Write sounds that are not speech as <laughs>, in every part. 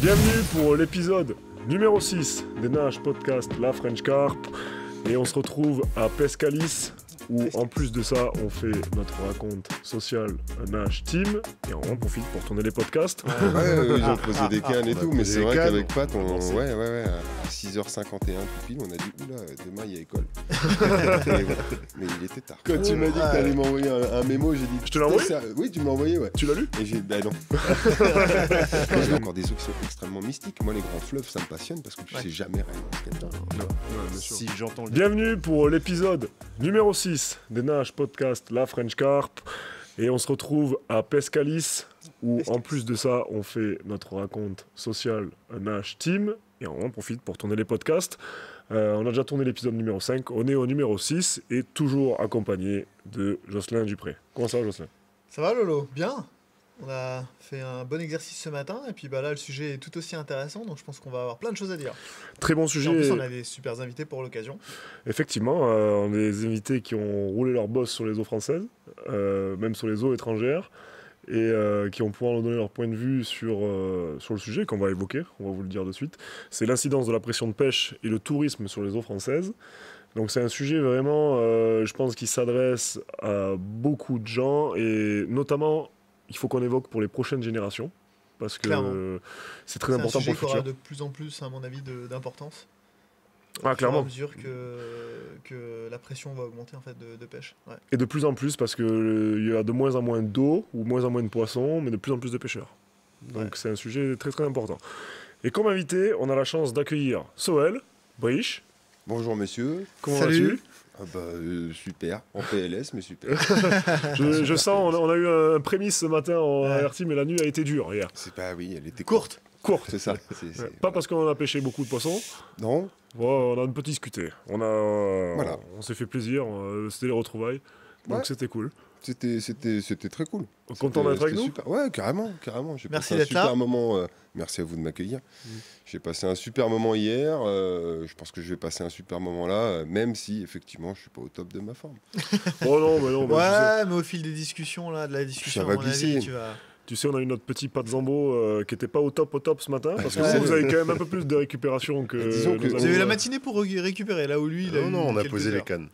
Bienvenue pour l'épisode numéro 6 des Nash Podcast La French Carp. Et on se retrouve à Pescalis, où en plus de ça, on fait notre raconte sociale Nash Team. Et on en profite pour tourner les podcasts. Ouais, ouais, ouais, ils ont posé des cannes et tout, mais c'est vrai qu'avec Pat, on... ouais, ouais, ouais, à 6h51 tout pile, on a dit, oula, demain il y a école. <laughs> Mais il était tard. Quand tu m'as dit que t'allais m'envoyer un, un mémo, j'ai dit. Je te l'ai envoyé ça- Oui, tu me l'as envoyé, ouais. Tu l'as lu Et j'ai bah non. <laughs> J'ai <laughs> encore des eaux qui sont extrêmement mystiques. Moi, les grands fleuves, ça me passionne parce que tu sais jamais réellement ce qu'il y a dedans. Si j'entends le Bienvenue pour l'épisode numéro 6 des Nash Podcast La French Carp. Et on se retrouve à Pescalis, où en plus de ça, on fait notre raconte sociale Nash Team. Et on en profite pour tourner les podcasts. Euh, on a déjà tourné l'épisode numéro 5, on est au numéro 6 et toujours accompagné de Jocelyn Dupré. Comment ça va Jocelyn? Ça va Lolo? Bien? On a fait un bon exercice ce matin et puis bah là le sujet est tout aussi intéressant donc je pense qu'on va avoir plein de choses à dire. Très bon Et en sujet. plus on a des super invités pour l'occasion. Effectivement, euh, on a des invités qui ont roulé leur boss sur les eaux françaises, euh, même sur les eaux étrangères, et euh, qui vont pouvoir nous donner leur point de vue sur, sur le sujet qu'on va évoquer, on va vous le dire de suite. C'est l'incidence de la pression de pêche et le tourisme sur les eaux françaises. Donc c'est un sujet vraiment, je pense, qui s'adresse à beaucoup de gens, et notamment, il faut qu'on évoque pour les prochaines générations, parce que euh, c'est très un important sujet pour le aura futur. de plus en plus à mon avis d'importance. Ah, clairement. À mesure que, que la pression va augmenter en fait de, de pêche. Ouais. Et de plus en plus, parce qu'il y a de moins en moins d'eau, ou moins en moins de poissons, mais de plus en plus de pêcheurs. Donc Ouais. c'est un sujet très très important. Et comme invité, on a la chance d'accueillir Soel, Briche. Bonjour, monsieur. Comment Salut. vas-tu? Ah bah, euh, super. En PLS, mais super. <laughs> je, je sens, on a, on a eu un prémisse ce matin en Ouais. RT, mais la nuit a été dure hier. C'est pas, oui, elle était Courte Courte. C'est ça. c'est- c'est- Ouais. Pas parce qu'on a pêché beaucoup de poissons, Non, Ouais, on a un peu discuté. On, a, Voilà. on s'est fait plaisir, euh, c'était les retrouvailles. Donc Ouais. c'était cool. C'était, c'était, c'était très cool. Content d'être avec nous super. Ouais, carrément, carrément. J'ai Merci passé un d'être super là. moment. euh, merci à vous de m'accueillir. Mm. J'ai passé un super moment hier. euh, je pense que je vais passer un super moment là, euh, même si effectivement je suis pas au top de ma forme. <laughs> Oh non, mais non, bah, sais, Ouais mais au fil des discussions là, de la discussion va à mon glisser. avis tu vas... tu sais, on a eu notre petit Pat Zambo euh, qui était pas au top au top ce matin. Parce que vous, avez quand même un peu plus de récupération que. <laughs> Disons que- nous Vous avez eu la matinée pour ré- récupérer là où lui il a Non, eu non, on a quelques posé les cannes.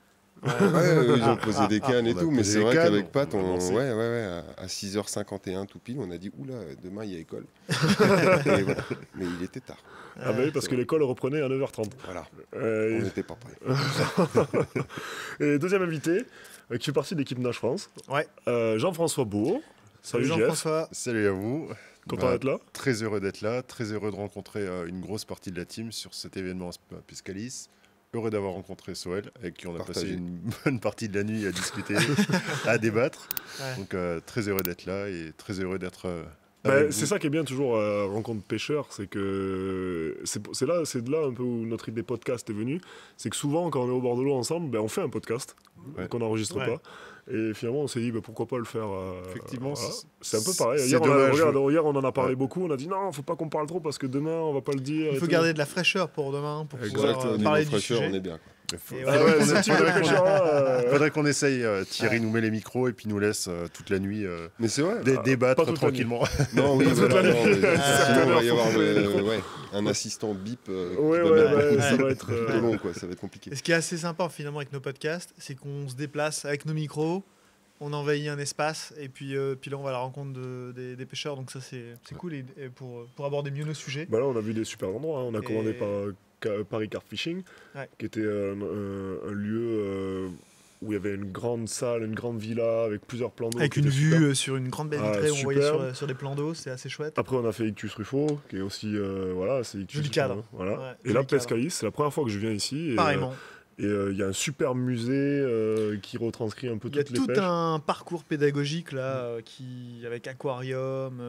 Ouais, ils ont Ah, posé ah, des ah, cannes et tout, mais c'est vrai qu'avec on- Pat, on on, ouais, ouais, ouais, à- à 6h51 tout pile, on a dit oula, demain il y a école. <laughs> Et voilà. Mais il était tard. Ah bah oui, parce que l'école reprenait à 9h30. Voilà, Euh, on n'était pas prêts. <laughs> et deuxième invité, euh, qui fait partie de l'équipe Nash France, Ouais. euh, Jean-François Beau. Salut, Jean-François. Salut à vous. content Bah, d'être là? Très heureux d'être là, très heureux de rencontrer euh, une grosse partie de la team sur cet événement à Piscalis. Heureux d'avoir rencontré Soel, avec qui on a Partagé. passé une <laughs> bonne partie de la nuit à discuter, <laughs> à débattre. Ouais. Donc euh, très heureux d'être là et très heureux d'être. euh, Bah, c'est ça qui est bien toujours à rencontre pêcheur, c'est que c'est c'est là, c'est de là un peu où notre idée podcast est venue. C'est que souvent quand on est au bord de l'eau ensemble, ben, on fait un podcast Ouais. qu'on n'enregistre Ouais. pas. Et finalement on s'est dit ben, pourquoi pas le faire. euh, Effectivement, voilà. c'est- un peu pareil. Hier on, a- dommage, regarde, ouais. hier, on en a parlé Ouais. beaucoup. On a dit non, faut pas qu'on parle trop parce que demain on va pas le dire. Il faut tout. garder de la fraîcheur pour demain pour pouvoir euh, parler du fraîcheur, sujet. on est bien. quoi. Ouais, ouais, faudrait qu'on- <laughs> de essaye. euh, Thierry Ouais. nous met les micros et puis nous laisse euh, toute la nuit euh, Mais c'est vrai. dé- Ah, débattre tranquillement. Non, <laughs> oui, voilà, non, mais Ah, sinon, il va y avoir <laughs> un assistant bip. euh, Ouais, ça de- va être. euh, long, quoi, ça va être compliqué. Et ce qui est assez sympa finalement avec nos podcasts, c'est qu'on se déplace avec nos micros, on envahit un espace et puis, euh, puis là on va à la rencontre de- des, des pêcheurs. Donc ça c'est cool et, et pour, pour aborder mieux nos sujets. Bah là, on a vu des super endroits. hein. On a Et- commandé par euh, Paris Carp Fishing, Ouais. qui était un, un- un lieu euh, où il y avait une grande salle, une grande villa avec plusieurs plans d'eau. Avec une vue euh, sur une grande baie Ah, vitrée, on voyait sur, sur des plans d'eau, c'est assez chouette. Après, on a fait Ictus Ruffo, qui est aussi. euh, voilà, c'est Ictus Joli cadre. hein, Voilà. Ouais, et là. Pescalis, c'est la première fois que je viens ici. Et, Pareillement. euh, Et euh, il y a un super musée euh, qui retranscrit un peu Il y a toutes les tout pêches. un parcours pédagogique là, euh, qui, avec aquarium,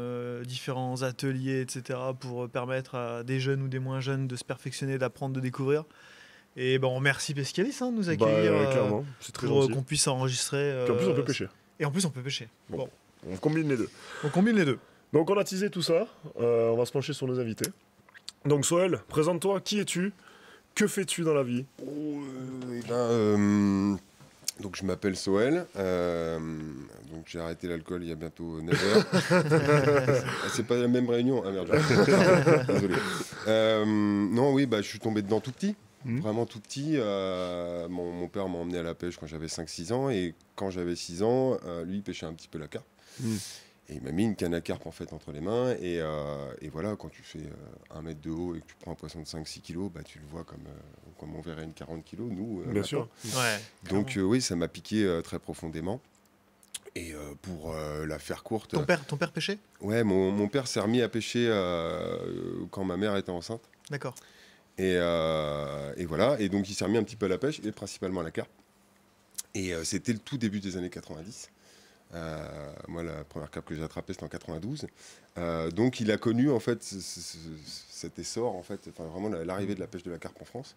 différents ateliers, etc., pour permettre à des jeunes ou des moins jeunes de se perfectionner, d'apprendre, de découvrir. Et ben, on remercie Pescalis hein, de nous Bah, accueillir clairement, c'est très pour qu'on puisse enregistrer. Puis en plus, on peut pêcher. Et en plus, on peut pêcher. Bon. Bon, On combine les deux. on combine les deux. Donc on a teasé tout ça, on va se pencher sur nos invités. Donc Soël, présente-toi, qui es-tu? Que fais-tu dans la vie? Oh, euh, eh ben, euh, Donc je m'appelle Soel, euh, donc j'ai arrêté l'alcool il y a bientôt 9 heures. <laughs> c'est pas la même réunion, ah merde, <laughs> désolé. Non oui, bah, je suis tombé dedans tout petit, hmm. vraiment tout petit. Mon, père m'a emmené à la pêche quand j'avais 5-6 ans et quand j'avais 6 ans, lui il pêchait un petit peu la carpe. Hmm. Et il m'a mis une canne à carpe en fait entre les mains. Et, et voilà, quand tu fais un mètre de haut et que tu prends un poisson de 5-6 kilos, bah, tu le vois comme, comme on verrait une 40 kilos, nous. Euh, Bien sûr. Donc euh, oui, ça m'a piqué euh, très profondément. Et pour la faire courte. Ton père, ton père pêchait? Ouais, mon, mon, père s'est remis à pêcher quand ma mère était enceinte. D'accord. Et, et, voilà, et donc il s'est remis un petit peu à la pêche, et principalement à la carpe. Et c'était le tout début des années 90. Moi, la première carpe que j'ai attrapée, c'était en 92. donc, il a connu en fait cet essor, en fait, enfin vraiment l'arrivée de la pêche de la carpe en France.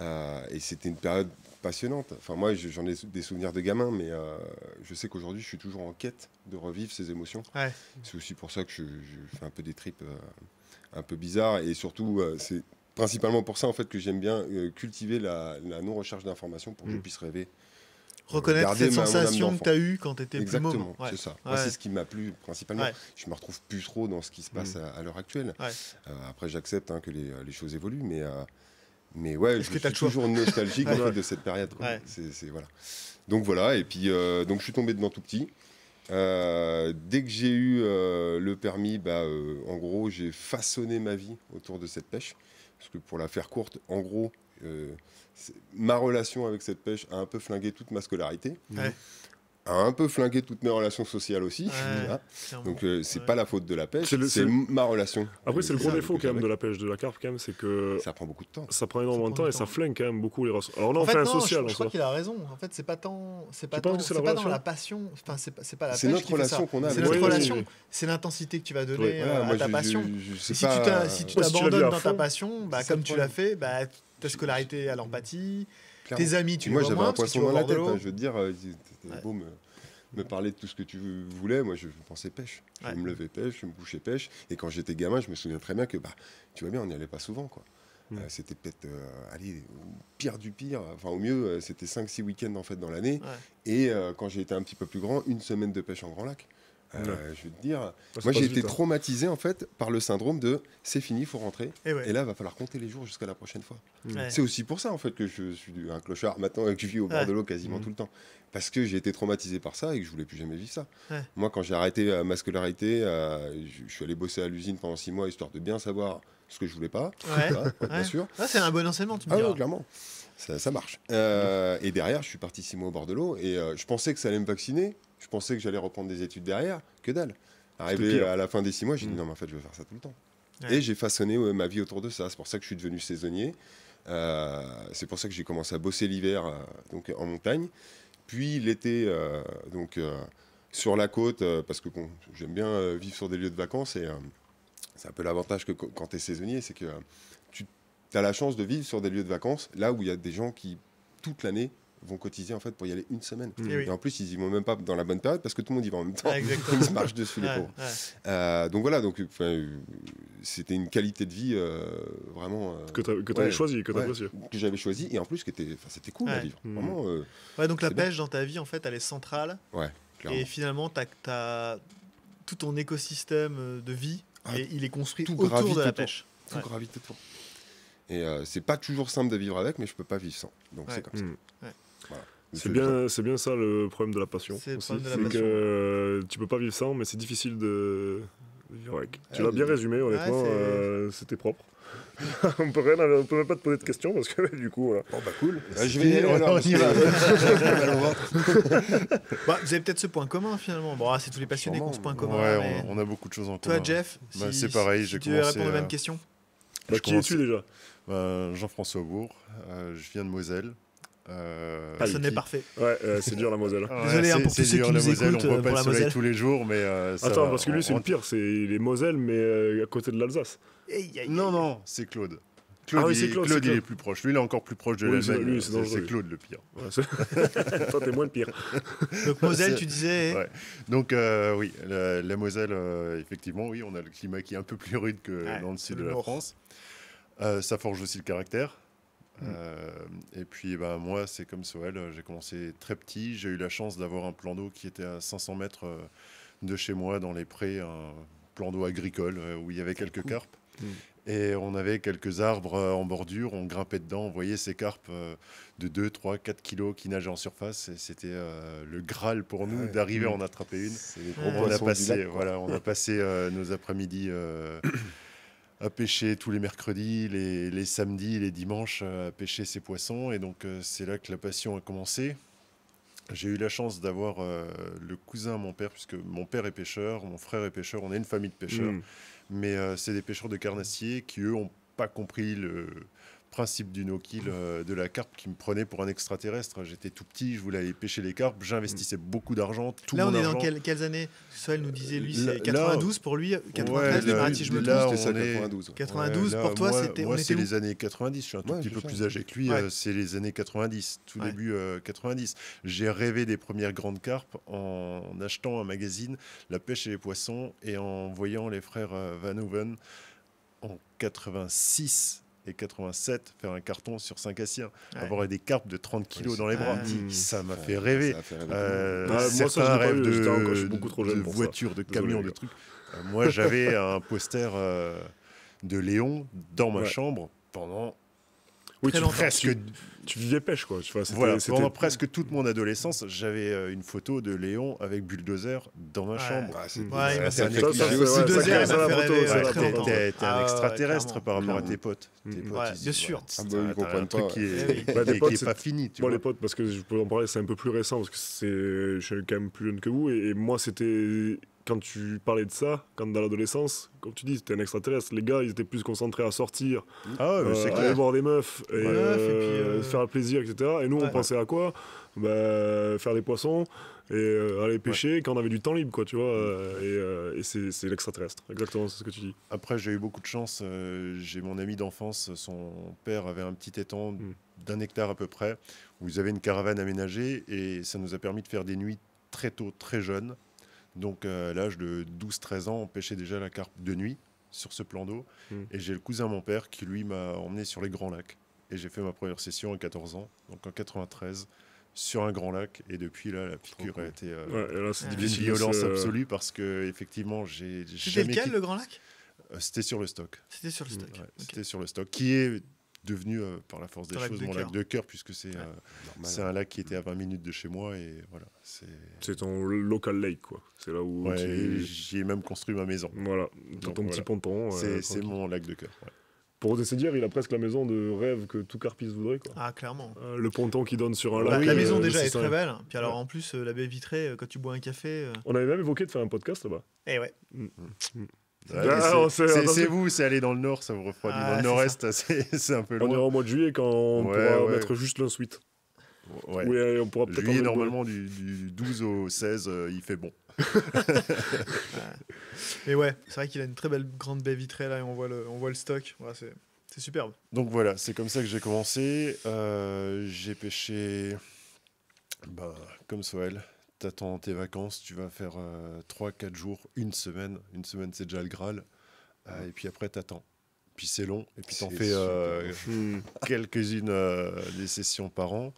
Euh, et c'était une période passionnante. Enfin, moi, j'en ai des souvenirs de gamin, mais euh, je sais qu'aujourd'hui, je suis toujours en quête de revivre ces émotions. C'est aussi pour ça que je, fais un peu des tripes euh, un peu bizarres. Et surtout, c'est principalement pour ça, en fait, que j'aime bien cultiver la, non-recherche d'informations pour que je mm. puisse rêver reconnaître cette sensation que tu as eue quand tu étais plus Exactement, c'est ça. c'est ce qui m'a plu principalement. Je me retrouve plus trop dans ce qui se passe mm. à, l'heure actuelle. Euh, après, j'accepte hein, que les, les, choses évoluent, mais, euh, mais ouais, je suis toujours nostalgique <laughs> en fait, de cette période. C'est, voilà. Donc voilà, et puis euh, donc, je suis tombé dedans tout petit. dès que j'ai eu le permis, bah, en gros, j'ai façonné ma vie autour de cette pêche. Parce que pour la faire courte, en gros, ma relation avec cette pêche a un peu flingué toute ma scolarité. A un peu flingué toutes mes relations sociales aussi. Donc euh, c'est pas la faute de la pêche, c'est ma relation. Après c'est le gros défaut quand même de la pêche de la carpe quand même, c'est que ça prend beaucoup de temps. Ça prend énormément de temps et ça flingue quand même beaucoup les relations. Alors là on fait, un social. Je, je crois qu'il a raison. En fait c'est pas tant, c'est pas, tant, pas dans la passion. Enfin c'est pas, pas la C'est notre relation qu'on a. C'est notre relation. C'est l'intensité que tu vas donner à ta passion. Si tu t'abandonnes dans ta passion, bah, comme tu l'as fait, bah, ta scolarité à l'empathie, tes amis, tu Moi, j'avais un poisson dans la tête. Hein, je veux te dire, euh, c'était beau me, parler de tout ce que tu voulais. Moi, je pensais pêche. Je me levais pêche, je me couchais pêche. Et quand j'étais gamin, je me souviens très bien que, bah, tu vois bien, on n'y allait pas souvent, quoi. Mm. Euh, c'était peut-être, euh, allez, pire du pire. Enfin, au mieux, c'était 5-6 week-ends en fait dans l'année. Et quand j'ai été un petit peu plus grand, une semaine de pêche en Grand Lac. Euh, je veux te dire, moi j'ai été hein. traumatisé en fait par le syndrome de c'est fini, il faut rentrer. Et, là, il va falloir compter les jours jusqu'à la prochaine fois. C'est aussi pour ça en fait que je suis un clochard maintenant et que je vis au bord de l'eau quasiment mmh. tout le temps. Parce que j'ai été traumatisé par ça et que je voulais plus jamais vivre ça. Moi, quand j'ai arrêté euh, ma scolarité, euh, je, suis allé bosser à l'usine pendant six mois histoire de bien savoir ce que je voulais pas. bien sûr. c'est un bon enseignement, tu me ah, clairement. Ça, ça marche. et derrière, je suis parti six mois au bord de l'eau et je pensais que ça allait me vacciner je pensais que j'allais reprendre des études derrière, que dalle. Arrivé à la fin des six mois, j'ai dit mm. non, mais en fait, je vais faire ça tout le temps. Et j'ai façonné ma vie autour de ça. C'est pour ça que je suis devenu saisonnier. Euh, c'est pour ça que j'ai commencé à bosser l'hiver euh, donc en montagne. Puis l'été, euh, donc sur la côte, parce que j'aime bien vivre sur des lieux de vacances. Et c'est un peu l'avantage que quand tu es saisonnier, c'est que tu as la chance de vivre sur des lieux de vacances là où il y a des gens qui, toute l'année, vont cotiser en fait pour y aller une semaine. Eh et, en plus, ils y vont même pas dans la bonne période parce que tout le monde y va en même temps. <laughs> ils se marchent dessus les pauvres. Euh, donc voilà, donc c'était une qualité de vie euh, vraiment euh, que tu avais choisi, que, que j'avais choisi et en plus qui était, c'était cool à vivre. Vraiment. ouais, donc la pêche dans ta vie en fait, elle est centrale. Ouais. Et finalement, tu as, tout ton écosystème de vie ah, et il est construit autour de la pêche. Tout gravite autour. Et c'est pas toujours simple de vivre avec, mais je peux pas vivre sans. Donc c'est comme ça. Hmm. C'est bien, c'est bien ça le problème de la passion. C'est que euh, tu peux pas vivre sans, mais c'est difficile de vivre avec. tu l'as bien résumé, honnêtement, euh, c'était propre. <laughs> on peut rien, on peut même pas te poser de questions parce que du coup voilà. Bon bah cool. Bah, je vais y aller alors. <laughs> <laughs> bah, vous avez peut-être ce point commun finalement. Bon, ah, c'est tous les passionnés qui ont ce point commun. Ouais, on, a beaucoup de choses en commun. Toi, Jeff, bah, c'est pareil. Si tu veux répondre aux mêmes questions. Bah, qui es-tu déjà? Jean-François Bourg. je viens de Moselle. Euh, ah, n'est parfait. Ouais, euh, c'est dur la Moselle. Désolé hein, pour tous ceux qui nous Moselle, écoutent. On voit pas le tous les jours, mais. Euh, Attends, parce que lui, c'est le pire. C'est les Moselle, mais euh, à côté de l'Alsace. Non, non, c'est Claude. Claude, ah oui, il, Claude, Claude, il est plus proche. Lui, il est encore plus proche de oui, la C'est Claude le pire. Ouais, <laughs> Toi, t'es moins le pire. <laughs> Donc, Moselle, tu disais. Ouais. Donc, oui, la, Moselle, effectivement, oui, on a le climat qui est un peu plus rude que dans le sud de la France. ça forge aussi le caractère. Euh, et puis bah, moi, c'est comme Soel, j'ai commencé très petit. J'ai eu la chance d'avoir un plan d'eau qui était à 500 mètres euh, de chez moi, dans les prés, un plan d'eau agricole euh, où il y avait quelques carpes. Mm. Et on avait quelques arbres en bordure, on grimpait dedans, on voyait ces carpes de 2, 3, 4 kilos qui nageaient en surface. Et c'était le Graal pour nous Ouais. d'arriver à Mm. en attraper une. On a passé, voilà, on a passé euh, nos après-midi euh, <coughs> à pêcher tous les mercredis, les, les samedis, les dimanches euh, à pêcher ces poissons. Et donc euh, c'est là que la passion a commencé. J'ai eu la chance d'avoir euh, le cousin à mon père, puisque mon père est pêcheur, mon frère est pêcheur, on est une famille de pêcheurs. Mm. Mais euh, c'est des pêcheurs de carnassiers qui, eux, n'ont pas compris le principe du no-kill euh, de la carpe qui me prenait pour un extraterrestre. J'étais tout petit, je voulais aller pêcher les carpes, j'investissais beaucoup d'argent, tout Là, mon on est argent. dans quelles, quelles années Soel nous disait, lui, c'est 92 pour lui, 93, là, Marati, je me là, trompe. C'était ça, on est- 92. 92, Ouais, pour toi, c'était, Moi, c'est les années 90. Je suis un tout Ouais, petit peu ça. plus âgé que lui. Euh, c'est les années 90, tout début euh, 90. J'ai rêvé des premières grandes carpes en achetant un magazine, La pêche et les poissons, et en voyant les frères euh, Van Hoven en 86 et 87 faire un carton sur Saint-Cassien. Ouais. Avoir des carpes de 30 kilos dans les bras. Ouais. Ça m'a Ça- fait rêver. ça a fait rêver Euh, Ah, moi, ça, eu, de, j'étais encore- je suis beaucoup trop jeune de voitures, de camions, de trucs. <laughs> Euh, moi, j'avais un poster euh, de Léon dans ma Ouais. chambre pendant Oui, Très tu, longtemps. presque tu, tu vivais pêche, quoi. Tu vois, voilà, pendant presque toute mon adolescence, j'avais euh, une photo de Léon avec bulldozer dans ma Ouais. chambre. Ah, c'est- Ouais, c'est Ça, c'est- c'est c'est T'es- un Ah extraterrestre par rapport à tes potes. Mm. ils bien sûr. Ah bah, comprennent un truc qui Eh est, oui. Bah, c'est- pas fini. Moi, les potes, parce que je peux en parler, c'est un peu plus récent, parce que c'est, je suis quand même plus jeune que vous. Et moi, c'était quand tu parlais de ça, quand dans l'adolescence, comme tu dis, c'était un extraterrestre. Les gars, ils étaient plus concentrés à sortir, Ah ouais, euh, aller voir des meufs, et, Ouais, et puis, euh, euh, faire plaisir, etc. Et nous, on pensait à quoi? Bah, Faire des poissons et euh, aller pêcher quand on avait du temps libre, quoi, tu vois. euh, et euh, et c'est, l'extraterrestre, exactement, c'est ce que tu dis. Après, j'ai eu beaucoup de chance. euh, j'ai mon ami d'enfance, son père avait un petit étang Mm. d'un hectare à peu près, où ils avaient une caravane aménagée, et ça nous a permis de faire des nuits très tôt, très jeunes. Donc, euh, à l'âge de 12-13 ans, on pêchait déjà la carpe de nuit sur ce plan d'eau. Mm. Et j'ai le cousin de mon père qui, lui, m'a emmené sur les grands lacs. Et j'ai fait ma première session à 14 ans, donc en 93, sur un grand lac. Et depuis là, la piqûre cool. a été euh, Ouais, et là, c'est Ouais. d'une difficile. de violence absolue parce que, effectivement, j'ai C'était jamais lequel, quitté- le Grand Lac? Euh, C'était sur le stock. C'était sur le stock. Ouais, Ok. C'était sur le stock, qui est devenu, euh, par la force des choses, de mon lac de cœur, puisque c'est euh, c'est un lac qui était à 20 minutes de chez moi. Et voilà, c'est. C'est ton local lake, quoi. C'est là où Ouais, tu... J'y ai même construit ma maison. Voilà, dans ton petit voilà. ponton. euh, C'est mon lac de cœur. ouais. Pour te dire, il a presque la maison de rêve que tout carpiste voudrait. Quoi. Ah, clairement. Euh, le ponton qui donne sur un lac. la maison déjà est 600. très belle. Puis alors en plus euh, la baie vitrée, euh, quand tu bois un café. euh, On avait même évoqué de faire un podcast là-bas. Eh ouais. Ouais, Ah, c'est- vous, c'est aller dans le nord, ça vous refroidit. Ah, dans le c'est nord-est, <laughs> c'est un peu On ira loin. au mois de juillet quand on Ouais, pourra ouais. mettre juste l'ensuite. Ouais. Oui, on pourra peut-être Juillet, mettre normalement, du, du 12 au 16, euh, il fait bon. <laughs> Mais ouais, c'est vrai qu'il a une très belle grande baie vitrée là et on voit le, on voit le stock. Ouais, c'est c'est superbe. Donc voilà, c'est comme ça que j'ai commencé. Euh, j'ai pêché, bah, comme Soel, t'attends tes vacances, tu vas faire 3-4 jours, une semaine. Une semaine, c'est déjà le Graal. Euh, et puis après, t'attends. Puis c'est long, et puis t'en fais euh, <laughs> quelques-unes euh, des sessions par an.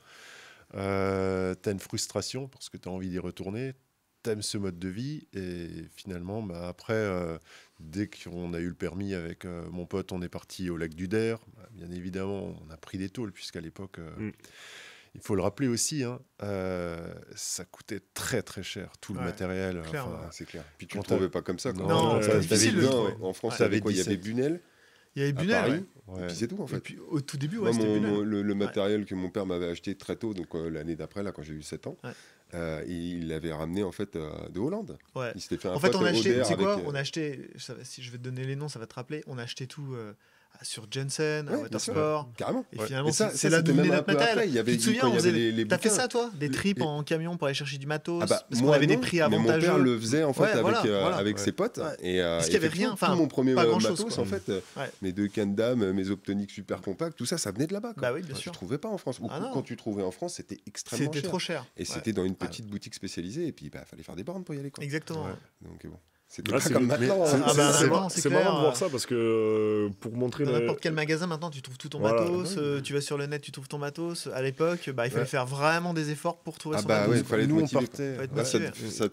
Euh, t'as une frustration parce que t'as envie d'y retourner. T'aimes ce mode de vie et finalement, bah, après, euh, dès qu'on a eu le permis avec euh, mon pote, on est parti au lac du Der. Bah, bien évidemment, on a pris des tôles puisqu'à l'époque, euh, Mm. Il faut le rappeler aussi, hein, euh, ça coûtait très très cher tout le Ouais, matériel. enfin, c'est clair. Puis tu le trouvais pas comme ça. quoi. Non, difficile de. En France, Ouais. t'avais quoi? Il y 17. avait Bunel, Il y avait à Bunel. Paris, ouais. et puis c'est tout en Et fait. puis au tout début, ouais, Moi, c'était mon- Bunel. mon- le, le matériel que mon père m'avait acheté très tôt, donc euh, l'année d'après, là, quand j'ai eu 7 ans, Ouais. euh, il l'avait ramené en fait euh, de Hollande. Ouais. Il s'était fait un En fait, on a acheté, Oder tu sais quoi? avec, On a acheté, ça si je vais te donner les noms, ça va te rappeler. On a acheté tout euh, sur Jensen, à Ouais, sûr. Watersport. Carrément. Et Ouais. finalement, c'est là c'était d'où matériel. après, il y avait- tu te souviens, on faisait avait les- les T'as fait ça, toi Des trips Et- en camion pour aller chercher du matos Ah bah, Parce qu'on moi, avait des prix mais avantageux. mon père le faisait en fait Ouais, avec, voilà, euh, voilà. avec Ouais. ses potes. Ouais. Et, euh, Parce qu'il y avait rien, enfin, tout mon premier pas euh, matos, en fait, euh, Ouais. mes deux cannes d'âme, mes optoniques super compacts, tout ça, ça venait de là-bas. Bah oui, bien Tu sûr. trouvais pas en France. Ou Ah quand tu trouvais en France, c'était extrêmement C'était cher. trop cher. Et c'était dans une petite boutique spécialisée. Et puis, il fallait faire des bornes pour y aller. Exactement. Donc, bon. C'était Ah, pas c'est- comme mais- maintenant. C'est. Ah bah, marrant- de voir ça parce que euh, pour montrer Dans la- n'importe quel magasin maintenant, tu trouves tout ton Voilà. matos. euh, tu vas sur le net, tu trouves ton matos. À l'époque, bah, il fallait Ouais. faire vraiment des efforts pour trouver Ah son bah matos. ouais, il fallait Nous, on partait, Là, ça, ça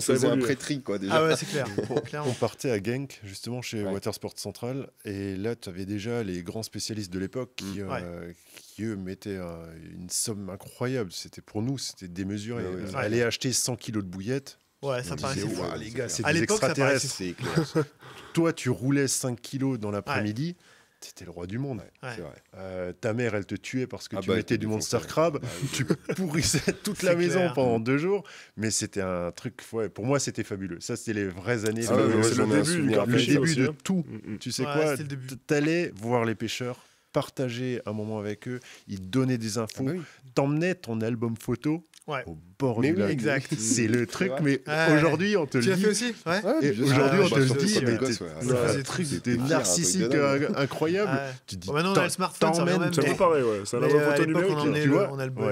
ça faisait un pré-tri, quoi, déjà. Ah ouais, c'est clair. <laughs> On partait à Genk, justement, chez Ouais. Watersport Central. Et là, tu avais déjà les grands spécialistes de l'époque qui, Mm. euh, qui, eux, mettaient euh, une somme incroyable. C'était Pour nous, c'était démesuré. Euh, Aller acheter 100 kilos de bouillettes, Ouais, ça paraissait fou. Les gars, c'est À des extraterrestres. Clair. <laughs> Toi, tu roulais 5 kilos dans l'après-midi, t'étais le roi du monde. Ouais. C'est vrai. Euh, ta mère, elle te tuait parce que Ah tu bah, mettais du. Monster Crab. Bah oui. Tu pourrissais <laughs> toute la maison clair. pendant deux jours, mais c'était un truc. Ouais, pour moi, c'était fabuleux. Ça, c'était les vraies années. Ah ouais, c'est le début du le début de tout. Mm. Tu sais Ouais, quoi? T'allais voir les pêcheurs, partager un moment avec eux, ils te donnaient des Ah infos, bah oui. t'emmenais ton album photo Ouais. au bord Mais du oui, exact. <laughs> C'est le truc, mais Ouais. aujourd'hui, on te Tu le l'as dit. fait aussi Ouais. Aujourd'hui, on bah, te le dit, Ah, c'est- truc, c'était narcissique euh, incroyable. Ouais. Tu te dis, maintenant, on a le smartphone, ça même. C'est un peu Mais- pareil, ouais. C'est un Mais, album euh, à photo on numérique. tu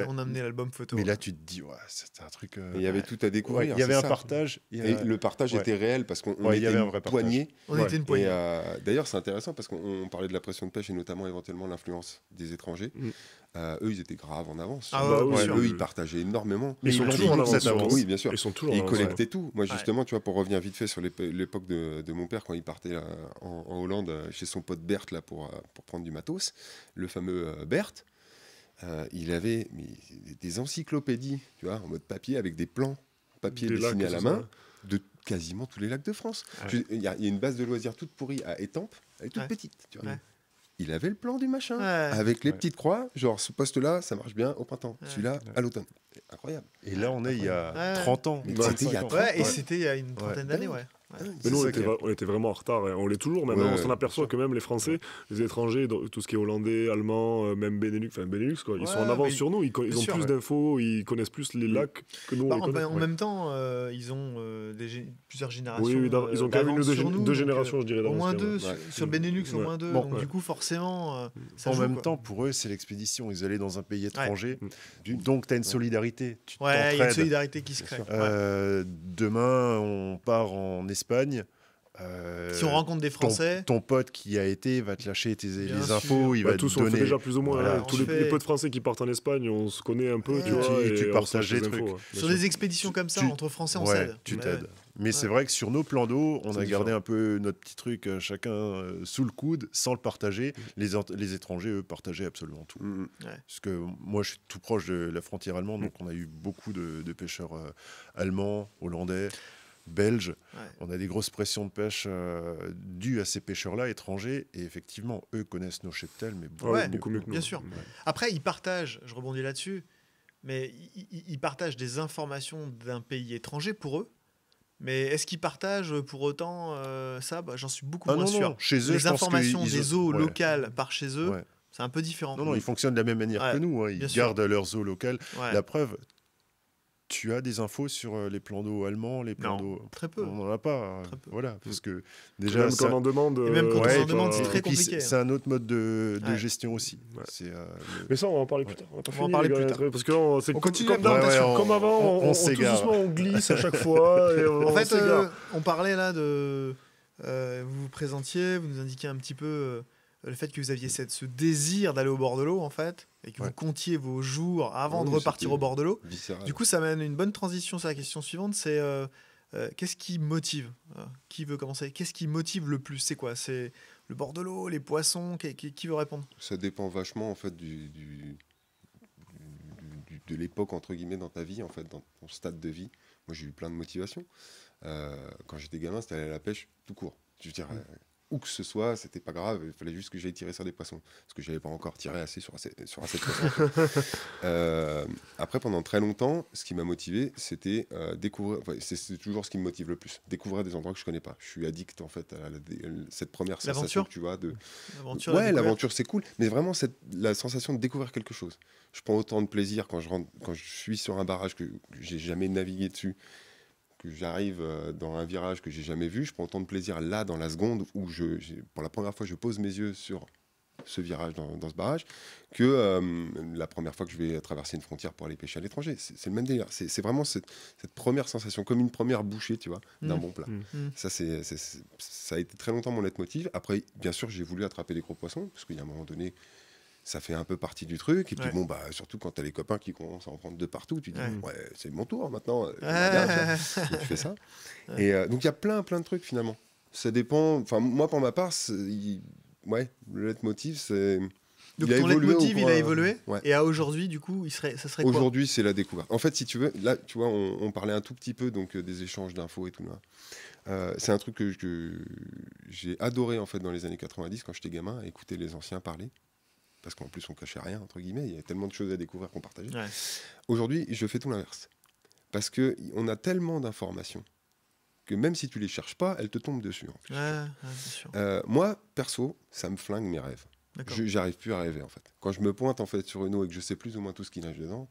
on a amenait l'album photo. Mais là, tu te dis, ouais, c'était un truc. euh, Il y avait tout à découvrir. il y avait un partage. Et le partage était réel parce qu'on était avait un une poignée. on était une poignée. euh, d'ailleurs, c'est intéressant parce qu'on on parlait de la pression de pêche et notamment éventuellement l'influence des étrangers. Mm. Euh, eux, ils étaient graves en avance. Ah ouais, eux, ils partageaient énormément. Mais Ils sont toujours en avance. Oui, bien sûr. Ils sont toujours ils collectaient tout. Moi, Ouais. justement, tu vois, pour revenir vite fait sur l'ép- l'époque de, de mon père, quand il partait en, en Hollande euh, chez son pote Bert là, pour, euh, pour prendre du matos, le fameux euh, Bert, euh, il avait mais, des encyclopédies, tu vois, en mode papier, avec des plans papier Des dessinés lacs, à la main, ça. de quasiment tous les lacs de France. Ouais. Il y, a il y a une base de loisirs toute pourrie à Étampes, elle est toute Ouais. petite, tu vois. Ouais. Il avait le plan du machin, Ouais. avec les Ouais. petites croix, genre ce poste-là, ça marche bien au printemps, Ouais. celui-là Ouais. à l'automne. Incroyable. Et là, on est il y a Ouais. 30 ans. Mais 25 c'était il y a ans. 30 Ouais, et c'était il y a une trentaine d'années, ouais. Mais nous, on était, on vraiment en retard. et on l'est toujours. Maintenant, Ouais, on s'en aperçoit que même les Français, les étrangers, tout ce qui est hollandais, allemand, euh, même Benelux, enfin Benelux, quoi, ils Ouais, sont en avance sur nous. Ils, ont sûr, plus ouais. d'infos, ils connaissent plus les lacs que nous. on Bah, les en, connaît. en Ouais. même temps, euh, ils ont euh, des plusieurs générations. Oui, ils ont quand même une deux, nous, générations, je dirais. Au moins deux, Ouais. sur, sur le Benelux, au moins deux. Bon, donc, ouais. du coup, forcément, euh, ça En joue, même quoi. temps, pour eux, c'est l'expédition. Ils allaient dans un pays étranger. Ouais. Donc, tu as une solidarité. Ouais, il y a une solidarité qui se crée. demain, on part en Espagne. Euh, si on rencontre des Français, ton pote qui a été va te lâcher tes, les sûr. infos, il Bah, va tous, te on le fait donner. déjà plus ou moins. Voilà, hein. on tous les, fait- les peu de Français qui partent en Espagne, on se connaît un peu, Ouais. tu vois. Tu- et tu on partages les infos, trucs. ouais, sur des expéditions comme ça, tu- entre Français, on Ouais, s'aide. tu t'aides. ouais. Mais c'est vrai que sur nos plans d'eau, on a gardé différent. un peu notre petit truc euh, chacun euh, sous le coude sans le partager. Les, ent- les étrangers, eux, partageaient absolument tout. Mm, mm. Parce que moi, je suis tout proche de la frontière allemande, donc on a eu beaucoup de, de pêcheurs euh, allemands, hollandais, belges. Ouais. On a des grosses pressions de pêche euh, dues à ces pêcheurs-là étrangers. Et effectivement, eux connaissent nos cheptels, mais ouais, beaucoup mieux que nous. bien sûr. Ouais. Après, ils partagent, je rebondis là-dessus, mais ils, partagent des informations d'un pays étranger pour eux. Mais est-ce qu'ils partagent pour autant euh, ça? Bah, J'en suis beaucoup Ah moins non, sûr. non, chez eux, Les informations des eaux ouais. locales par chez eux, Ouais. c'est un peu différent. Non, non, ils fonctionnent de la même manière Ouais, que nous. hein. Ils bien sûr. gardent leurs eaux locales. Ouais. La preuve, tu as des infos sur euh, les plans d'eau allemands, les plans Non, d'eau. Très peu. On n'en a pas. Très peu. Voilà, parce que Déjà, même ça- quand on en demande. Et même quand euh, on en c'est demande, pas- c'est très compliqué. c'est- C'est un autre mode de, de Ouais. gestion aussi. Ouais. Euh, le- Mais ça, on va en parler plus Ouais. tard. On va, pas On en parler plus tard. Parce que on, c'est On comme, continue comme, Ouais, ouais, comme on- avant, on- on, on on, doucement, on glisse à chaque <laughs> fois. Et on, En on fait, euh, on parlait là de. euh, vous vous présentiez, vous nous indiquiez un petit peu euh, le fait que vous aviez cette, ce désir d'aller au bord de l'eau, en fait, et que Ouais. vous comptiez vos jours avant Oui, de repartir au bord de l'eau. Du coup, ça mène une bonne transition sur la question suivante c'est euh, euh, qu'est-ce qui motive Euh, Qui veut commencer Qu'est-ce qui motive le plus C'est quoi C'est le bord de l'eau, les poissons qui, qui- qui veut répondre? Ça dépend vachement en fait du, du- du- de l'époque entre guillemets dans ta vie en fait dans ton stade de vie. Moi j'ai eu plein de motivations. Quand j'étais gamin c'était aller à la pêche tout court. Je veux dire euh, où que ce soit c'était pas grave il fallait juste que j'aille tirer sur des poissons. Parce que j'avais pas encore tiré assez sur assez, sur assez de poissons <laughs> Euh, après pendant très longtemps ce qui m'a motivé c'était euh, découvrir enfin, c'est toujours ce qui me motive le plus découvrir des endroits que je connais pas. Je suis addict en fait à la- cette première sensation tu vois de L'aventure, la Ouais, l'aventure c'est cool, mais vraiment cette, la sensation de découvrir quelque chose. Je prends autant de plaisir quand je rentre, quand je suis sur un barrage que, que j'ai jamais navigué dessus, que j'arrive euh, dans un virage que j'ai jamais vu. Je prends autant de plaisir là dans la seconde où je, pour la première fois, je pose mes yeux sur ce virage dans, dans ce barrage que euh, la première fois que je vais traverser une frontière pour aller pêcher à l'étranger. C'est le même délire. C'est vraiment cette, cette première sensation, comme une première bouchée, tu vois, d'un Mm. bon plat. Mm. Mm. Ça, c'est, ça a été très longtemps mon leitmotiv. Après, bien sûr, j'ai voulu attraper les gros poissons, parce qu'il y a un moment donné, ça fait un peu partie du truc. Et puis, Ouais. bon, bah, surtout quand tu as les copains qui commencent à en prendre de partout, tu te dis, Ouais. ouais, c'est mon tour maintenant. euh, regarde, <laughs> tu fais ça. Et euh, donc, il y a plein, plein de trucs finalement. Ça dépend. Enfin, moi, pour ma part, il- ouais, le leitmotiv, c'est. Donc il a ton leitmotiv, il a évolué. Ouais. Et à aujourd'hui, du coup, il serait, ça serait quoi? Aujourd'hui, c'est la découverte. En fait, si tu veux, là, tu vois, on, on parlait un tout petit peu donc euh, des échanges d'infos et tout là. Euh, c'est un truc que, j'ai adoré en fait dans les années 90 quand j'étais gamin, écouter les anciens parler. Parce qu'en plus, on cachait rien entre guillemets. Il y avait tellement de choses à découvrir qu'on partageait. Ouais. Aujourd'hui, je fais tout l'inverse. Parce que y- on a tellement d'informations que même si tu les cherches pas, elles te tombent dessus. en plus. Ouais, ouais, bien sûr. Euh, moi, perso, ça me flingue mes rêves. J'arrive plus à rêver en fait. Quand je me pointe en fait sur une eau et que je sais plus ou moins tout ce qui nage dedans,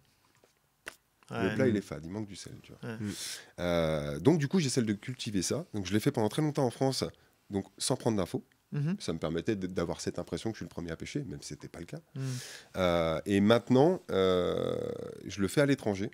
le plat il est fade, il manque du sel. Tu vois. Ouais. Mm. Euh, donc du coup j'essaie de cultiver ça. Donc je l'ai fait pendant très longtemps en France, donc sans prendre d'infos. Mhm. Ça me permettait d'avoir cette impression que je suis le premier à pêcher, même si c'était pas le cas. Mhm. Euh, et maintenant euh, je le fais à l'étranger.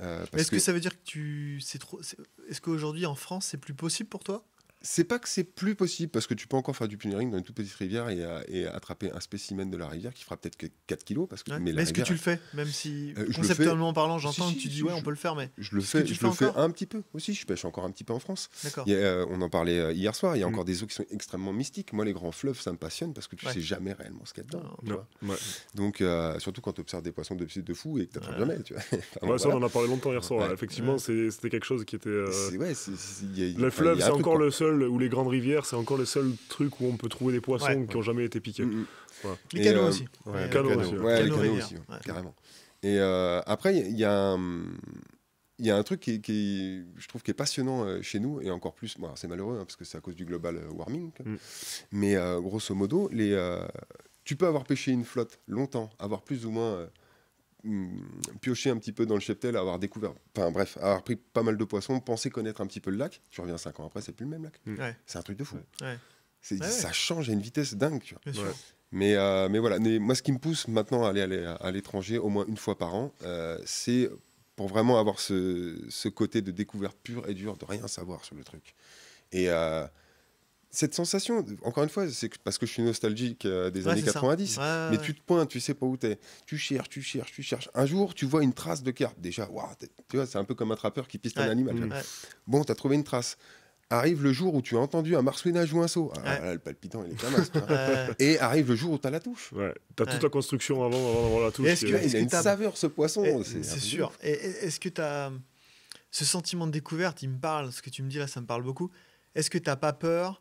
Euh, Est-ce que... ça veut dire que tu. c'est trop... Est-ce qu'aujourd'hui en France, c'est plus possible pour toi? C'est pas que c'est plus possible parce que tu peux encore faire du pioneering dans une toute petite rivière et, euh, et attraper un spécimen de la rivière qui fera peut-être que 4 kilos parce que Ouais. mais est-ce que tu le fais Même si, Euh, conceptuellement parlant, j'entends Si, que tu dis si, ouais, je- on peut le faire, mais. je le fais, je fais le fais un petit peu aussi. Je pêche encore un petit peu en France. A, euh, on en parlait hier soir. Il y a Mm. encore des eaux qui sont extrêmement mystiques. Moi, les grands fleuves, ça me passionne parce que tu Ouais. sais jamais réellement ce qu'il y a dedans. Non. tu Non. vois. Ouais. Donc, euh, surtout quand tu observes des poissons de, de fou et que tu n'attrapes Ouais. jamais. Tu vois. <laughs> Enfin, Ouais, bon, ça, on en a parlé longtemps hier soir. Effectivement, c'était quelque chose qui était. Le fleuve, c'est encore le seul, ou les grandes rivières, c'est encore le seul truc où on peut trouver des poissons Ouais. qui n'ont jamais été piqués. Les Et, canaux euh, aussi. ouais, le canot canot. aussi, Ouais, les Canaux canaux aussi, carrément. Et euh, après, il y a- il y, a un- il y a un truc qui, je trouve qui est passionnant euh, chez nous, et encore plus, bon, c'est malheureux hein, parce que c'est à cause du global warming. Mm. mais euh, grosso modo, les, euh, tu peux avoir pêché une flotte longtemps, avoir plus ou moins mm, pioché un petit peu dans le cheptel, avoir découvert, enfin bref, avoir pris pas mal de poissons, penser connaître un petit peu le lac. Tu reviens cinq ans après, c'est plus le même lac. Ouais. C'est un truc de fou. Ouais. C'est- Ouais, ouais. Ça change à une vitesse dingue. Tu vois. Bien sûr. Ouais. Mais, euh, mais voilà, mais moi ce qui me pousse maintenant à aller, aller à l'étranger au moins une fois par an, euh, c'est pour vraiment avoir ce, ce côté de découverte pure et dure, de rien savoir sur le truc. Et euh, cette sensation, encore une fois, c'est parce que je suis nostalgique euh, des Ouais, années c'est ça. 90. Ouais, Mais ouais. tu te pointes, tu sais pas où t'es. Tu cherches, tu cherches, tu cherches. Un jour, tu vois une trace de carpe. Déjà, waouh, t'es- tu vois, c'est un peu comme un trappeur qui piste un animal. tu Mm. Bon, t'as trouvé une trace. Arrive le jour où tu as entendu un marsouinage ou un saut. Ah, Ouais. là, le palpitant, il est tu. Ouais. Et arrive le jour où t'as la touche. Ouais. T'as Ouais. toute la construction avant, avant d'avoir la touche. Est-ce qui que- est- il a une saveur, ce poisson. C'est sûr. est-ce que tu as ce sentiment de découverte Il me parle, ce que tu me dis là, ça me parle beaucoup. Est-ce que tu n'as pas peur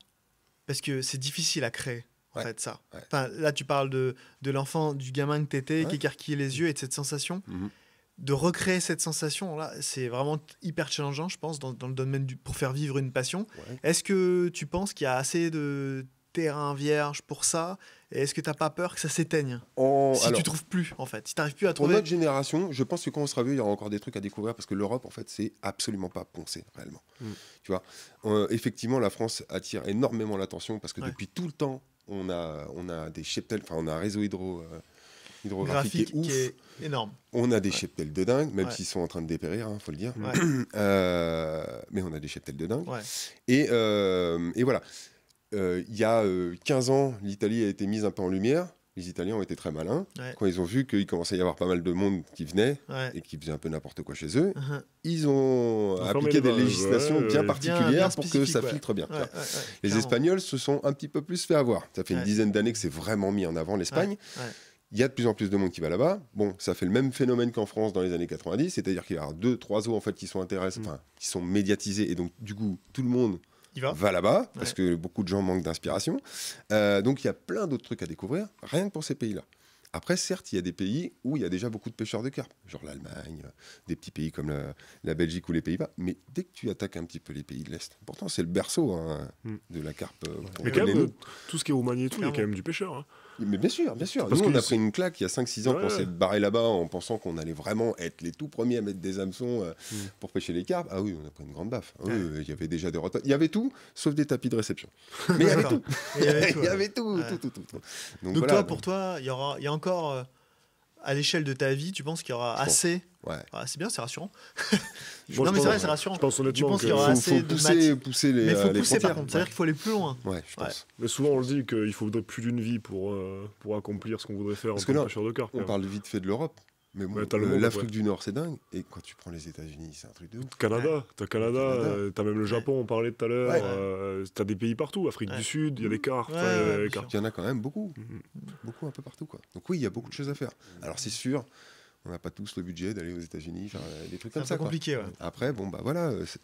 Parce que c'est difficile à créer, en Ouais. fait, ça. Ouais. Enfin, là, tu parles de, de l'enfant, du gamin que tu étais, Ouais. qui écarquillait les yeux et de cette sensation. Mhm. De recréer cette sensation, là, c'est vraiment hyper challengeant, je pense, dans, dans le domaine du, pour faire vivre une passion. Est-ce que tu penses qu'il y a assez de terrain vierge pour ça? Et est-ce que tu n'as pas peur que ça s'éteigne Si alors, tu trouves plus, en fait. Si tu n'arrives plus à pour trouver. notre génération, je pense que quand on sera vieux, il y aura encore des trucs à découvrir parce que l'Europe, en fait, c'est absolument pas poncé réellement. Mm. Tu vois, Euh, effectivement, la France attire énormément l'attention parce que Ouais. depuis tout le temps, on a, on a des cheptels, enfin, on a un réseau hydro, euh, hydrographique graphique qui est est énorme. On a des Ouais. cheptels de dingue, même Ouais. s'ils sont en train de dépérir, il faut le dire. Ouais. <clears throat> Euh, mais on a des cheptels de dingue. Et, euh, et voilà. Euh, Il y a euh, 15 ans, l'Italie a été mise un peu en lumière. Les Italiens ont été très malins. Ouais. Quand ils ont vu qu'il commençait à y avoir pas mal de monde qui venait Ouais. et qui faisait un peu n'importe quoi chez eux, Mhm. ils ont Ils appliqué des législations ouais, bien particulières Bien- bien pour que ça ouais. filtre bien. tu Ouais, vois. ouais, ouais, Les clairement. Espagnols se sont un petit peu plus fait avoir. Ça fait une dizaine d'années que c'est vraiment mis en avant l'Espagne. Ouais, ouais. Il y a de plus en plus de monde qui va là-bas. Bon, ça fait le même phénomène qu'en France dans les années 90, c'est-à-dire qu'il y a deux, trois eaux en fait qui sont intéressants, Mm. qui sont médiatisées et donc du coup tout le monde va va là-bas parce que beaucoup de gens manquent d'inspiration. Euh, donc il y a plein d'autres trucs à découvrir, rien que pour ces pays-là. Après, certes, il y a des pays où il y a déjà beaucoup de pêcheurs de carpe, genre l'Allemagne, des petits pays comme la, la Belgique ou les Pays-Bas. Mais dès que tu attaques un petit peu les pays de l'Est, pourtant c'est le berceau hein, Mm. de la carpe. euh, pour Mais quand même, euh, tout ce qui est Roumanie et tout, il y a quand même du pêcheur. hein. Mais bien sûr, bien sûr. Parce Nous, on a pris une claque il y a 5-6 ans Ouais. quand on s'est barré là-bas en pensant qu'on allait vraiment être les tout premiers à mettre des hameçons euh, Mm. pour pêcher les carpes. Ah oui, on a pris une grande baffe. Ah oui, Ouais. il y avait déjà des retards. Il y avait tout, sauf des tapis de réception. <laughs> Mais il y avait tout. Il y avait tout, <laughs> Il y ouais. avait tout, Ouais. tout, tout, tout, tout. Donc, voilà, toi, donc, pour toi, il y aura, il y a encore euh, à l'échelle de ta vie, tu penses qu'il y aura Je pense. Ouais. Ah, C'est bien, c'est rassurant. Moi, <laughs> non, mais c'est vrai, c'est rassurant. Je pense honnêtement qu'il y aura Faut, assez faut de pousser, pousser les, Mais il euh, faut les pousser par contre, c'est-à-dire qu'il faut aller plus loin. Ouais, je Ouais. pense. Mais souvent, on le dit qu'il faudrait plus d'une vie pour, euh, pour accomplir ce qu'on voudrait faire Parce en que tant que là, de carpe. On parle vite fait de l'Europe. Mais bon, Ouais, euh, l'Afrique ouais. du Nord, c'est dingue. Et quand tu prends les États-Unis, c'est un truc de ouf. Canada, t'as Canada, Canada. euh, t'as même le Japon, on parlait tout à l'heure, Ouais. euh, t'as des pays partout, Afrique Ouais. du Sud, il y a des Ouais, enfin, il y en a quand même beaucoup. Mhm. Beaucoup un peu partout. Quoi. Donc oui, il y a beaucoup de choses à faire. Alors c'est sûr, on n'a pas tous le budget d'aller aux États-Unis, faire euh, des trucs C'est comme ça. quoi. compliqué. ouais. Après, bon, bah voilà, euh, c'est-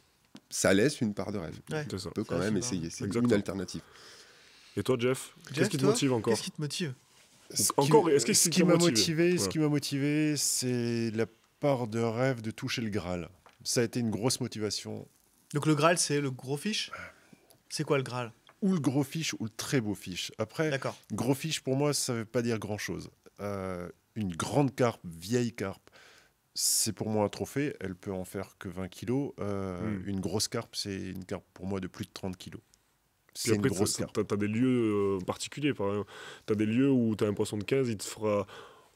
ça laisse une part de rêve. Ouais. C'est ça. On peut quand même c'est essayer. C'est une alternative. Et toi, Jeff, Jeff, qu'est-ce qui te motive encore Qu'est-ce qui te motive? Ce Encore, qui- est-ce que ce c'est qui m'a motivé motivé, ce qui m'a motivé, c'est la part de rêve de toucher le Graal. Ça a été une grosse motivation. Donc le Graal, c'est le gros fiche C'est quoi le Graal? Ou le gros fiche ou le très beau fiche. Après, gros fiche pour moi, ça veut pas dire grand chose. Une grande carpe, vieille carpe, c'est pour moi un trophée. Elle peut en faire que 20 kilos. Euh, Mm. Une grosse carpe, c'est une carpe pour moi de plus de 30 kilos. Puis C'est une après, grosse ça- carpe. t'as t'as des lieux euh, particuliers, par exemple. T'as des lieux où t'as un poisson de 15, il te fera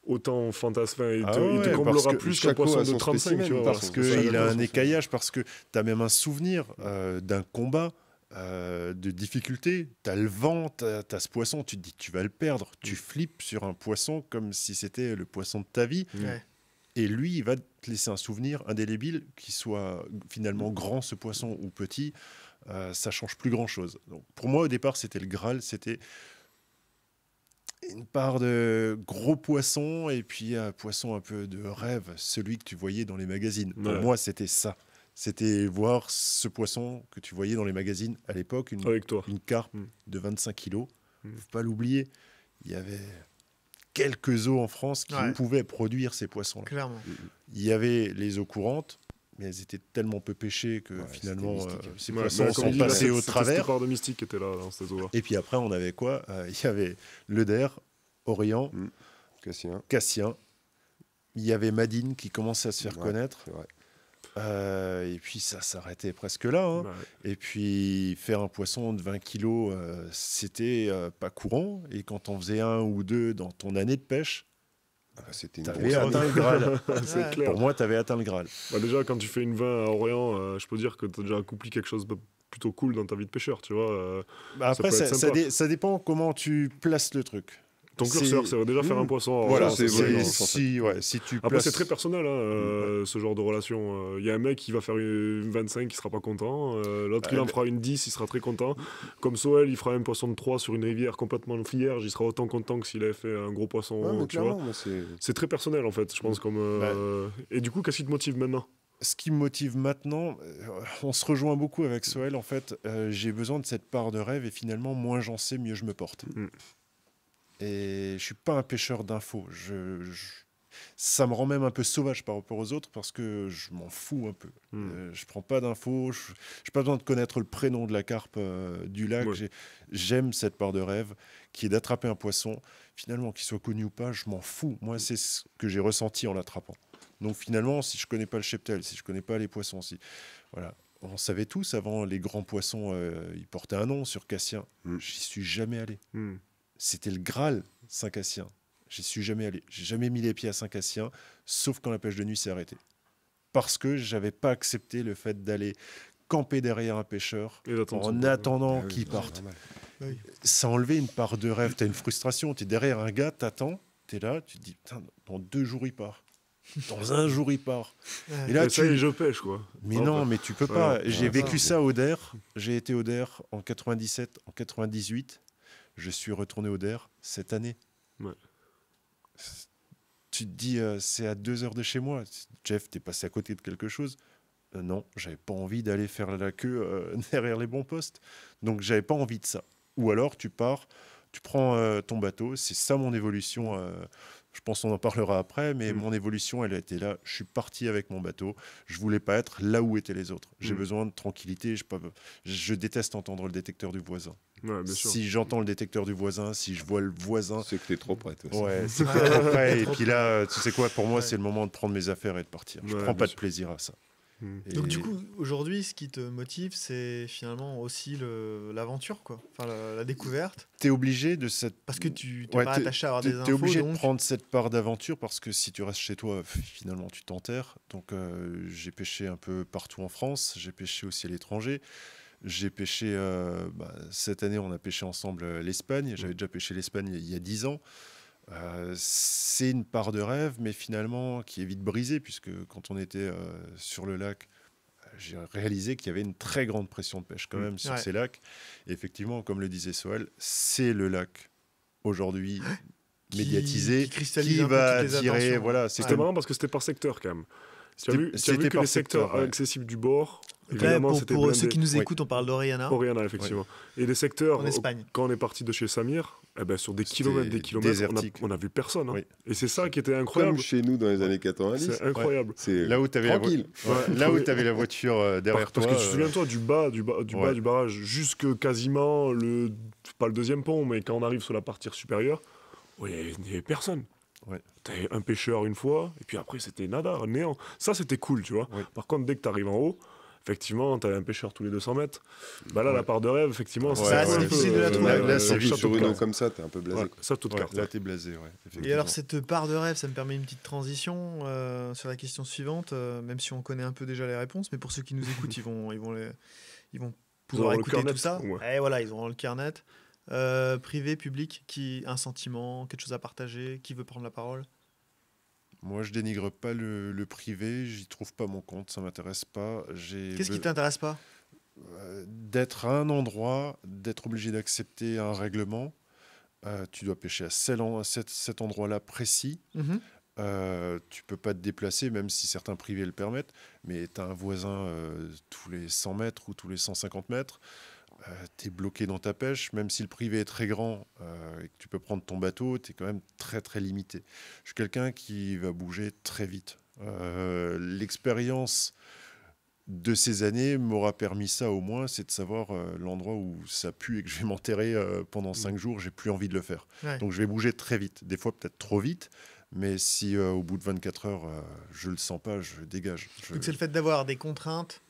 autant fantasmer, il te, Ah il te ouais, comblera plus qu'un poisson a de son 35, tu spécimen, vois. parce qu'il a un écaillage, parce que tu as même un souvenir euh, d'un combat. Euh, de difficulté, tu as le vent, tu as, ce poisson, tu te dis tu vas le perdre, tu flippes sur un poisson comme si c'était le poisson de ta vie, Mm. Et lui il va te laisser un souvenir indélébile, qu'il soit finalement grand ce poisson ou petit, euh, ça change plus grand chose. Donc, pour moi au départ c'était le Graal, c'était une part de gros poisson et puis un poisson un peu de rêve, celui que tu voyais dans les magazines. Pour moi, c'était ça. C'était voir ce poisson que tu voyais dans les magazines à l'époque, une, Avec toi. une carpe Mm. de 25 kilos. Mm. Faut pas l'oublier. Il y avait quelques eaux en France qui Ouais. pouvaient produire ces poissons-là. Clairement. Il y avait les eaux courantes, mais elles étaient tellement peu pêchées que Ouais, finalement euh, ces Ouais, poissons sont passés au cette travers. de mystique qui était là, dans ces eaux-là. Et puis après, on avait quoi? Euh, Il y avait le Der, Orient, Cassien, Cassien. Il y avait Madine qui commençait à se faire Ouais. connaître. c'est vrai. Euh, et puis ça s'arrêtait presque là. hein. Bah, Et puis faire un poisson de 20 kilos, euh, c'était euh, pas courant. Et quand on faisait un ou deux dans ton année de pêche, Ah, C'était une t'avais atteint le Graal. <laughs> c'est Ouais. clair. Pour moi, t'avais atteint le Graal. Bah, déjà, quand tu fais une 20 à Orient, euh, je peux dire que tu as déjà accompli quelque chose de plutôt cool dans ta vie de pêcheur, tu vois. euh, Bah, après, ça, dé- ça dépend comment tu places le truc. Ton curseur, c'est déjà faire Mmh. un poisson. à Voilà, c'est ça, si, ouais, si tu Après, c'est très personnel, hein, euh, ce genre de relation. Il y a un mec qui va faire une 25 qui sera pas content, euh, l'autre il en fera une 10, il sera très content. Comme Soel, il fera un poisson de 3 sur une rivière complètement vierge, il sera autant content que s'il avait fait un gros poisson, tu vois. c'est. Très personnel en fait, je pense. Comme, euh, Et du coup, qu'est-ce qui te motive maintenant? Ce qui me motive maintenant, euh, on se rejoint beaucoup avec Soel. En fait, euh, j'ai besoin de cette part de rêve et finalement, moins j'en sais, mieux je me porte. Mm. Et je suis pas un pêcheur d'infos. Je, je- ça me rend même un peu sauvage par rapport aux autres parce que je m'en fous un peu. Hmm. Euh, je prends pas d'infos. Je n'ai pas besoin de connaître le prénom de la carpe euh, du lac. Ouais. J'aime cette part de rêve qui est d'attraper un poisson. Finalement, qu'il soit connu ou pas, je m'en fous. Moi, c'est ce que j'ai ressenti en l'attrapant. Donc finalement, si je connais pas le cheptel, si je connais pas les poissons, si voilà, on savait tous avant les grands poissons, euh, ils portaient un nom sur Cassien. Mm. J'y suis jamais allé. Hmm. C'était le Graal Saint-Cassien. J'y suis jamais allé. J'ai jamais mis les pieds à Saint-Cassien, sauf quand la pêche de nuit s'est arrêtée. Parce que j'avais pas accepté le fait d'aller camper derrière un pêcheur en attendant Ah oui, qu'il parte. Ça a enlevé une part de rêve. Tu as une frustration. Tu es derrière un gars, t'attends, tu es là, tu te dis, Putain, dans deux jours il part. Dans un jour il part. Et là, tu, je pêche quoi. mais non, mais tu peux pas. J'ai ouais, vécu ça. ça au DER. J'ai été au DER en 97, en 98. Je suis retourné au DER cette année. Ouais. Tu te dis, euh, c'est à deux heures de chez moi. Jeff, t'es passé à côté de quelque chose Euh, Non, j'avais pas envie d'aller faire la queue euh, <laughs> derrière les bons postes. Donc, j'avais pas envie de ça. Ou alors, tu pars, tu prends ton bateau. C'est ça mon évolution Je pense qu'on en parlera après, mais Mm. mon évolution, elle a été là. Je suis parti avec mon bateau. Je voulais pas être là où étaient les autres. J'ai Mm. besoin de tranquillité. Je, peux- je déteste entendre le détecteur du voisin. Ouais, bien sûr. Si j'entends le détecteur du voisin, si je vois le voisin, C'est que t'es trop près, toi. ouais, c'est pas après. <laughs> Et Trop puis là, tu sais quoi, pour moi, Ouais. c'est le moment de prendre mes affaires et de partir. Je Ouais, prends pas de plaisir à ça. Mm. Et- Donc du coup, aujourd'hui, ce qui te motive, c'est finalement aussi le- l'aventure, quoi. Enfin, la, la découverte. t'es obligé de cette Parce que tu t'es Ouais, pas t'es- attaché à avoir T'es des t'es infos. obligé de prendre cette part d'aventure parce que si tu restes chez toi, finalement, tu t'enterres. Donc, euh, j'ai pêché un peu partout en France. J'ai pêché aussi à l'étranger. J'ai pêché, euh, bah, cette année, on a pêché ensemble euh, l'Espagne. J'avais déjà pêché l'Espagne il y a 10 ans. Euh, c'est une part de rêve, mais finalement, qui est vite brisée, puisque quand on était euh, sur le lac, euh, j'ai réalisé qu'il y avait une très grande pression de pêche quand Mm. même sur Ouais. ces lacs. Et effectivement, comme le disait Soel, c'est le lac aujourd'hui <gasps> médiatisé qui va attirer. Voilà, c'était marrant parce que c'était par secteur quand même. Tu as C'était- vu, tu as c'était vu que par les secteurs secteur, ouais. accessibles du bord, évidemment, là, pour, pour blindé. ceux qui nous Oui. écoutent, on parle d'Oriana Oriana, effectivement. Et les secteurs, en Espagne. quand on est parti de chez Samir, eh ben, sur des kilomètres, des kilomètres, on a, désertique. on a vu personne. hein. Oui. Et c'est ça qui était Comme incroyable. chez nous dans les années 90. C'est incroyable. C'est là où tu avais, la, vo- tranquille. Ouais, là où t'avais la voiture euh, derrière Parce toi. que tu te euh, souviens-toi du bas du, bas, du, bas ouais. du barrage jusque quasiment le pas le deuxième pont, mais quand on arrive sur la partie supérieure, ouais, il n'y avait personne. Ouais. T'avais un pêcheur une fois, et puis après c'était nada, néant. Ça c'était cool, tu vois. Ouais. Par contre, dès que tu arrives en haut, effectivement, t'avais un pêcheur tous les 200 mètres. Bah là, Ouais. la part de rêve, effectivement, Ouais, c'est ouais, c'est difficile de la trouver. Là- là, c'est euh, juste sur une comme ça, t'es un peu blasé. Ouais, ça toute ouais, carte. là, t'es blasé. Ouais, Et alors, cette part de rêve, ça me permet une petite transition euh, sur la question suivante, euh, même si on connaît un peu déjà les réponses, mais pour ceux qui nous écoutent, ils vont, ils vont, les, ils vont pouvoir écouter tout ça. ouais. Et voilà, ils auront le cœur net. Euh, privé, public, qui un sentiment, quelque chose à partager, qui veut prendre la parole? Moi, je dénigre pas le, le privé, j'y trouve pas mon compte, ça m'intéresse pas. J'ai Qu'est-ce qui t'intéresse pas? Euh, D'être à un endroit, d'être obligé d'accepter un règlement. Euh, tu dois pêcher à cel- à cet, cet endroit-là précis. Mhm. Euh, tu peux pas te déplacer, même si certains privés le permettent, mais tu as un voisin euh, tous les 100 mètres ou tous les 150 mètres. Tu es bloqué dans ta pêche, même si le privé est très grand euh, et que tu peux prendre ton bateau, tu es quand même très très limité. Je suis quelqu'un qui va bouger très vite. Euh, L'expérience de ces années m'aura permis ça au moins, c'est de savoir euh, l'endroit où ça pue et que je vais m'enterrer euh, pendant 5 jours, j'ai plus envie de le faire. Ouais. Donc je vais bouger très vite, des fois peut-être trop vite, mais si euh, au bout de 24 heures euh, je le sens pas, je dégage. Je- Donc c'est le fait d'avoir des contraintes,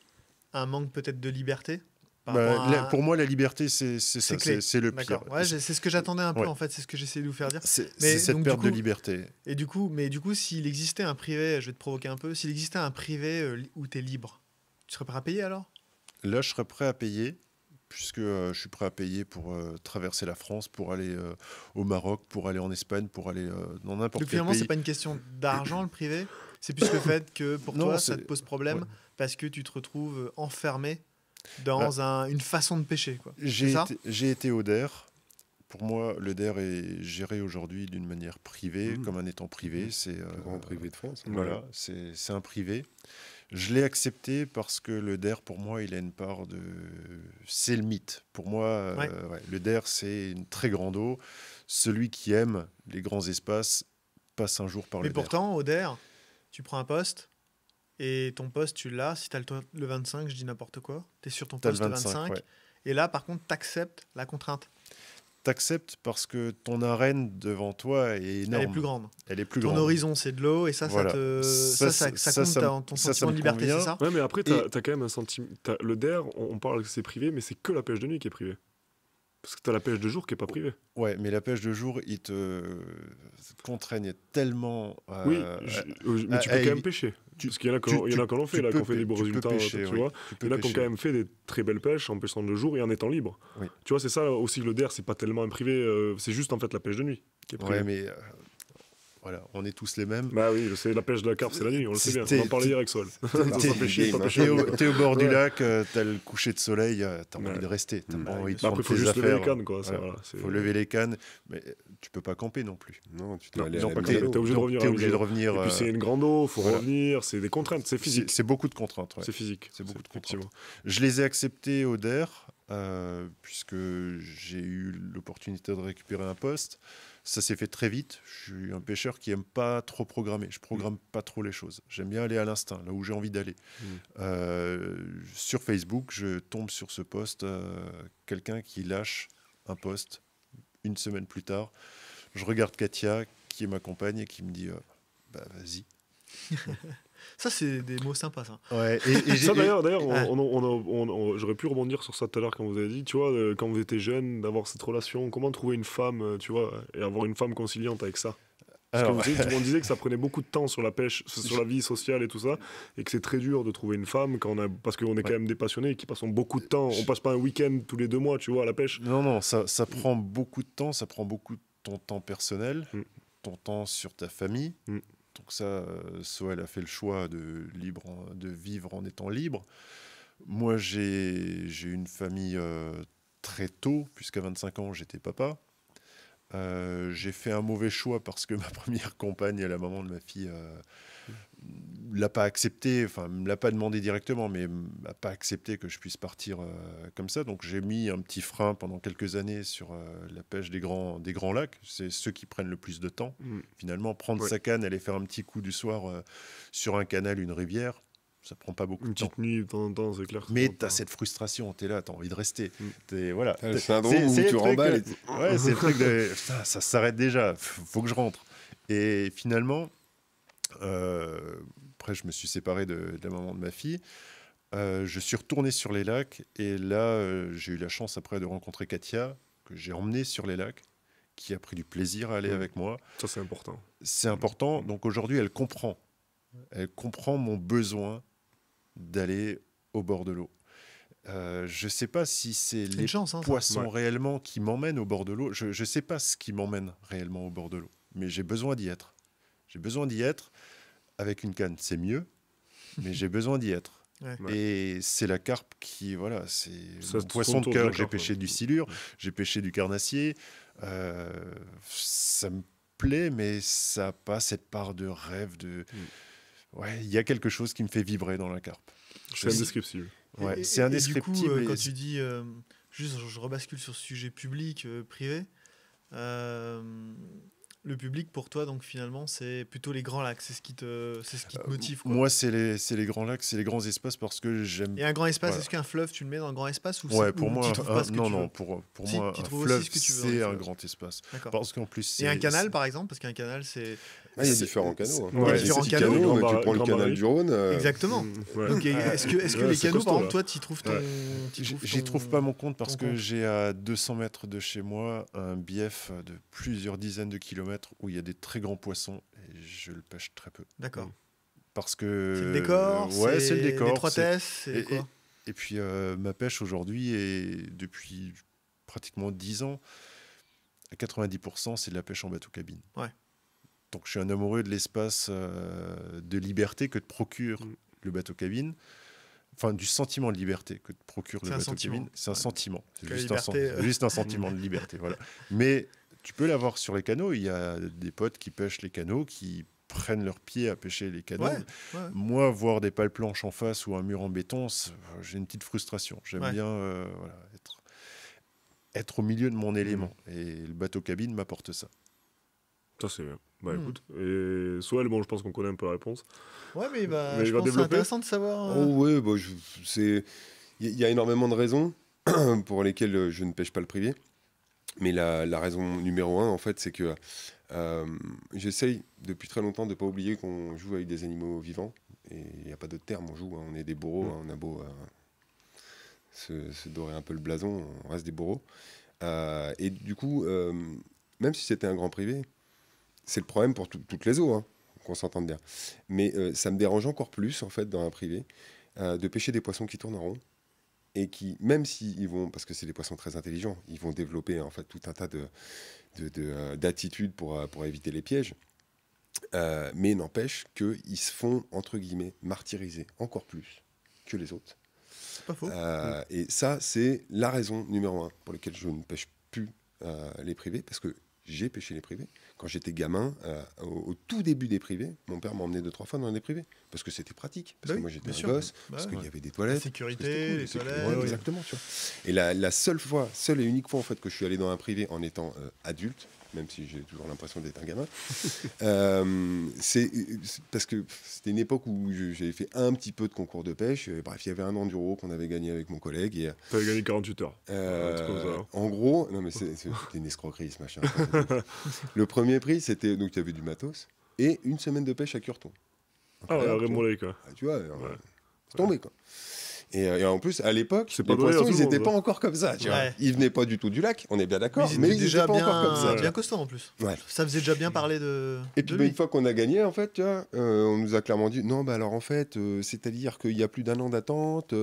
un manque peut-être de liberté? Bah, à- pour moi, la liberté, c'est ça, le pire. Ouais, c'est ce que j'attendais un peu Ouais. en fait, c'est ce que j'essayais de vous faire dire. C'est cette donc, perte de liberté. Et du coup, mais du coup, s'il existait un privé, je vais te provoquer un peu, s'il existait un privé euh, où tu es libre, tu serais prêt à payer alors? Là, je serais prêt à payer, puisque euh, je suis prêt à payer pour euh, traverser la France, pour aller euh, au Maroc, pour aller en Espagne, pour aller dans n'importe quel finalement, pays. c'est pas une question d'argent le privé, c'est plus le <coughs> fait que pour Non, toi, ça te pose problème ouais. parce que tu te retrouves enfermé dans un- une façon de pêcher. Quoi. J'ai été, j'ai été au DER. Pour moi, le DER est géré aujourd'hui d'une manière privée, Mhm. comme un étang privé. C'est euh, grand privé de France. hein. Voilà, c'est c'est un privé. Je l'ai accepté parce que le DER, pour moi, il a une part de. C'est le mythe. Pour moi, euh, Ouais. le DER, c'est une très grande eau. Celui qui aime les grands espaces passe un jour par Mais le DER. pourtant, au DER, tu prends un poste et ton poste, tu l'as. Si tu as le, le 25, je dis n'importe quoi, tu es sur ton T'as le poste 25, 25. ouais. Et là, par contre, tu acceptes la contrainte. T'acceptes parce que ton arène devant toi est énorme. Elle est plus grande. Elle est plus Ton grande. horizon, c'est de l'eau et ça, Voilà. ça, te, Ça, ça, ça, c'est- ça ça, compte ça me- ta- ton ça, ça sentiment me de liberté, c'est ça? Ouais, mais après, t'as Et- as quand même un sentiment. Le DER, on, on parle que c'est privé, mais c'est que la pêche de nuit qui est privée. Parce que t'as la pêche de jour qui est pas privée. Ouais, mais la pêche de jour, ils te contraignent tellement. euh, oui, je- euh, mais à- tu à peux quand même pêcher. tu- Parce qu'il y en a qui tu- l'ont fait, tu là, qui ont fait des beaux tu résultats, pêcher, tu oui. vois. Tu Il y en a qui ont quand même fait des très belles pêches en pêchant de jour et en étant libre. Oui. Tu vois, c'est ça aussi le DER, c'est pas tellement un privé, euh, c'est juste en fait la pêche de nuit qui est privée. Ouais, mais euh, voilà, on est tous les mêmes. Bah oui, c'est la pêche de la carpe, c'est la nuit, on le sait bien. On en parlait hier avec Sol. t'es- au, bord du lac, euh, t'as le coucher de soleil, euh, t'as envie de rester, Bah, envie de Après, il faut juste lever les cannes, quoi. c'est- faut lever les cannes, mais tu peux pas camper non plus. Non, tu t'es obligé de revenir obligé de revenir. Et puis euh, c'est une grande eau, faut revenir, c'est des contraintes, c'est physique. c'est beaucoup de contraintes. C'est physique. C'est beaucoup de effectivement. Je les ai acceptés au DER, euh, puisque j'ai eu l'opportunité de récupérer un poste. Ça s'est fait très vite. Je suis un pêcheur qui aime pas trop programmer. Je programme pas trop les choses. J'aime bien aller à l'instinct, là où j'ai envie d'aller. Mm. Euh, sur Facebook, je tombe sur ce post, euh, quelqu'un qui lâche un post une semaine plus tard. Je regarde Katia, qui est ma compagne, et qui me dit euh, Bah, vas-y. <laughs> Ça, c'est des mots sympas, ça. Ouais, et, <laughs> Ça d'ailleurs, d'ailleurs, Ah. on- on- on- on- on- j'aurais pu rebondir sur ça tout à l'heure quand vous avez dit, tu vois, euh, quand vous étiez jeune, d'avoir cette relation, comment trouver une femme, euh, tu vois, et avoir une femme conciliante avec ça? Parce Alors, que vous <laughs> disait que ça prenait beaucoup de temps sur la pêche, sur la vie sociale et tout ça, et que c'est très dur de trouver une femme quand on a, parce qu'on est quand même des passionnés et qui passons beaucoup de temps. On passe pas un week-end tous les deux mois, tu vois, à la pêche. Non, non, ça, ça prend beaucoup de temps, ça prend beaucoup de ton temps personnel, Mm. ton temps sur ta famille. Mm. Donc ça, euh, Soël a fait le choix de, libre, de vivre en étant libre. Moi, j'ai une famille euh, très tôt, puisqu'à 25 ans, j'étais papa. Euh, j'ai fait un mauvais choix parce que <laughs> ma première compagne, la maman de ma fille, l'a pas accepté, enfin, me l'a pas demandé directement, mais m'a pas accepté que je puisse partir euh, comme ça. Donc j'ai mis un petit frein pendant quelques années sur euh, la pêche des grands, des grands lacs. C'est ceux qui prennent le plus de temps. Mm. Finalement, prendre Ouais. sa canne, aller faire un petit coup du soir euh, sur un canal, une rivière, ça prend pas beaucoup Une de temps. petite nuit de temps en temps, c'est clair. Mais tu as cette frustration, tu es là, tu as envie de rester. Mm. T'es- voilà. T'as le T'es- syndrome c'est- où tu le remballes et Ouais, c'est le truc de Putain, ça s'arrête déjà, faut que je rentre. Et finalement, euh, après, je me suis séparé de, de la maman de ma fille. Euh, je suis retourné sur les lacs et là, euh, j'ai eu la chance après de rencontrer Katia, que j'ai emmenée sur les lacs, qui a pris du plaisir à aller Mm. avec moi. Ça, c'est important. C'est important. Donc aujourd'hui, elle comprend. Elle comprend mon besoin d'aller au bord de l'eau. Euh, je ne sais pas si c'est les chance, hein, poissons Ouais. réellement qui m'emmènent au bord de l'eau. Je ne sais pas ce qui m'emmène réellement au bord de l'eau, mais j'ai besoin d'y être. J'ai besoin d'y être. Avec une canne, c'est mieux, mais j'ai besoin d'y être. <laughs> Ouais. Et c'est la carpe qui, voilà, c'est Ça mon se poisson de cœur. J'ai pêché ouais. du silure, j'ai pêché du carnassier. Euh, ça me plaît, mais ça n'a pas cette part de rêve. De... Mm. Ouais, il y a quelque chose qui me fait vibrer dans la carpe. C'est indescriptible. Et- Ouais, et- c'est et indescriptible. Du coup, euh, et quand tu dis, euh, juste, je, rebascule sur ce sujet public, euh, privé. Le public pour toi, donc finalement, c'est plutôt les grands lacs. C'est ce qui te, c'est ce qui te Euh, motive. quoi. Moi, c'est les, c'est les grands lacs, c'est les grands espaces parce que j'aime. Et un grand espace, Voilà. est-ce qu'un fleuve, tu le mets dans le grand espace ou Ouais, pour ou moi, un- non, non, pour, pour Si, moi, un fleuve, ce les c'est un grand espace. D'accord. Parce qu'en plus, Et un canal, par exemple, parce qu'un canal, c'est Ah, il y a différents canaux. hein. Ouais, Il y a différents canaux. canaux, Grand tu prends le canal du Rhône. euh, exactement. <laughs> Ouais. Donc, est-ce que, est-ce que Ouais, les canaux, costaud, par là. exemple, toi, tu trouves ton, J'y ton- trouve pas mon compte parce que j'ai à 200 mètres de chez moi un bief de plusieurs dizaines de kilomètres où il y a des très grands poissons et je le pêche très peu. D'accord. Parce que. C'est le décor, Euh, Ouais, c'est le décor. l'étroitesse, c'est et- quoi? Et puis euh, ma pêche aujourd'hui est depuis pratiquement 10 ans, à 90%, c'est de la pêche en bateau cabine. Ouais. Donc je suis un amoureux de l'espace euh, de liberté que te procure Mm. le bateau cabine. Enfin, du sentiment de liberté que te procure le bateau sentiment. cabine. C'est un sentiment. C'est juste, euh. juste un <laughs> sentiment de liberté. Voilà. Mais tu peux l'avoir sur les canaux. Il y a des potes qui pêchent les canaux, qui prennent leurs pieds à pêcher les canaux. Ouais, ouais. Moi, voir des pales planches en face ou un mur en béton, c'est- j'ai une petite frustration. J'aime Ouais. bien euh, voilà, être, être au milieu de mon élément. Et le bateau cabine m'apporte ça. Ça, c'est bien. Bah Mm. écoute. Et Soel, bon, je pense qu'on connaît un peu la réponse. Ouais, mais, bah, Mais je il va pense que c'est intéressant de savoir. euh, Oh ouais, bah, je- c'est il y, a énormément de raisons <clears throat> pour lesquelles euh, je ne pêche pas le privé. Mais la, la raison numéro un, en fait, c'est que euh, j'essaye depuis très longtemps de ne pas oublier qu'on joue avec des animaux vivants. Et il n'y a pas d'autre terme, on joue, hein, on est des bourreaux, Mm. hein, on a beau euh, se, se dorer un peu le blason, on reste des bourreaux. Euh, et du coup, euh, même si c'était un grand privé, c'est le problème pour tout- toutes les eaux, hein, qu'on s'entende bien. Mais euh, ça me dérange encore plus, en fait, dans un privé, euh, de pêcher des poissons qui tournent en rond et qui, même s'ils vont, parce que c'est des poissons très intelligents, ils vont développer en fait tout un tas de, euh, d'attitudes pour, pour éviter les pièges. Euh, mais n'empêche qu'ils se font, entre guillemets, martyriser encore plus que les autres. C'est pas faux. Euh, Et ça, c'est la raison numéro un pour laquelle je ne pêche plus euh, les privés, parce que j'ai pêché les privés. Quand j'étais gamin, euh, au, au tout début des privés, mon père m'emmenait deux, trois fois dans les privés, parce que c'était pratique, parce Bah que oui, moi j'étais un sûr. gosse, Bah parce ouais. qu'il y avait des La toilettes. sécurité, C'était cool, les toilettes. ouais, exactement. Tu vois. Et la, la seule fois, seule et unique fois en fait que je suis allé dans un privé en étant euh, adulte, même si j'ai toujours l'impression d'être un gamin. <laughs> Euh, c'est parce que c'était une époque où j'avais fait un petit peu de concours de pêche. Bref, il y avait un enduro qu'on avait gagné avec mon collègue. Et, tu avais gagné 48 heures. Hein. en gros, non mais c'était une escroquerie ce machin. <laughs> le premier prix, c'était donc tu avais du matos et une semaine de pêche à Curton. Ah, ouais, Rémolé, quoi. Ah, tu vois, c'est tombé, quoi. Euh, et, en plus, à l'époque, les poissons, ils n'étaient pas hein. encore comme ça. Tu vois. Ils venaient pas du tout du lac, on est bien d'accord. Mais ils étaient déjà pas bien, encore comme ça. bien costaud en plus. Ça faisait déjà bien parler de. Et puis, bah, une fois qu'on a gagné, en fait, tu vois, euh, on nous a clairement dit non, bah alors en fait, euh, c'est-à-dire qu'il y a plus d'un an d'attente.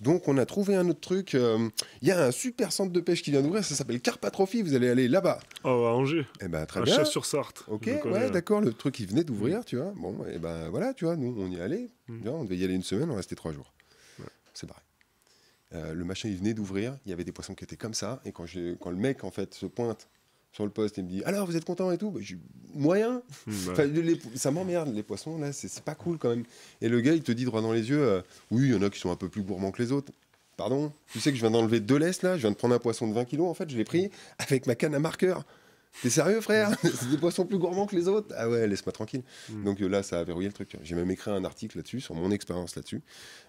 donc, on a trouvé un autre truc. Il y a un super centre de pêche qui vient d'ouvrir, ça s'appelle Carpatrophy. Vous allez aller là-bas. Oh, à Angers. Et eh ben, très bien. Chasse sur Sarthe. Ok, ouais, d'accord. Le truc, il venait d'ouvrir, mm. tu vois. Bon, et ben voilà, tu vois, nous, on y allait. Mm. on devait y aller une semaine, on restait trois jours. C'est pareil. Euh, le machin, il venait d'ouvrir. Il y avait des poissons qui étaient comme ça. Et quand, quand le mec, en fait, se pointe sur le poste et me dit Alors, vous êtes content et tout? <laughs> Bah, Moyen hmm, Ça m'emmerde, les poissons, là, c'est pas cool quand même. Et le gars, il te dit droit dans les yeux euh, Oui, il y en a qui sont un peu plus gourmands que les autres. Pardon? Tu sais que je viens d'enlever deux laisses là Je viens de prendre un poisson de 20 kilos, en fait, je l'ai pris avec ma canne à marqueur. T'es sérieux, frère <laughs> C'est des poissons plus gourmands que les autres Ah ouais, laisse-moi tranquille. Hmm. Donc euh, là, ça a verrouillé le truc. J'ai même écrit un article là-dessus, sur mon expérience là-dessus.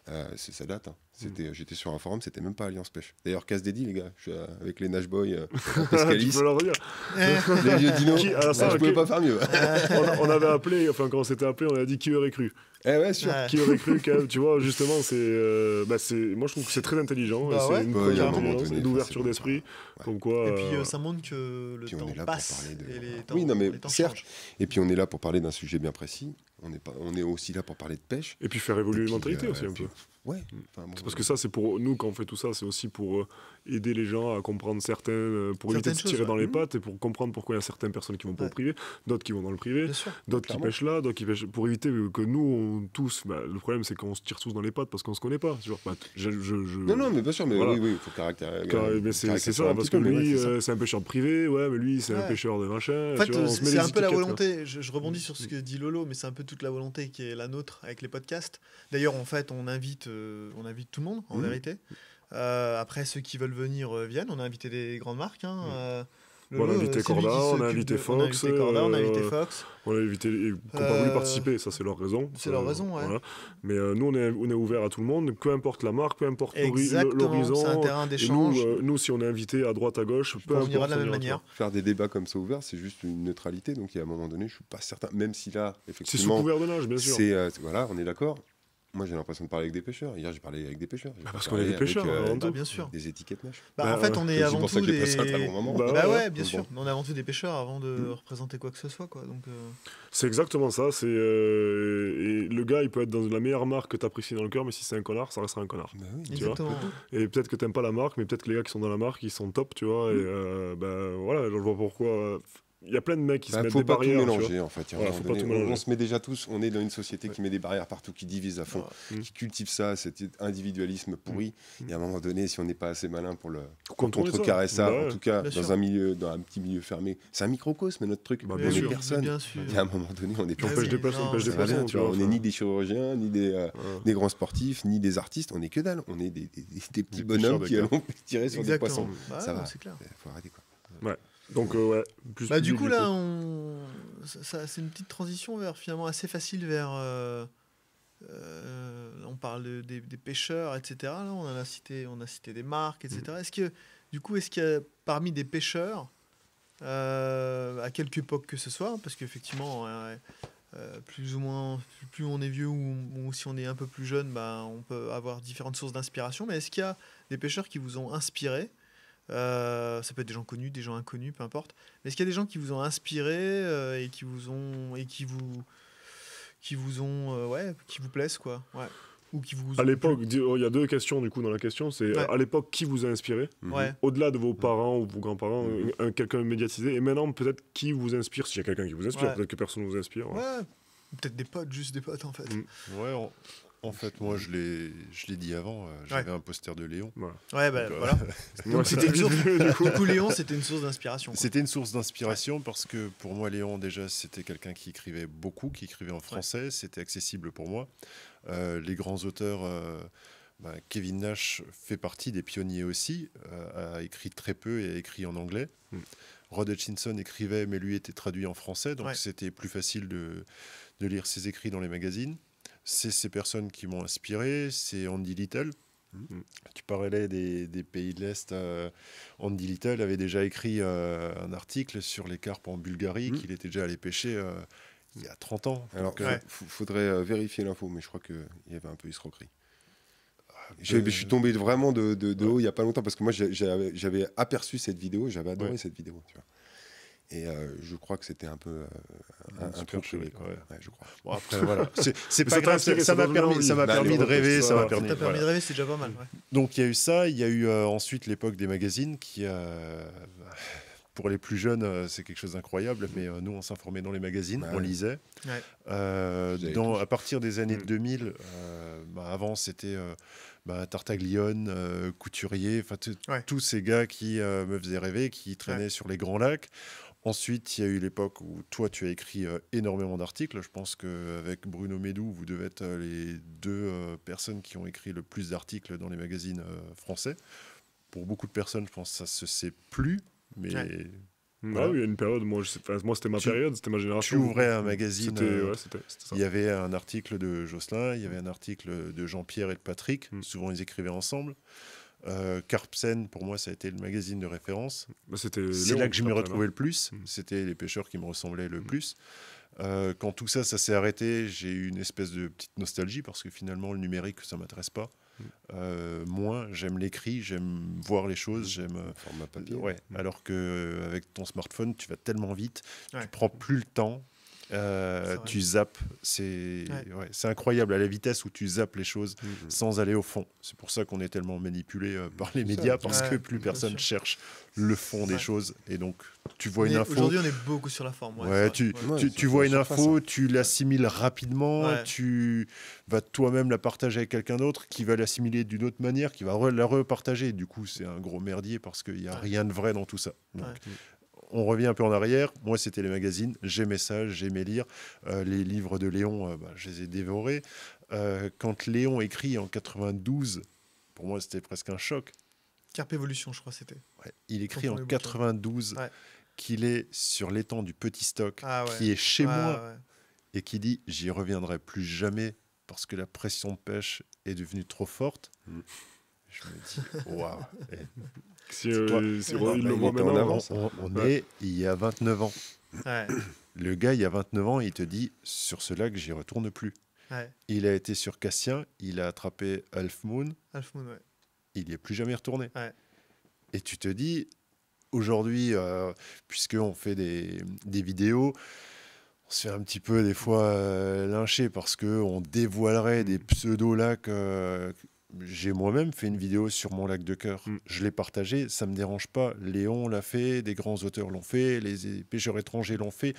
Euh, ça date. Hein. C'était, mm. J'étais sur un forum, c'était même pas Alliance Pêche. D'ailleurs, casse dédié, les gars. Je suis euh, avec les Nash Boys, euh, <laughs> tu peux leur dire. les vieux dinos. Qui, alors ça, je pouvais pas faire mieux. <laughs> on, avait appelé, enfin, quand on s'était appelé, on a dit qui aurait cru. Eh ouais, sûr. Qui aurait cru Tu vois, justement, c'est, euh, bah, c'est, moi, je trouve que c'est très intelligent. Bah c'est une bah, d'ouverture d'esprit. Comme quoi, et puis, ça montre que le temps passe. Et les temps, oui, non, mais certes. Et puis, on est là pour parler d'un sujet bien précis. On est, pas, on est aussi là pour parler de pêche. Et puis faire évoluer les mentalités aussi un peu. Ouais. parce que ça, c'est pour nous, quand on fait tout ça, c'est aussi pour euh, aider les gens à comprendre certains, euh, pour éviter de se tirer dans les pattes et pour comprendre pourquoi il y a certaines personnes qui vont pas au privé, d'autres qui vont dans le privé, d'autres qui pêchent là, d'autres qui pêchent. Pour éviter que nous, on, tous, bah, le problème, c'est qu'on se tire tous dans les pattes parce qu'on se connaît pas. Genre, bah, je, je, Non, non, mais bien sûr, mais oui, oui, il faut caractériser. c'est ça, parce que lui, euh, c'est un pêcheur de privé, ouais, mais lui, c'est un pêcheur de machin. En fait, c'est un peu la volonté. Je rebondis sur ce que dit Lolo, mais c'est un peu toute la volonté qui est la nôtre avec les podcasts. D'ailleurs, en fait, on invite, on invite tout le monde, en vérité. Euh, après, ceux qui veulent venir euh, viennent. On a invité des grandes marques. Hein, euh, on a invité Corda, on a invité Fox. On a invité Corda, on a invité Fox. On a invité. Ils n'ont pas voulu participer, ça c'est leur raison. C'est leur raison, ouais. Mais nous, on est, on est ouvert à tout le monde, peu importe la marque, peu importe l'horizon. C'est un terrain d'échange. Nous, nous, si on est invité à droite, à gauche, peu importe. On de la même manière. Faire des débats comme ça ouverts, c'est juste une neutralité. Donc, il y a un moment donné, je suis pas certain, même si là, effectivement. C'est sous couvert de nage, bien sûr. Voilà, on est d'accord. Moi, j'ai l'impression de parler avec des pêcheurs. Hier, j'ai parlé avec des pêcheurs. Bah, parce qu'on est des pêcheurs, euh, avant tout. bien sûr. Des étiquettes. Bah, en fait, on est avant tout des. Bah, bah, ouais, bien sûr. On est avant tout des pêcheurs avant de mm. représenter quoi que ce soit, quoi. Donc. Euh, c'est exactement ça. C'est euh, et le gars, il peut être dans la meilleure marque que tu apprécies dans le cœur, mais si c'est un connard, ça restera un connard. Bah oui, tu vois et peut-être que t'aimes pas la marque, mais peut-être que les gars qui sont dans la marque, ils sont top, tu vois. Et mm. bah voilà, je vois pourquoi il y a plein de mecs qui se bah, mettent des barrières. Faut pas tout mélanger en fait. on, se met déjà tous, on est dans une société qui met des barrières partout, qui divise à fond, qui cultive ça, cet individualisme pourri. Mm. Et à un moment donné, si on n'est pas assez malin pour le contrecarrer ça, bah en tout cas dans un milieu, dans un petit milieu fermé, c'est un microcosme notre truc. Bah, on est personne. Et à un moment donné, on est on pêche des personnes, on des On n'est ni des chirurgiens, ni euh, des grands sportifs, ni des artistes. On est que dalle. On est des petits bonhommes qui allons <laughs> tirer sur des poissons. Ça va. Il faut arrêter quoi. Ouais. Donc, euh, ouais. Plus bah, du coup, là, on... c'est une petite transition vers finalement assez facile vers. Euh, euh, on parle des, pêcheurs, etc. Là, on a cité, on a cité des marques, etc. Mm. Est-ce que, du coup, est-ce qu'il y a parmi des pêcheurs, à quelque époque que ce soit, parce qu'effectivement, plus ou moins, plus on est vieux ou, ou, si on est un peu plus jeune, bah, on peut avoir différentes sources d'inspiration. Mais est-ce qu'il y a des pêcheurs qui vous ont inspiré euh, ça peut être des gens connus, des gens inconnus, peu importe. Mais est-ce qu'il y a des gens qui vous ont inspiré euh, et qui vous ont et qui vous qui vous ont euh, ouais, qui vous plaisent quoi, ouais. Ou qui vous à l'époque, il y a deux questions du coup dans la question. C'est à l'époque qui vous a inspiré, ouais. au-delà de vos parents ou vos grands-parents, mhm. quelqu'un médiatisé. Et maintenant peut-être qui vous inspire, s'il y a quelqu'un qui vous inspire, peut-être que personne ne vous inspire. Ouais. Peut-être des potes, juste des potes en fait. Mm. Ouais, en fait, moi, je l'ai dit avant, euh, j'avais un poster de Léon. Ouais, bah, euh, voilà. <laughs> c'était une source, <laughs> du coup, Léon, c'était une source d'inspiration. C'était une source d'inspiration parce que pour moi, Léon, déjà, c'était quelqu'un qui écrivait beaucoup, qui écrivait en français, c'était accessible pour moi. Euh, les grands auteurs, bah, Kevin Nash fait partie des pionniers aussi, a écrit très peu et a écrit en anglais. Mm. Rod Hutchinson écrivait, mais lui était traduit en français, donc Ouais. c'était plus facile de, de lire ses écrits dans les magazines. C'est ces personnes qui m'ont inspiré, c'est Andy Little. Mhm. Tu parlais des, des pays de l'Est. euh, Andy Little avait déjà écrit euh, un article sur les carpes en Bulgarie, Mhm. qu'il était déjà allé pêcher euh, il y a 30 ans. Alors, euh, Ouais. il faudrait vérifier l'info, mais je crois qu'il y avait un peu escroquerie. Je, euh, je suis tombé vraiment de, de- de haut il n'y a pas longtemps parce que moi j'avais j'avais aperçu cette vidéo, j'avais adoré Ouais. cette vidéo. tu vois. Et euh, je crois que c'était un peu euh, un, Un ouais. Ouais, je crois. Bon, après, <laughs> voilà. C'est pas grave, ça m'a permis, envie. ça m'a Bah, permis de rêver, ça m'a permis. Voilà. de rêver, c'est déjà pas mal. ouais. Donc il y a eu ça, il y a eu euh, ensuite l'époque des magazines qui, euh, pour les plus jeunes, c'est quelque chose d'incroyable, mais euh, nous on s'informait dans les magazines, on lisait. Ouais. Euh, dans- à partir des années Mm. 2000, euh, bah, avant c'était euh, bah, Tartaglione, euh, Couturier, Ouais. tous ces gars qui euh, me faisaient rêver, qui traînaient sur les grands lacs. Ensuite, il y a eu l'époque où toi, tu as écrit euh, énormément d'articles. Je pense qu'avec Bruno Médou, vous devez être euh, les deux euh, personnes qui ont écrit le plus d'articles dans les magazines euh, français. Pour beaucoup de personnes, je pense que ça se sait plus. Mais Ouais. Ah Voilà. il y a une période, moi, c'était ma Tu- période, c'était ma tu génération. ouvrais un magazine. Euh, ouais, ça. Il y avait un article de Jocelyn, il y avait un article de Jean-Pierre et de Patrick. Mm. Souvent, ils écrivaient ensemble. Euh, Carpsen, pour moi, ça a été le magazine de référence. Bah, c'était C'est là que je m'y après, retrouvais le plus. Mm. C'était les pêcheurs qui me ressemblaient le Mm. plus. Euh, quand tout ça, ça s'est arrêté, j'ai eu une espèce de petite nostalgie parce que finalement, le numérique, ça m'intéresse pas. Mm. Euh, moins, j'aime l'écrit, j'aime voir les choses, j'aime. euh, Format papier. Ouais, Mm. alors que euh, avec ton smartphone, tu vas tellement vite, Ouais. tu prends plus le temps, euh, tu zappes. C'est Ouais. ouais, c'est incroyable à la vitesse où tu zappes les choses Mhm. sans aller au fond. C'est pour ça qu'on est tellement manipulé euh, par les médias ça. parce Ouais, que plus personne sûr. cherche le fond des choses et donc tu vois une info. Aujourd'hui, on est beaucoup sur la forme. Ouais, tu, vois une info, hein. tu l'assimiles rapidement, Ouais. tu vas toi-même la partager avec quelqu'un d'autre qui va l'assimiler d'une autre manière, qui va re- la repartager. Du coup, c'est un gros merdier parce qu'il n'y a Ouais. rien de vrai dans tout ça. Donc, Ouais. On revient un peu en arrière. Moi, c'était les magazines. J'aimais ça, j'aimais lire. Euh, les livres de Léon, euh, bah, je les ai dévorés. Euh, quand Léon écrit en 92, pour moi, c'était presque un choc. Carpe Evolution, je crois, c'était. Ouais, Il écrit en les bouquins. 92 Ouais. qu'il est sur l'étang du petit stock, Ah ouais. qui est chez moi, ouais. et qui dit J'y reviendrai plus jamais parce que la pression de pêche est devenue trop forte. Mm. Je me dis Waouh Si, euh, Toi- si, Ouais, ouais, il le voit en maintenant. avance. on, on Ouais. est il y a 29 ans. Ouais, Le gars, il y a 29 ans, il te dit Sur ce lac, j'y retourne plus. ouais. Il a été sur Cassien, il a attrapé Half Moon, Half Moon, ouais. il n'y est plus jamais retourné. Ouais. Et tu te dis, aujourd'hui, euh, puisqu'on fait des, des vidéos, on se fait un petit peu des fois euh, lyncher parce qu'on dévoilerait des pseudo-lacs. euh, j'ai moi-même fait une vidéo sur mon lac de cœur. Mm. Je l'ai partagé, ça me dérange pas. Léon l'a fait, des grands auteurs l'ont fait, les pêcheurs étrangers l'ont fait.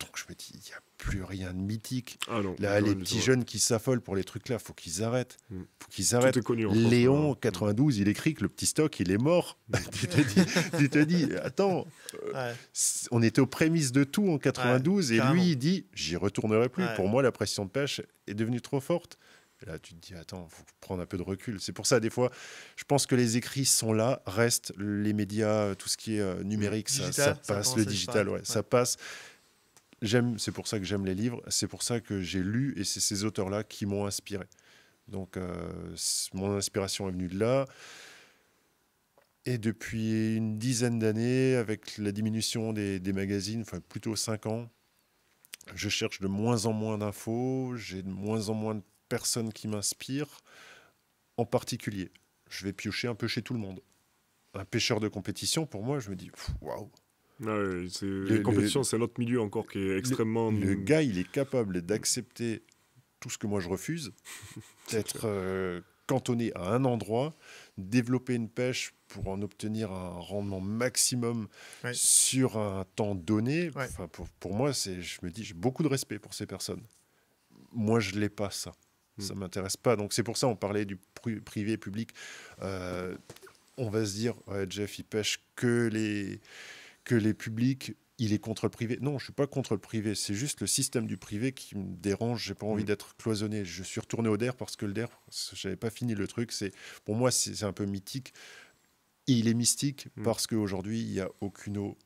Donc je me dis, il n'y a plus rien de mythique. Ah non. Là, les petits jeunes qui s'affolent pour les trucs là, faut qu'ils arrêtent. Mm. Faut qu'ils arrêtent. Tout est connu en France, Léon, ouais. 92, il écrit que le petit stock, il est mort. <laughs> tu, te dis, tu te dis, attends, Ouais. c- on était aux prémices de tout en 92 et carrément. lui, il dit, j'y retournerai plus. Ouais. Pour moi, la pression de pêche est devenue trop forte. Et là, tu te dis, attends, faut prendre un peu de recul. C'est pour ça, des fois, je pense que les écrits sont là, restent les médias, tout ce qui est euh, numérique, ça, Digital, ça ça passe, le digital, ouais, ouais. ça passe. J'aime, c'est pour ça que j'aime les livres, c'est pour ça que j'ai lu et c'est ces auteurs-là qui m'ont inspiré. Donc, euh, mon inspiration est venue de là. Et depuis une dizaine d'années, avec la diminution des, des magazines, enfin plutôt cinq ans, je cherche de moins en moins d'infos, j'ai de moins en moins de personnes qui m'inspirent. En particulier, je vais piocher un peu chez tout le monde. Un pêcheur de compétition, pour moi, je me dis, waouh, Ouais, les compétitions, c'est notre milieu encore qui est extrêmement. le gars, il est capable d'accepter tout ce que moi je refuse, <laughs> d'être euh, cantonné à un endroit, développer une pêche pour en obtenir un rendement maximum Ouais. sur un temps donné. Ouais. Enfin, pour, pour moi, c'est, je me dis, j'ai beaucoup de respect pour ces personnes. Moi, je l'ai pas ça. Ça m'intéresse pas. Donc c'est pour ça on parlait du pri- privé public. Euh, on va se dire, ouais, Jeff, il pêche que les que les publics, il est contre le privé. Non, je suis pas contre le privé. C'est juste le système du privé qui me dérange. J'ai pas envie Mm. d'être cloisonné. Je suis retourné au DER parce que le DER, j'avais pas fini le truc. C'est pour moi, c'est un peu mythique. Et il est mystique Mm. parce qu'aujourd'hui, il y a aucune eau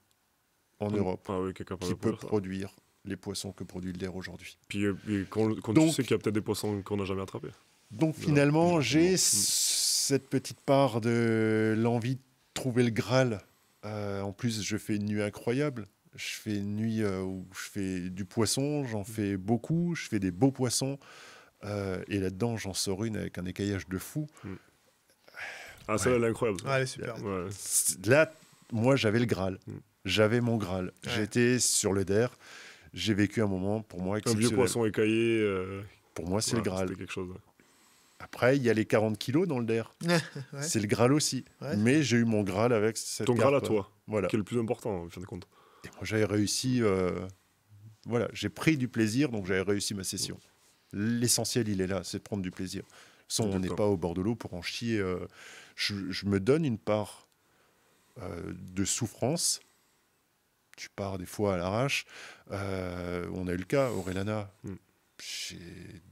en Europe Ah oui, qui peut produire les poissons que produit le DER aujourd'hui. Puis, euh, quand, quand Donc- tu sais qu'il y a peut-être des poissons qu'on n'a jamais attrapés. Donc Voilà. finalement, Mm. j'ai cette petite part de l'envie de trouver le Graal. Euh, en plus, je fais une nuit incroyable. Je fais une nuit euh, où je fais du poisson, j'en fais beaucoup, je fais des beaux poissons. euh, et là-dedans, j'en sors une avec un écaillage de fou. Ah, celle-là, elle est incroyable. Ouais, elle est super. Ouais. C'est- Là, moi, j'avais le Graal. Mm. J'avais mon Graal. Ouais. J'étais sur le DER. J'ai vécu un moment, pour moi, Un vieux exceptionnel. poisson écaillé. euh, Pour moi, c'est ouais, le Graal. Quelque chose. Après, il y a les 40 kilos dans le DER. <laughs> Ouais. C'est le Graal aussi. Ouais. Mais j'ai eu mon Graal avec cette Ton Graal à toi, Voilà. qui est le plus important, en fin de compte. Et moi, j'avais réussi. euh, Voilà, j'ai pris du plaisir, donc j'avais réussi ma session. L'essentiel, il est là, c'est de prendre du plaisir. Sans, on n'est pas au bord de l'eau pour en chier. euh, je, je me donne une part euh, de souffrance. Tu pars des fois à l'arrache. Euh, on a eu le cas, Aurélana. Mm. J'ai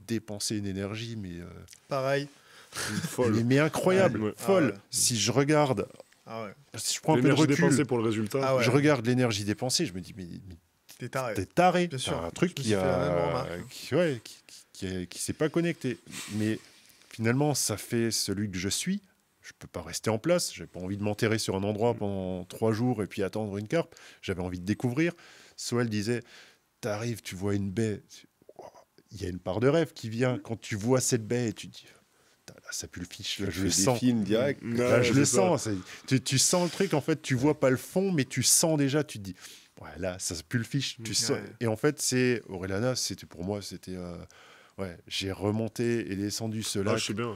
dépensé une énergie, mais, euh, Pareil. <laughs> Folle. mais, mais incroyable, Ouais. folle. Ah ouais. Si je regarde, Ah ouais. si je prends un peu de recul, dépensée pour le résultat. Ah ouais. je regarde l'énergie dépensée, je me dis, mais, mais T'es taré. T'es taré. Bien sûr. Un truc qui a, qui, ouais, qui, qui, qui est- qui s'est pas connecté. Mais finalement, ça fait celui que je suis. Je peux pas rester en place. J'ai pas envie de m'enterrer sur un endroit pendant trois jours et puis attendre une carpe. J'avais envie de découvrir. Soel disait, t'arrives, tu vois une baie. tu- oh, Il y a une part de rêve qui vient quand tu vois cette baie et tu te dis, là, ça pue le fiche. Là, Je le sens. films direct. Ouais, Là, je c'est le ça. sens. c'est- Tu, tu sens le truc, en fait, tu vois pas le fond, mais tu sens déjà, tu te dis, ouais, là, ça pue le fiche. Tu Mm. sens-. Et en fait, c'est Aurélana, c'était pour moi, c'était. euh, ouais, j'ai remonté et descendu ce Ah, lac. je sais bien. ouais.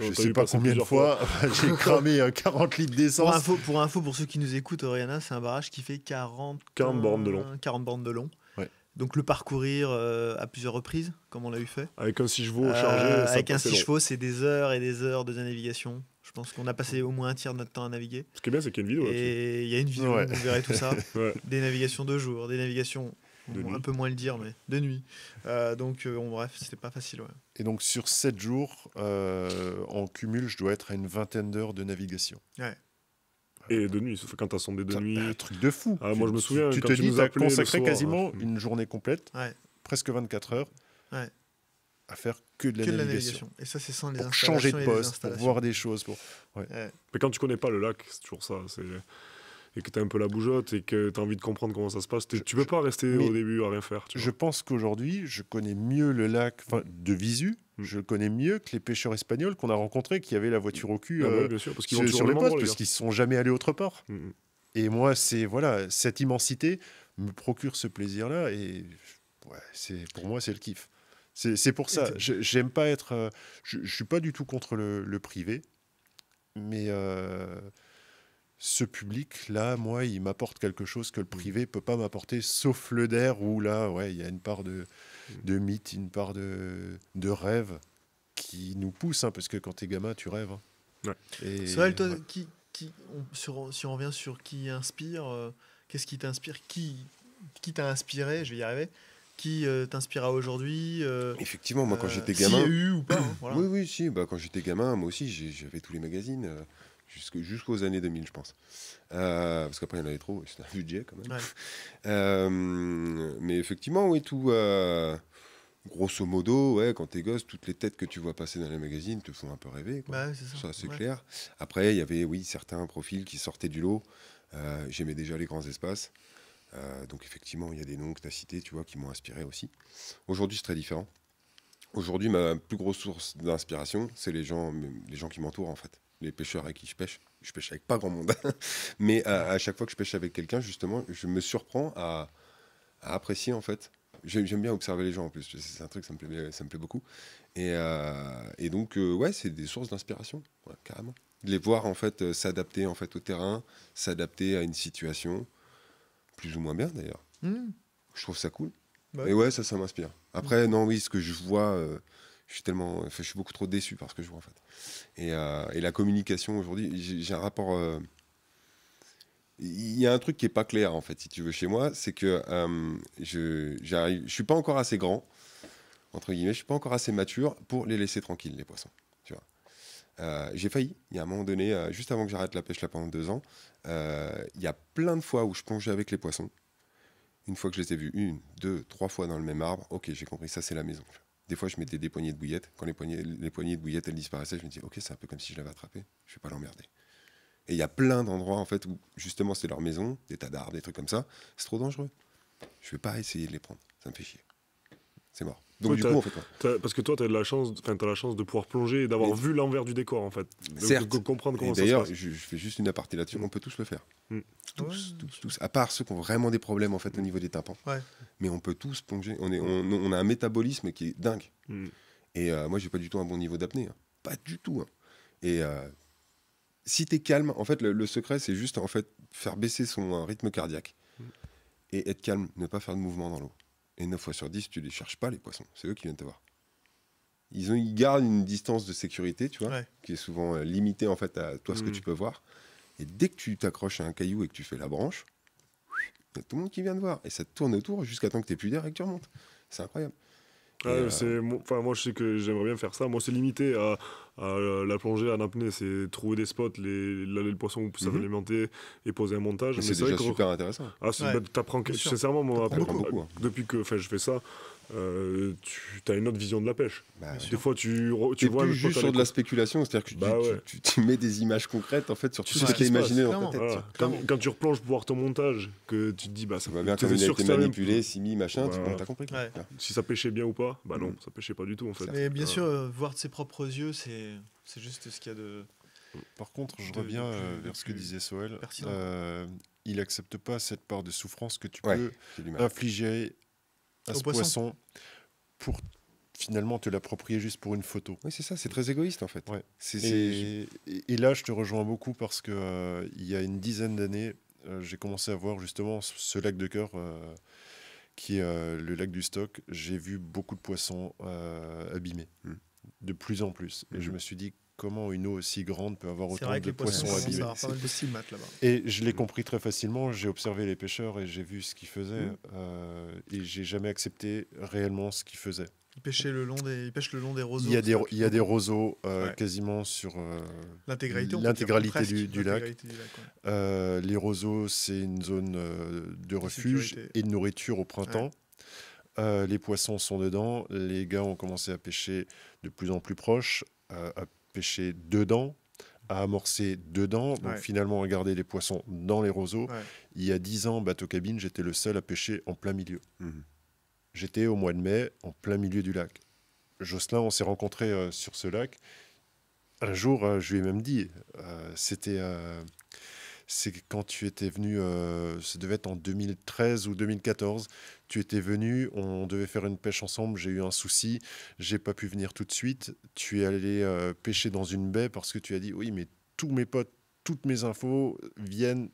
je On t'a sais pas combien de fois, <laughs> j'ai cramé euh, 40 litres Pour d'essence. info, pour info, pour ceux qui nous écoutent, Oriana, c'est un barrage qui fait 40, 40 bornes de long. 40 bornes de long. Ouais. Donc le parcourir euh, à plusieurs reprises, comme on l'a eu fait. Avec un 6 chevaux Euh, chargé, avec un passait 6 long. chevaux, c'est des heures et des heures de navigation. Je pense qu'on a passé au moins un tiers de notre temps à naviguer. Ce qui est bien, c'est qu'il y a une vidéo. Et il y a une vidéo, Ouais. où vous verrez tout ça. <laughs> Ouais. des navigations de jour, des navigations, De nuit. un peu moins le dire, mais de nuit. Euh, donc euh, bon, bref, c'était pas facile. Ouais. Et donc, sur 7 jours, euh, en cumul, je dois être à une vingtaine d'heures de navigation. Et de nuit, sauf quand t'as sondé de nuit. Un truc de fou. Ah, moi, je me souviens, Tu quand te tu dis, nous tu as appelais le consacré soir, quasiment ouais. une journée complète, Ouais. presque 24 heures, Ouais. à faire que de la Que de la navigation. Et ça, c'est sans les Pour changer de poste, pour voir des choses. Pour... Mais quand tu connais pas le lac, c'est toujours ça. c'est- Et que t'as un peu la bougeotte et que t'as envie de comprendre comment ça se passe. tu peux pas rester au début à rien faire. Tu Je pense qu'aujourd'hui, je connais mieux le lac de visu, Mm. je le connais mieux que les pêcheurs espagnols qu'on a rencontrés qui avaient la voiture au cul Ah euh, oui, bien sûr, parce qu'ils sur, sur les postes parce qu'ils ne sont jamais allés autre part. Mm, mm. Et moi, c'est voilà, cette immensité me procure ce plaisir-là et ouais, c'est pour moi c'est le kiff. C'est pour ça. J'aime pas être. euh, je, je suis pas du tout contre le, le privé, mais euh, ce public-là, moi, il m'apporte quelque chose que le privé peut pas m'apporter, sauf le d'air où là, ouais, il y a une part de, de mythe, une part de, de rêve qui nous pousse, hein, parce que quand t'es gamin, tu rêves. hein. Ouais. Toi, ouais. qui, qui, on- sur- si on revient sur qui inspire, euh, qu'est-ce qui t'inspire Qui, qui t'a inspiré Je vais y arriver. Qui euh, t'inspira aujourd'hui euh, Effectivement, moi, quand euh, j'étais s'il y a gamin. eu ou pas hein, voilà. Oui, oui, si. Bah, quand j'étais gamin, moi aussi, j'avais tous les magazines euh, jusqu'aux années 2000, je pense. Euh, parce qu'après, il y en avait trop. C'était un budget quand même. Ouais. <laughs> Euh, mais effectivement, oui, tout. euh, grosso modo, ouais, quand t'es gosse, toutes les têtes que tu vois passer dans les magazines te font un peu rêver. quoi. Bah c'est ça. Ça, c'est Ouais. clair. Après, il y avait, oui, certains profils qui sortaient du lot. J'aimais déjà les grands espaces. Donc, effectivement, il y a des noms que tu as cités, tu vois, qui m'ont inspiré aussi. Aujourd'hui, c'est très différent. Aujourd'hui, ma plus grosse source d'inspiration, c'est les gens, les gens qui m'entourent, en fait. Les pêcheurs avec qui je pêche. Je pêche avec pas grand monde. <laughs> Mais à, à chaque fois que je pêche avec quelqu'un, justement, je me surprends à, à apprécier, en fait. J'aime bien observer les gens, en plus. C'est un truc, ça me plaît, ça me plaît beaucoup. Et, euh, et donc, euh, ouais, c'est des sources d'inspiration, ouais, carrément. De les voir, en fait, euh, s'adapter, en fait, au terrain, s'adapter à une situation, plus ou moins bien, d'ailleurs. Mmh. Je trouve ça cool. Bah et ouais, ça, ça m'inspire. Après, non, oui, ce que je vois, euh, je suis tellement, enfin, je suis beaucoup trop déçu par ce que je vois en fait. Et, euh, la communication aujourd'hui, j'ai un rapport. euh, Il y a un truc qui est pas clair en fait, si tu veux, chez moi, c'est que euh, je j'arrive, suis pas encore assez grand entre guillemets, je suis pas encore assez mature pour les laisser tranquilles les poissons. Tu vois. Euh, j'ai failli. Il y a un moment donné, euh, juste avant que j'arrête la pêche là pendant deux ans, euh, il y a plein de fois où je plongeais avec les poissons Une fois que je les ai vus une, deux, trois fois dans le même arbre, ok, j'ai compris, ça c'est la maison. Des fois, je mettais des poignées de bouillettes. Quand les poignées, les de bouillettes, elles disparaissaient, je me disais, ok, c'est un peu comme si je l'avais attrapé. Je vais pas l'emmerder. Et il y a plein d'endroits en fait où justement c'est leur maison, des tas d'arbres, des trucs comme ça. C'est trop dangereux. Je vais pas essayer de les prendre. Ça me fait chier. C'est mort. Donc du coup, en fait, ouais. T'as- Parce que toi, tu as la chance, enfin, t'as la chance de pouvoir plonger et d'avoir vu l'envers du décor, en fait. De, Certes. de comprendre comment Et ça se d'ailleurs, passe. je, je fais juste une aparté là-dessus. On peut tous le faire. Mm. Tous, Ouais. tous, tous. À part ceux qui ont vraiment des problèmes en fait au niveau des tympans. Ouais. Mais on peut tous plonger. On, est, on, on a un métabolisme qui est dingue. Mm. Et euh, moi, j'ai pas du tout un bon niveau d'apnée. hein. Pas du tout. hein. Et euh, si tu es calme, en fait, le, le secret, c'est juste en fait faire baisser son euh, rythme cardiaque Mm. et être calme, ne pas faire de mouvement dans l'eau. Et 9 fois sur 10, tu les cherches pas, les poissons. C'est eux qui viennent te voir. Ils, ont, ils gardent une distance de sécurité, tu vois, Ouais. qui est souvent euh, limitée en fait à toi ce que Mm. tu peux voir. Et dès que tu t'accroches à un caillou et que tu fais la branche, il y a tout le monde qui vient te voir. Et ça te tourne autour jusqu'à temps que tu plus d'air et que tu remontes. C'est incroyable. Ah, euh, c'est enfin, moi, je sais que j'aimerais bien faire ça. Moi, c'est limité à, à la plongée, à l'apnée. C'est trouver des spots, les, là, les poissons où ça va Mhm. alimenter et poser un montage. mais Mais c'est déjà que super intéressant. Ah, Ouais. bah, t'apprends sincèrement, moi, T'apprends après, beaucoup, hein. depuis que enfin, je fais ça, euh, tu as une autre vision de la pêche. Bah, Des fois, tu, tu vois plus juste sur de la spéculation, c'est-à-dire que tu, Bah tu- ouais. tu- tu mets des images concrètes en fait sur tout ce que tu qui se imaginé dans ta tête. Voilà. tu vois. Quand, tu replonges pour voir ton montage, que tu te dis, bah, ça va bien comme il a sûr été manipulé, simi, machin, tu t'as compris. Ouais. Si ça pêchait bien ou pas, bah non, Mhm. ça pêchait pas du tout en fait. Mais bien sûr, euh, voir de ses propres yeux, c'est c'est juste ce qu'il y a de. Par contre, je reviens euh, vers ce que disait Soel. il accepte pas cette part de souffrance que tu peux infliger à ce poisson. poisson pour finalement te l'approprier juste pour une photo. Oui, c'est ça, c'est très égoïste en fait. Ouais. Et, et- et là, je te rejoins beaucoup parce que euh, il y a une dizaine d'années, euh, j'ai commencé à voir justement ce- ce lac de cœur euh, qui est euh, le lac du stock. J'ai vu beaucoup de poissons euh, abîmés, Mm. de plus en plus. Et je Mhm. me suis dit comment une eau aussi grande peut avoir autant de poissons poissons abîmés. Et je l'ai compris très facilement. J'ai observé les pêcheurs et j'ai vu ce qu'ils faisaient. Mhm. euh, et j'ai jamais accepté réellement ce qu'ils faisaient. Ils pêchaient le long des, ils pêchent le long des roseaux. Il y a des, il y a des roseaux euh, Ouais. quasiment sur euh, L'intégralité. du- lac. l'intégralité du lac, ouais. Euh, les roseaux, c'est une zone de refuge et de nourriture au printemps. Les poissons sont dedans. Les gars ont commencé à pêcher de plus en plus proche, à pêcher dedans, à amorcer dedans. Donc Ouais. finalement, à garder les poissons dans les roseaux. Ouais. Il y a 10 ans, bateau cabine, j'étais le seul à pêcher en plein milieu. Mhm. J'étais au mois de mai, en plein milieu du lac. Jocelyn, on s'est rencontrés euh, sur ce lac. Un jour, euh, je lui ai même dit, euh, c'était euh, c'est quand tu étais venu, euh, ça devait être en 2013 ou 2014. Tu étais venu, on devait faire une pêche ensemble. J'ai eu un souci, j'ai pas pu venir tout de suite. Tu es allé euh, pêcher dans une baie parce que tu as dit oui, mais tous mes potes, toutes mes infos viennent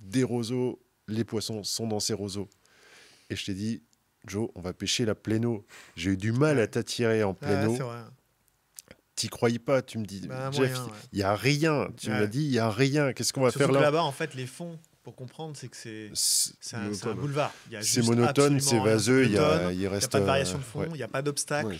des roseaux. Les poissons sont dans ces roseaux. Et je t'ai dit, Joe, on va pêcher la pleine eau. J'ai eu du mal à t'attirer en c'est vrai. T'y croyais pas, tu me dis, Bah, Jeff, moyen, ouais. il y a rien. Tu Ouais. m'as dit, il y a rien. Qu'est-ce qu'on va Surtout faire que là là-bas, en fait, les fonds, pour comprendre, c'est que c'est un, un boulevard. Il c'est monotone, c'est vaseux, il y a, il Il n'y a reste. pas de variation euh, de fond, ouais. il n'y a pas d'obstacle. Ouais,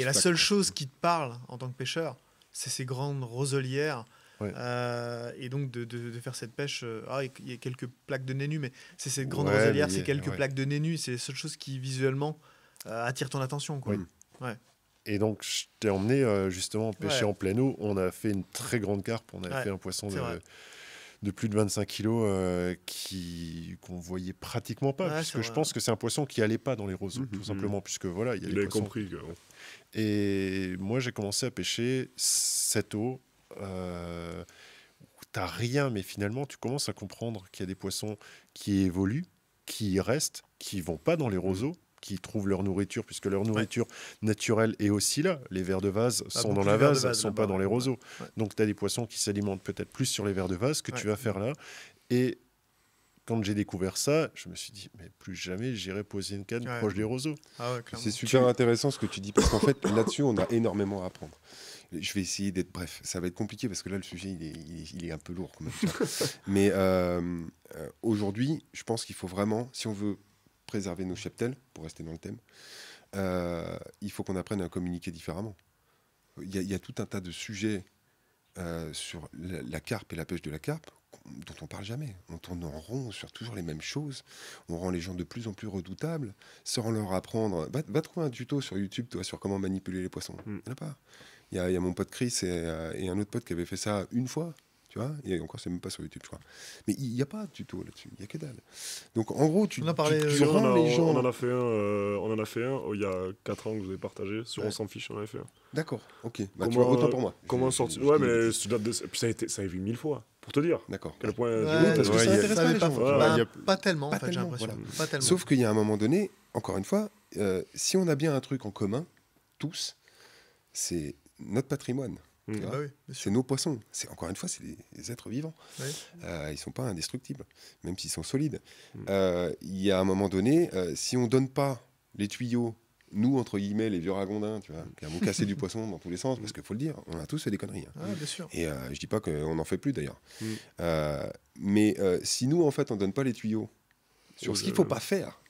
Et la seule chose qui te parle en tant que pêcheur, c'est ces grandes roselières. Ouais. Euh, et donc de, de- de faire cette pêche, euh, ah, il y a quelques plaques de nénu, mais c'est cette grande Ouais, roselière, c'est quelques ouais. plaques de nénu, c'est les seules choses qui visuellement euh, attirent ton attention. Quoi. Oui. Et donc, je t'ai emmené euh, justement pêcher Ouais. en pleine eau. On a fait une très grande carpe. On a Ouais, fait un poisson de, plus de 25 kilos euh, qui qu'on voyait pratiquement pas. Ouais, puisque je vrai. pense que c'est un poisson qui allait pas dans les roseaux, Mhm. tout simplement, puisque voilà, il y a Il les compris que. Et moi, j'ai commencé à pêcher cette eau. Euh, où t'as rien, mais finalement, tu commences à comprendre qu'il y a des poissons qui évoluent, qui restent, qui vont pas dans les roseaux, qui trouvent leur nourriture, puisque leur nourriture naturelle est aussi là. Les vers de vase Ah, sont dans la vase, vase sont pas dans les roseaux. Ouais. Donc, tu as des poissons qui s'alimentent peut-être plus sur les vers de vase que tu vas faire là. Et quand j'ai découvert ça, je me suis dit, mais plus jamais j'irai poser une canne Ouais. proche des roseaux. Ah. C'est super intéressant ce que tu dis parce qu'en fait là-dessus on a énormément à apprendre. Je vais essayer d'être bref. Ça va être compliqué parce que là le sujet il est, il est- il est un peu lourd quand même. <laughs> Mais euh, euh, aujourd'hui, je pense qu'il faut vraiment, si on veut préserver nos cheptels, pour rester dans le thème, euh, il faut qu'on apprenne à communiquer différemment. Il y, a, il y a tout un tas de sujets euh, sur la, la carpe et la pêche de la carpe dont on parle jamais. On tourne en rond sur toujours les mêmes choses. On rend les gens de plus en plus redoutables sans leur apprendre. Va, trouver un tuto sur YouTube, toi, sur comment manipuler les poissons. Mm. Il n'y en a pas. Il y, a, il y a mon pote Chris et, euh, et un autre pote qui avait fait ça une fois. Tu vois Et encore, c'est même pas sur YouTube, je crois. Mais il n'y a pas de tuto là-dessus. Il n'y a que dalle. Donc, en gros, tu, On a parlé, tu, euh, tu Sur- on, rends a- les gens. on en a fait un, euh, on en a fait un oh, il y a 4 ans que vous avez partagé. Sur Ouais. On s'en fiche, on en avait fait un. D'accord, ok. Bah, tu Comment, vois, autant euh, pour moi. Comment Je- sortir je- Ouais, je mais bêtises. ça date de- puis ça a été, ça a vu mille fois. Pour te dire. D'accord. Quel point. Ouais, parce que ça il y a- intéresse pas les gens. y a- pas tellement, Pas en fait, j'ai tellement, l'impression. voilà. Pas tellement. Sauf qu'il y a un moment donné, encore une fois, euh, si on a bien un truc en commun, tous, c'est notre patrimoine. Mm. tu vois. Bah oui. C'est nos poissons. C'est encore une fois, c'est des, des êtres vivants. Oui. Euh, ils sont pas indestructibles, même s'ils sont solides. Mm. Euh, Il y a un moment donné, euh, si on donne pas les tuyaux, nous entre guillemets, les vieux ragondins, tu vois, qui avons cassé du poisson dans tous les sens, parce qu'il faut le dire, on a tous fait des conneries. hein. Ah, bien sûr. Et euh, je dis pas qu'on n'en fait plus d'ailleurs. Mm. Euh, mais si nous, en fait, on donne pas les tuyaux sur Oh, ce qu'il faut pas faire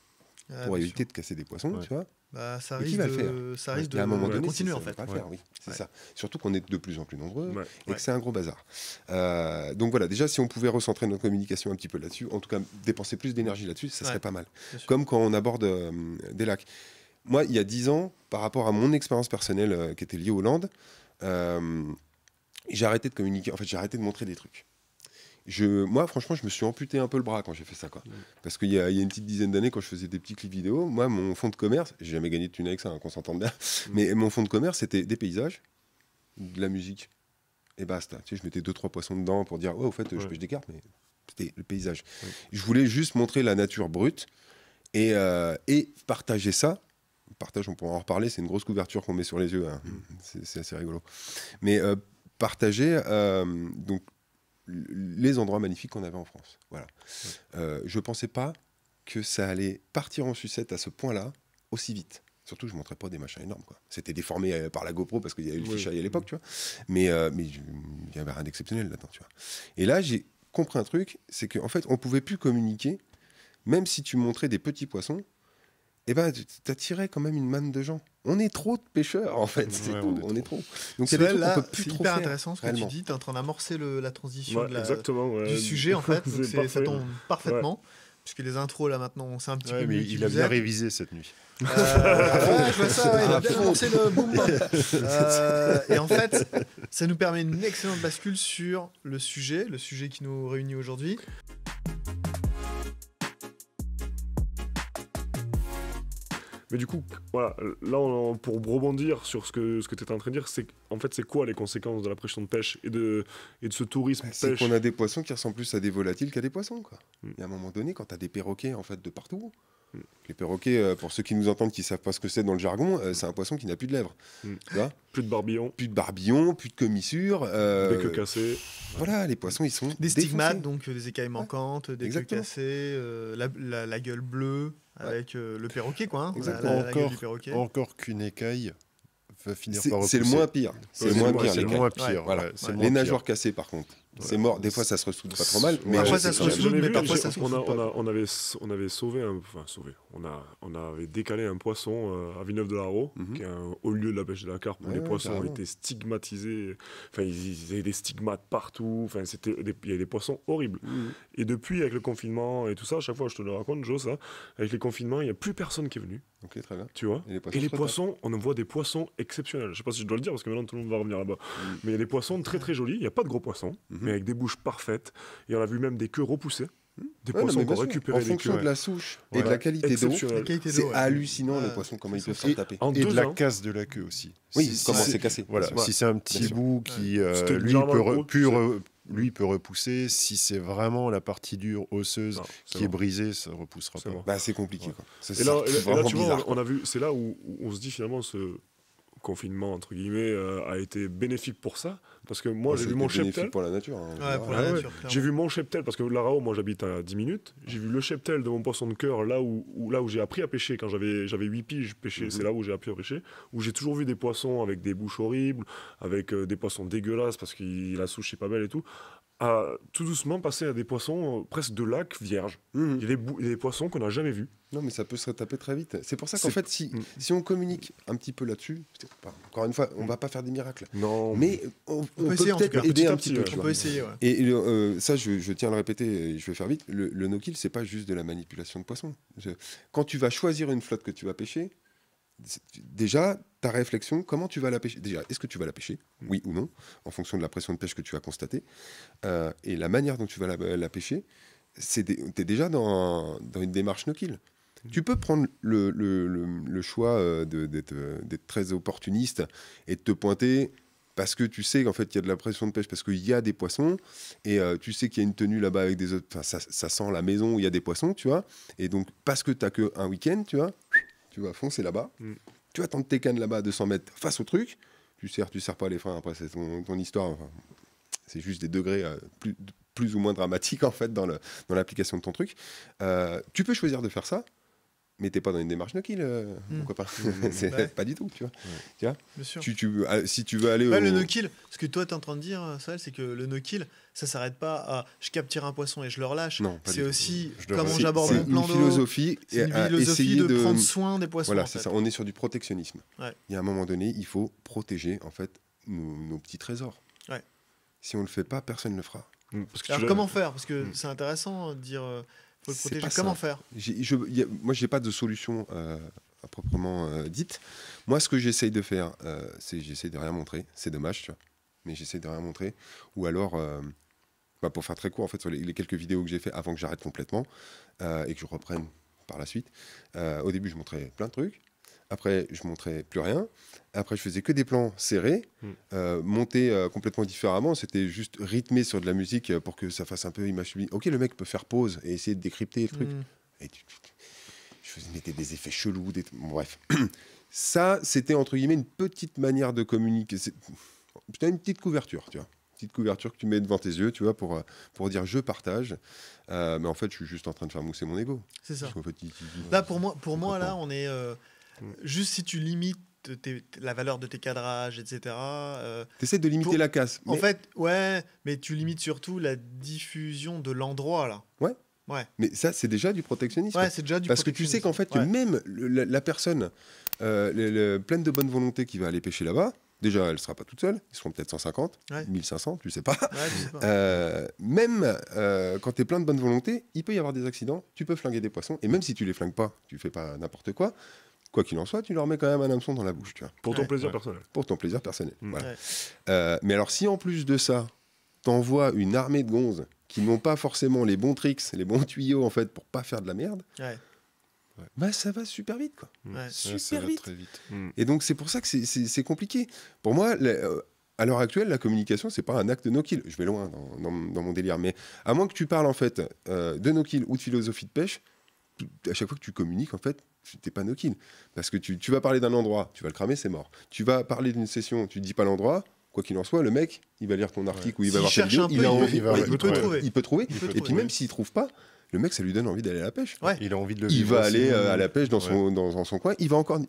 Ah, pour éviter de casser des poissons, Ouais. tu vois, Bah, ça qui risque va de, faire ça risque il y a un de, moment de donné, continuer en fait. pas faire, oui, c'est Ouais. ça. Surtout qu'on est de plus en plus nombreux Ouais. et que c'est un gros bazar. Euh, donc voilà, déjà, si on pouvait recentrer notre communication un petit peu là-dessus, en tout cas dépenser plus d'énergie là-dessus, ça serait pas mal. Comme quand on aborde euh, des lacs. Moi, il y a dix ans, par rapport à mon expérience personnelle euh, qui était liée aux Landes, j'ai arrêté de communiquer. En fait, j'ai arrêté de montrer des trucs. Je, moi, franchement, je me suis amputé un peu le bras quand j'ai fait ça. Quoi. Mm. Parce qu'il y, a il y a une petite dizaine d'années, quand je faisais des petits clips vidéo, moi, mon fond de commerce, j'ai jamais gagné de thunes avec ça, hein, qu'on s'entende bien, Mm. mais mon fond de commerce, c'était des paysages, de la musique, et basta. Tu sais, je mettais deux, trois poissons dedans pour dire, ouais, au fait, je pêche des cartes, mais c'était le paysage. Ouais. Je voulais juste montrer la nature brute et, euh, et partager ça. Partage, on pourra en reparler, c'est une grosse couverture qu'on met sur les yeux, hein. c'est c'est assez rigolo. Mais euh, partager euh, donc, les endroits magnifiques qu'on avait en France. Voilà. Euh, je pensais pas que ça allait partir en sucette à ce point-là aussi vite. Surtout, je ne montrais pas des machins énormes. C'était déformé euh, par la GoPro parce qu'il y a eu le Oui. fichier à l'époque, tu vois. Mais euh, mais il y avait rien d'exceptionnel là-dedans, tu vois. Et là, j'ai compris un truc, c'est qu'en fait, on pouvait plus communiquer, même si tu montrais des petits poissons. Eh ben, tu attirais quand même une manne de gens. On est trop de pêcheurs, en fait. c'est Ouais, tout. on est on est trop. Donc, c'est hyper faire, intéressant ce que réellement. tu dis. Tu es en train d'amorcer le- la transition Ouais, de la- exactement. ouais. du sujet en <laughs> fait. donc C'est c'est- parfait. ça tombe parfaitement. Puisque les intros là maintenant, on sait un petit Ouais, peu mais mieux il a bien révisé cette nuit. Euh, <laughs> ouais, je vois ça, il a bien amorcé le boom. Euh, et en fait, ça nous permet une excellente bascule sur le sujet, le sujet qui nous réunit aujourd'hui. Mais du coup, voilà, là, on- pour rebondir sur ce que, ce que tu étais en train de dire, c'est en fait, c'est quoi les conséquences de la pression de pêche et de, et de ce tourisme Bah, C'est pêche qu'on a des poissons qui ressemblent plus à des volatiles qu'à des poissons. Quoi. Il y a un moment donné, quand tu as des perroquets en fait, de partout. Les perroquets, euh, pour ceux qui nous entendent qui ne savent pas ce que c'est dans le jargon, euh, c'est un poisson qui n'a plus de lèvres. Mm. Vois Plus de barbillons, plus de barbillons, plus de commissures. euh, des queues cassées. Voilà, les poissons, ils sont Des défoncés. stigmates, donc euh, des écailles manquantes, des queues Exactement. cassées, euh, la, la- la gueule bleue avec euh, le perroquet, quoi. hein, Exactement. la, la gueule Encore- du perroquet. Encore qu'une écaille va finir C'est par c'est le repousser. moins pire. C'est le moins pire. les nageoires cassées, par contre, c'est mort. Des fois, ça se ressoude pas trop mal. Mais Parfois, ça se mais parfois, ça se on, a, ressoude on, a, on, avait, on avait sauvé, un, enfin sauvé, on, a, on avait décalé un poisson euh, à Villeneuve-de-la-Raux, Mhm. qui est un haut lieu de la pêche de la carpe, où Ouais, les poissons carrément. étaient stigmatisés, enfin ils, ils avaient des stigmates partout, enfin c'était des- il y avait des poissons horribles. Mhm. Et depuis, avec le confinement et tout ça, à chaque fois je te le raconte, Joe, ça, avec les confinements, il n'y a plus personne qui est venu, Ok, très bien. tu vois? Et les poissons, Et les se retapent. poissons, on en voit des poissons exceptionnels. Je sais pas si je dois le dire parce que maintenant tout le monde va revenir là-bas. Mm. Mais il y a des poissons très très jolis. Il n'y a pas de gros poissons, Mhm. mais avec des bouches parfaites. Et on a vu même des queues repoussées. Des Ouais, poissons sûr. récupéré En des fonction queues. de la souche et de la qualité d'eau, c'est ouais. hallucinant Ouais. les poissons comment ils peuvent ça. se taper. En Et de la ans, casse de la queue aussi. Oui, Si- si comment c'est- cassé. Voilà, si c'est un petit bout qui, euh, lui, peut, gros, lui repousser, si c'est vraiment la partie dure, osseuse, non, qui est brisée, ça repoussera C'est pas. Bah, c'est compliqué. Ouais. Quoi. C'est Et là, ça, et c'est là- et là, vraiment tu vois, bizarre. on, on a vu, c'est là où, où on se dit finalement ce confinement entre guillemets euh, a été bénéfique pour ça parce que moi j'ai vu mon cheptel pour la nature. hein, Ouais, pour la Ah ouais. nature. J'ai vu mon cheptel parce que Larao, moi j'habite à 10 minutes. J'ai vu le cheptel de mon poisson de cœur là où, où- là où j'ai appris à pêcher quand j'avais j'avais 8 piges pêcher, Mhm. c'est là où j'ai appris à pêcher où j'ai toujours vu des poissons avec des bouches horribles, avec euh, des poissons dégueulasses parce que la souche est pas belle et tout. À tout doucement passer à des poissons euh, presque de lac vierges. Mhm. Il y a des, bou- il y a des poissons qu'on n'a jamais vus. Non, mais ça peut se retaper très vite. C'est pour ça qu'en fait, si, Mm. si on communique un petit peu là-dessus, encore une fois, on va pas faire des miracles. Non, Mais on, on peut peut, essayer, peut-être aider un petit, peu. On peut essayer, ouais. Et le- euh, ça, je, je tiens à le répéter, je vais faire vite. Le, le no-kill, c'est pas juste de la manipulation de poissons. Je- Quand tu vas choisir une flotte que tu vas pêcher, déjà, ta réflexion, comment tu vas la pêcher? Déjà, est-ce que tu vas la pêcher? Oui ou non En fonction de la pression de pêche que tu vas constater. Euh, et la manière dont tu vas la, la pêcher, tu es déjà dans, dans une démarche no-kill. Tu peux prendre le, le- le- le choix euh, euh, d'être très opportuniste et de te pointer parce que tu sais qu'en fait il y a de la pression de pêche, parce qu'il y a des poissons, et euh, tu sais qu'il y a une tenue là-bas avec des autres. Enfin, ça, ça sent la maison où il y a des poissons, tu vois. Et donc, parce que tu n'as qu'un week-end, tu vois, tu vas foncer là-bas. Mm. Tu vas tendre tes cannes là-bas à 200 mètres face au truc. Tu serres, tu serres pas les freins, après, c'est ton, ton histoire. Enfin, c'est juste des degrés euh, plus, plus ou moins dramatiques, en fait, dans l'application de ton truc. Euh, tu peux choisir de faire ça. Mais t'es pas dans une démarche no kill, euh, Mm. mon copain. <laughs> c'est Ouais. pas du tout, tu vois. Bien sûr. Tu, tu, ah, si tu veux aller Ouais, au... le no-kill, ce que toi tu es en train de dire, Sal, c'est que le no-kill, ça s'arrête pas à je capture un poisson et je le relâche. Non, pas C'est du tout. aussi comment j'aborde C'est mon plan une d'eau. philosophie, C'est et une philosophie essayer de, prendre soin des poissons. Voilà, c'est ça. On est sur du protectionnisme. Ouais. Il y a un moment donné, il faut protéger en fait nos, nos petits trésors. Ouais. Si on le fait pas, personne ne le fera. Mm, parce que tu Alors comment faire? Parce que Mm. c'est intéressant de dire euh, faut le C'est protéger. pas Comment ça. faire? J'ai- je, y a- moi, j'ai pas de solution euh, à proprement euh, dite. Moi, ce que j'essaye de faire, euh, c'est j'essaye de rien montrer. C'est dommage, tu vois. Mais j'essaye de rien montrer. Ou alors, bah, pour faire très court, en fait, sur les, les quelques vidéos que j'ai fait avant que j'arrête complètement et que je reprenne par la suite. au début, je montrais plein de trucs. Après, je montrais plus rien. Après, je faisais que des plans serrés, Mm. euh, montés euh, complètement différemment. C'était juste rythmé sur de la musique euh, pour que ça fasse un peu image publique. Ok, le mec peut faire pause et essayer de décrypter. Mm. Et tu- tu- tu- je faisais, mettais des effets chelous. Des... bon, bref. <clears throat> Ça, c'était entre guillemets une petite manière de communiquer. C'était une petite couverture, tu vois. Petite couverture que tu mets devant tes yeux, tu vois, pour, euh, pour dire je partage. Euh, mais en fait, je suis juste en train de faire mousser mon ego. C'est ça. Là, pour moi, pour moi là, on est Mm. juste si tu limites tes- la valeur de tes cadrages, etc. euh, T'essaies de limiter Pour- la casse. En fait, ouais, mais tu limites surtout la diffusion de l'endroit là. Mais ça, c'est déjà du protectionnisme. Ouais, c'est déjà du Parce que tu sais qu'en fait, que Ouais. même le- la, la personne euh, le- le- pleine de bonne volonté qui va aller pêcher là-bas, déjà, elle ne sera pas toute seule. Ils seront peut-être 150, Ouais. 1500, tu sais pas. Ouais, je sais pas. Euh, même euh, quand tu es plein de bonne volonté, il peut y avoir des accidents. Tu peux flinguer des poissons. Et même si tu les flingues pas, tu fais pas n'importe quoi. Quoi qu'il en soit, tu leur mets quand même un hameçon dans la bouche, tu vois, Pour ton Ouais. plaisir Ouais. personnel. pour ton plaisir personnel. Mm. Voilà. Ouais. Euh, mais alors, si en plus de ça, t'envoies une armée de gonzes qui n'ont pas forcément les bons tricks, les bons tuyaux en fait pour pas faire de la merde, Ouais. bah ça va super vite quoi. Ouais. Ouais, ça Super va vite. très vite. Mm. Et donc c'est pour ça que c'est- compliqué. Pour moi, la- euh, à l'heure actuelle, la communication, c'est pas un acte no-kill. Je vais loin dans, dans- dans mon délire, mais à moins que tu parles en fait euh, de no-kill ou de philosophie de pêche, à chaque fois que tu communiques en fait, t'es pas no-kill. Parce que tu, tu vas parler d'un endroit, tu vas le cramer, c'est mort. Tu vas parler d'une session, tu dis pas l'endroit. Quoi qu'il en soit, le mec, il va lire ton article ou il va voir ta vidéo, il a il peut- envie, il va- ouais, il il peut trouver. il peut trouver. Il peut Et trouver. puis même s'il trouve pas, le mec, ça lui donne envie d'aller à la pêche. Ouais. Il a envie de le Il va aussi. aller euh, à la pêche dans son, dans, dans son coin, il va encore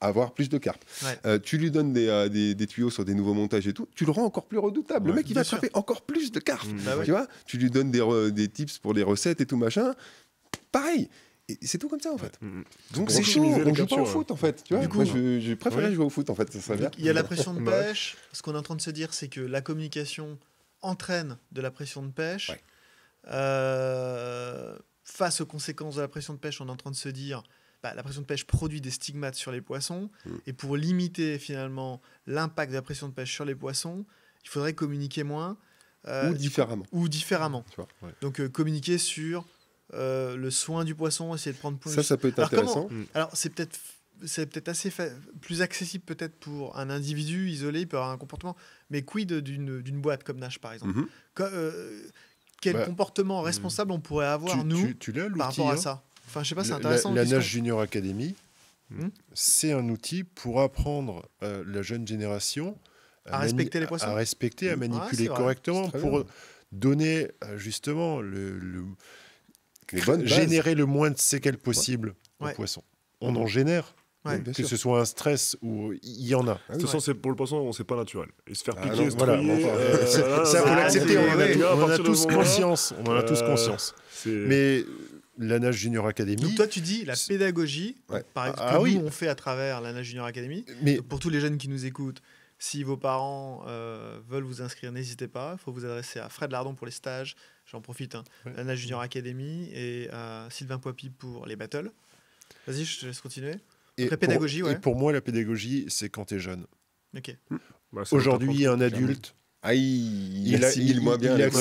avoir plus de cartes. Ouais. Euh, tu lui donnes des, euh, des, des tuyaux sur des nouveaux montages et tout, tu le rends encore plus redoutable. le Ouais. mec, il va sûr. attraper encore plus de cartes. Mm. Bah ouais. Tu vois Tu lui donnes des, des tips pour les recettes et tout machin. Pareil. Et c'est tout comme ça en fait. Mm. Donc Pour c'est chaud. On joue pas au foot en fait. Tu vois Du coup- Moi, je, je préférais jouer au foot en fait. Ça serait bien. Il y a la pression de <laughs> Bah pêche. Ce qu'on est en train de se dire, c'est que la communication entraîne de la pression de pêche. Ouais. Euh, face aux conséquences de la pression de pêche, on est en train de se dire bah, la pression de pêche produit des stigmates sur les poissons. Mm. Et pour limiter finalement l'impact de la pression de pêche sur les poissons, il faudrait communiquer moins. euh, Ou différemment. ou différemment. Tu vois Donc euh, communiquer sur euh, le soin du poisson, essayer de prendre plus. Ça, ça peut être Alors, comment- intéressant. Alors c'est peut-être c'est peut-être assez fa- plus accessible peut-être pour un individu isolé, il peut avoir un comportement, mais quid d'une d'une boîte comme Nash par exemple? Mhm. Euh, Quel Bah, comportement responsable on pourrait avoir Tu, nous tu, tu l'as l'outil. par rapport à hein? ça? Enfin je sais pas, c'est La- intéressant. La. Nage Junior Academy, Hmm. c'est un outil pour apprendre euh, la jeune génération À mani- respecter les poissons. À respecter, à. Ouais, manipuler correctement pour bien. donner justement le. Générer le moins de séquelles possible Ouais. aux poissons. On en génère. Ouais. Que sûr. ce soit un stress ou il y en a. Ah De toute façon, c'est pour le poisson, c'est pas naturel. Et se faire Ah piquer, non, se voilà, euh, <laughs> ça, faut l'accepter. on On, en a- on tous moment-là, conscience. On en a tous euh, conscience. Mais la nage junior academy. Donc toi, tu dis la pédagogie, Ouais. par exemple, Ah que oui. nous on fait à travers la Nage Junior Academy. mais Pour tous les jeunes qui nous écoutent, si vos parents euh, veulent vous inscrire, n'hésitez pas. Il faut vous adresser à Fred Lardon pour les stages. J'en profite. hein. Ouais. La Nage Junior Academy et à Sylvain Poipy pour les battles. Vas-y, je te laisse continuer. et la pour- pédagogie, ouais. et pour moi, la pédagogie, c'est quand tu es jeune. Ok. bah, Aujourd'hui, un adulte, Ah, il, Il a- assimile il- moins bien il les a Ouais,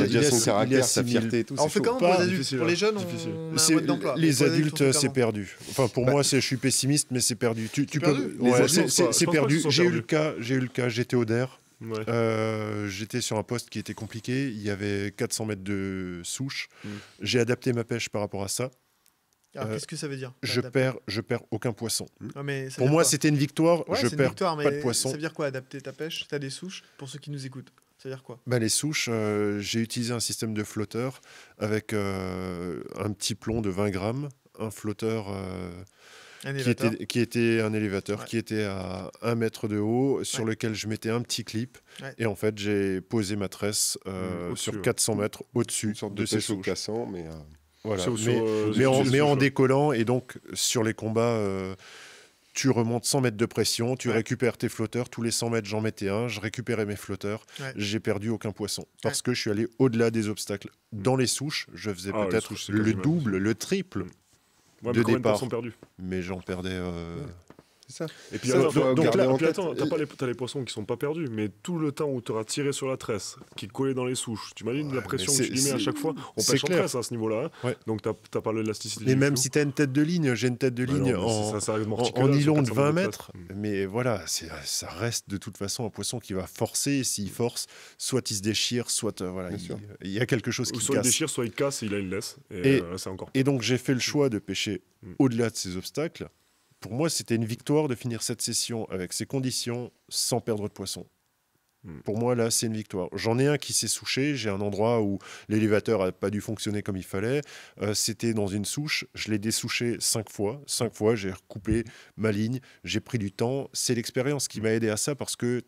a- déjà il son caractère, il sa fierté et tout. On fait comment pour les Pour les hein. jeunes, Difficile. on un mode d'emploi. les Pour adultes, c'est perdu. Enfin, pour Bah- moi, c'est, je suis pessimiste, mais c'est perdu. Tu, peux, perdu ouais, Les adultes, c'est, perdu. J'ai eu le cas. J'ai eu le cas. J'étais au DER. Ouais. Euh, j'étais sur un poste qui était compliqué. Il y avait 400 mètres de souche. Mm. J'ai adapté ma pêche par rapport à ça. Alors, Euh, qu'est-ce que ça veut dire Je Adapter perds, je perds aucun poisson. Ouais, mais ça Pour moi, c'était une victoire. Ouais, je perds victoire, pas de poisson. Ça veut dire quoi adapter ta pêche? T'as des souches pour ceux qui nous écoutent. Ça veut dire quoi? Bah, les souches, euh, j'ai utilisé un système de flotteur avec euh, un petit plomb de 20 grammes, un flotteur euh, qui, était, qui était un élévateur Ouais. qui était à 1 mètre de haut, sur Ouais. lequel je mettais un petit clip. Ouais. Et en fait, j'ai posé ma tresse euh, Mmh, sur ouais. 400 mètres au-dessus de de ces pêche au souches. cassant, mais. euh, Voilà. Mais, euh, mais en, mais en décollant, et donc sur les combats, euh, tu remontes 100 mètres de pression, tu Ouais. récupères tes flotteurs. Tous les 100 mètres, j'en mettais un, je récupérais mes flotteurs. Ouais. J'ai perdu aucun poisson parce que je suis allé au-delà des obstacles. Dans les souches, je faisais Ah, peut-être le double, le triple, Ouais, mais de combien de départ. sont perdus mais j'en perdais. euh, Ouais. Ça. Et puis, Ça, alors, donc, là, en puis attends, t'as pas les, t'as les poissons qui sont pas perdus, mais tout le temps où tu auras tiré sur la tresse, qui est collé dans les souches, tu imagines Ouais, la pression mais que tu lui mets à chaque fois On c'est pêche en clair. tresse à ce niveau-là, hein. Ouais. donc t'as t'as pas l'élasticité Mais même si tu as une tête de ligne, j'ai une tête de Bah non, ligne en, en- en nylon de 400 20 de tresse. mètres. Mais voilà, c'est- ça reste de toute façon un poisson qui va forcer. et S'il force, soit il se déchire, soit euh, voilà, il, y a quelque chose qui soit il déchire, soit il casse et il a une laisse. Et, euh, c'est encore. Et donc j'ai fait le choix de pêcher Mm. au-delà de ces obstacles. Pour moi, c'était une victoire de finir cette session avec ces conditions sans perdre de poisson. Mm. Pour moi, là, c'est une victoire. J'en ai un qui s'est souché. J'ai un endroit où l'élévateur n'a pas dû fonctionner comme il fallait. Euh, C'était dans une souche. Je l'ai dessouché cinq fois. Cinq fois, j'ai recoupé ma ligne. J'ai pris du temps. C'est l'expérience qui m'a aidé à ça parce que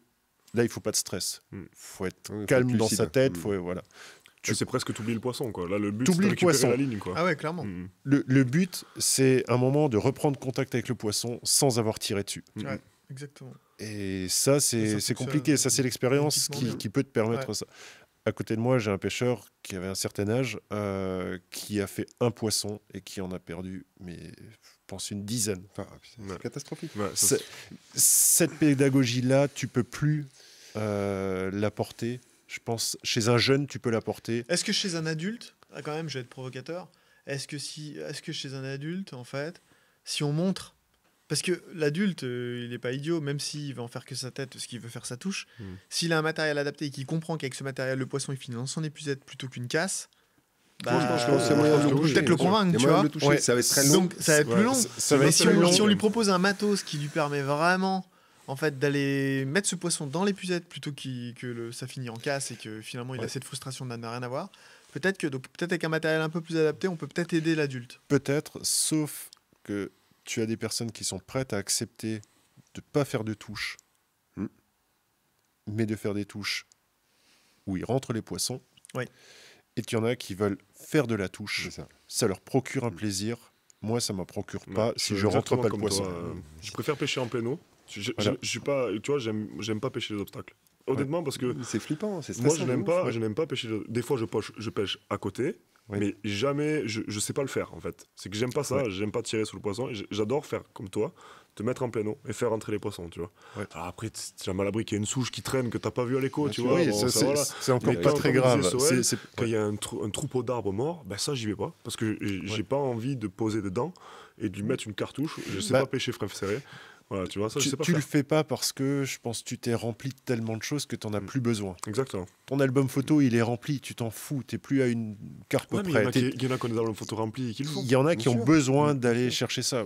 là, il faut pas de stress. Mm. Il faut être faut calme être dans sa tête. Faut, voilà. Tu c'est presque t'oublies le poisson, quoi. Là, le but, c'est de le récupérer poisson. la ligne, quoi. Ah ouais, clairement. Mm. Le, le but, c'est un moment de reprendre contact avec le poisson sans avoir tiré dessus. Mm. Ouais, exactement. Et ça, Ça c'est compliqué. Ça, c'est l'expérience qui, peut te permettre Ouais. ça. À côté de moi, j'ai un pêcheur qui avait un certain âge, euh, qui a fait un poisson et qui en a perdu, mais je pense une dizaine. Enfin, c'est Ouais. catastrophique. Ouais, ça, C'est- Cette pédagogie-là, tu peux plus euh, l'apporter. Je pense, chez un jeune, tu peux l'apporter. Est-ce que chez un adulte, ah, quand même, je vais être provocateur, est-ce que, si, est que chez un adulte, en fait, si on montre. Parce que l'adulte, euh, il n'est pas idiot, même s'il va en faire que sa tête, parce qu'il veut faire sa touche. Mm. S'il a un matériel adapté et qu'il comprend qu'avec ce matériel, le poisson, il finit dans son épuisette plutôt qu'une casse, bah, Moi, je pense y a Euh, moyen de le peut-être le convaincre, tu vois. de le toucher. Ouais. Ça va être très long. Donc ça va être Ouais, plus long. ça- ça va Mais être si, on, long. si on lui propose un matos qui lui permet vraiment en fait d'aller mettre ce poisson dans l'épuisette plutôt qu'il- que le, ça finit en casse et que finalement il a Ouais. cette frustration de n'a rien à voir, peut-être que donc peut-être avec un matériel un peu plus adapté, on peut peut-être aider l'adulte. Peut-être, sauf que tu as des personnes qui sont prêtes à accepter de pas faire de touches, Hmm. mais de faire des touches où ils rentrent les poissons. Oui. Et tu y en a qui veulent faire de la touche. C'est ça. Ça leur procure un plaisir. Moi, ça ne me procure pas Ouais, si je rentre pas le poisson. toi, euh, je préfère pêcher en plein eau. Je, je- Voilà. je- je suis pas, tu vois, j'aime, j'aime pas pêcher les obstacles. Honnêtement, parce que C'est flippant, c'est moi, je n'aime de pas, ouf, ouais. je n'aime pas pêcher. les- Des fois, je pêche, je pêche à côté, mais jamais, je, je sais pas le faire en fait. C'est que j'aime pas ça. Ouais. J'aime pas tirer sur le poisson. J'adore faire comme toi, te mettre en plein eau et faire entrer les poissons, tu vois. Alors après, tu as mal à qu'il y a une souche qui traîne que t'as pas vu à l'écho, tu vois. Oui, bon, c'est voilà. encore Mais pas très grave. Quand il y a un, trou- un troupeau d'arbres morts, ben ça, j'y vais pas. Parce que j'ai j'ai pas envie de poser dedans et de lui mettre une cartouche. Je sais Bah, pas pêcher frère serré. Voilà, tu vois, ça, je tu sais pas tu le fais pas parce que je pense que tu t'es rempli de tellement de choses que tu n'en as Mm. plus besoin. Exactement. Ton album photo, il est rempli, tu t'en fous, tu plus à une carpe Ouais, mais il y en près. a T'es- qui, il y en a qui ont des albums photos remplis et qui le font. Il y en a qui ont besoin d'aller chercher ça.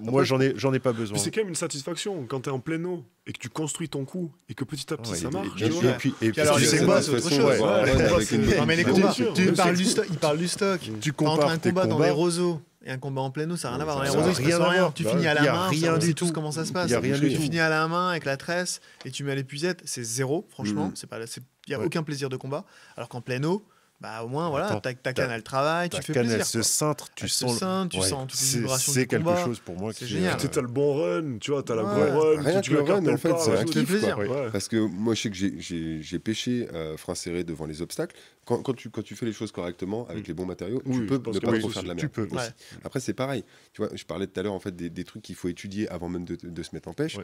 Moi, j'en ai, j'en ai pas besoin. Mais c'est quand même une satisfaction quand tu es en pleine eau et que tu construis ton coup et que petit à petit Ouais, ça et- marche. et- et vois. puis- et puis- alors, les combats, quoi, c'est autre chose. Ouais, ouais, Non mais les combats, tu parles du stock, il parle du stock. tu compares un tes combat dans les roseaux et un combat en plein eau, ça n'a rien à voir. Dans les il se rien. Tu Bah, finis à la main, rien du tout. comment ça se passe. Tu finis à la main avec la tresse et tu mets à l'épuisette, c'est zéro, franchement. Mhm. C'est pas, c'est- y a aucun plaisir de combat. Alors qu'en pleine eau, bah au moins voilà, Attends, ta, ta ta- canne elle travaille, tu te fais canne, plaisir. se quoi. cintre, tu sens. le- scinde, tu Ouais, sens toutes les c'est- vibrations C'est du quelque combat. chose pour moi C'est qui génial. Tu t'as le bon run, tu vois, t'as la Ouais. gros run, Rien tu, que le la run, en fait, c'est un kiff, quoi. plaisir. Ouais. Parce que moi, je sais que j'ai- pêché euh, frein serré devant les obstacles. Quand, quand tu, quand tu fais les choses correctement, avec Mm. les bons matériaux, Oui, tu peux ne pas oui, trop faire de la Tu merde. peux. Après, c'est pareil. Tu vois, je parlais tout à l'heure en fait des, trucs qu'il faut étudier avant même de, se mettre en pêche.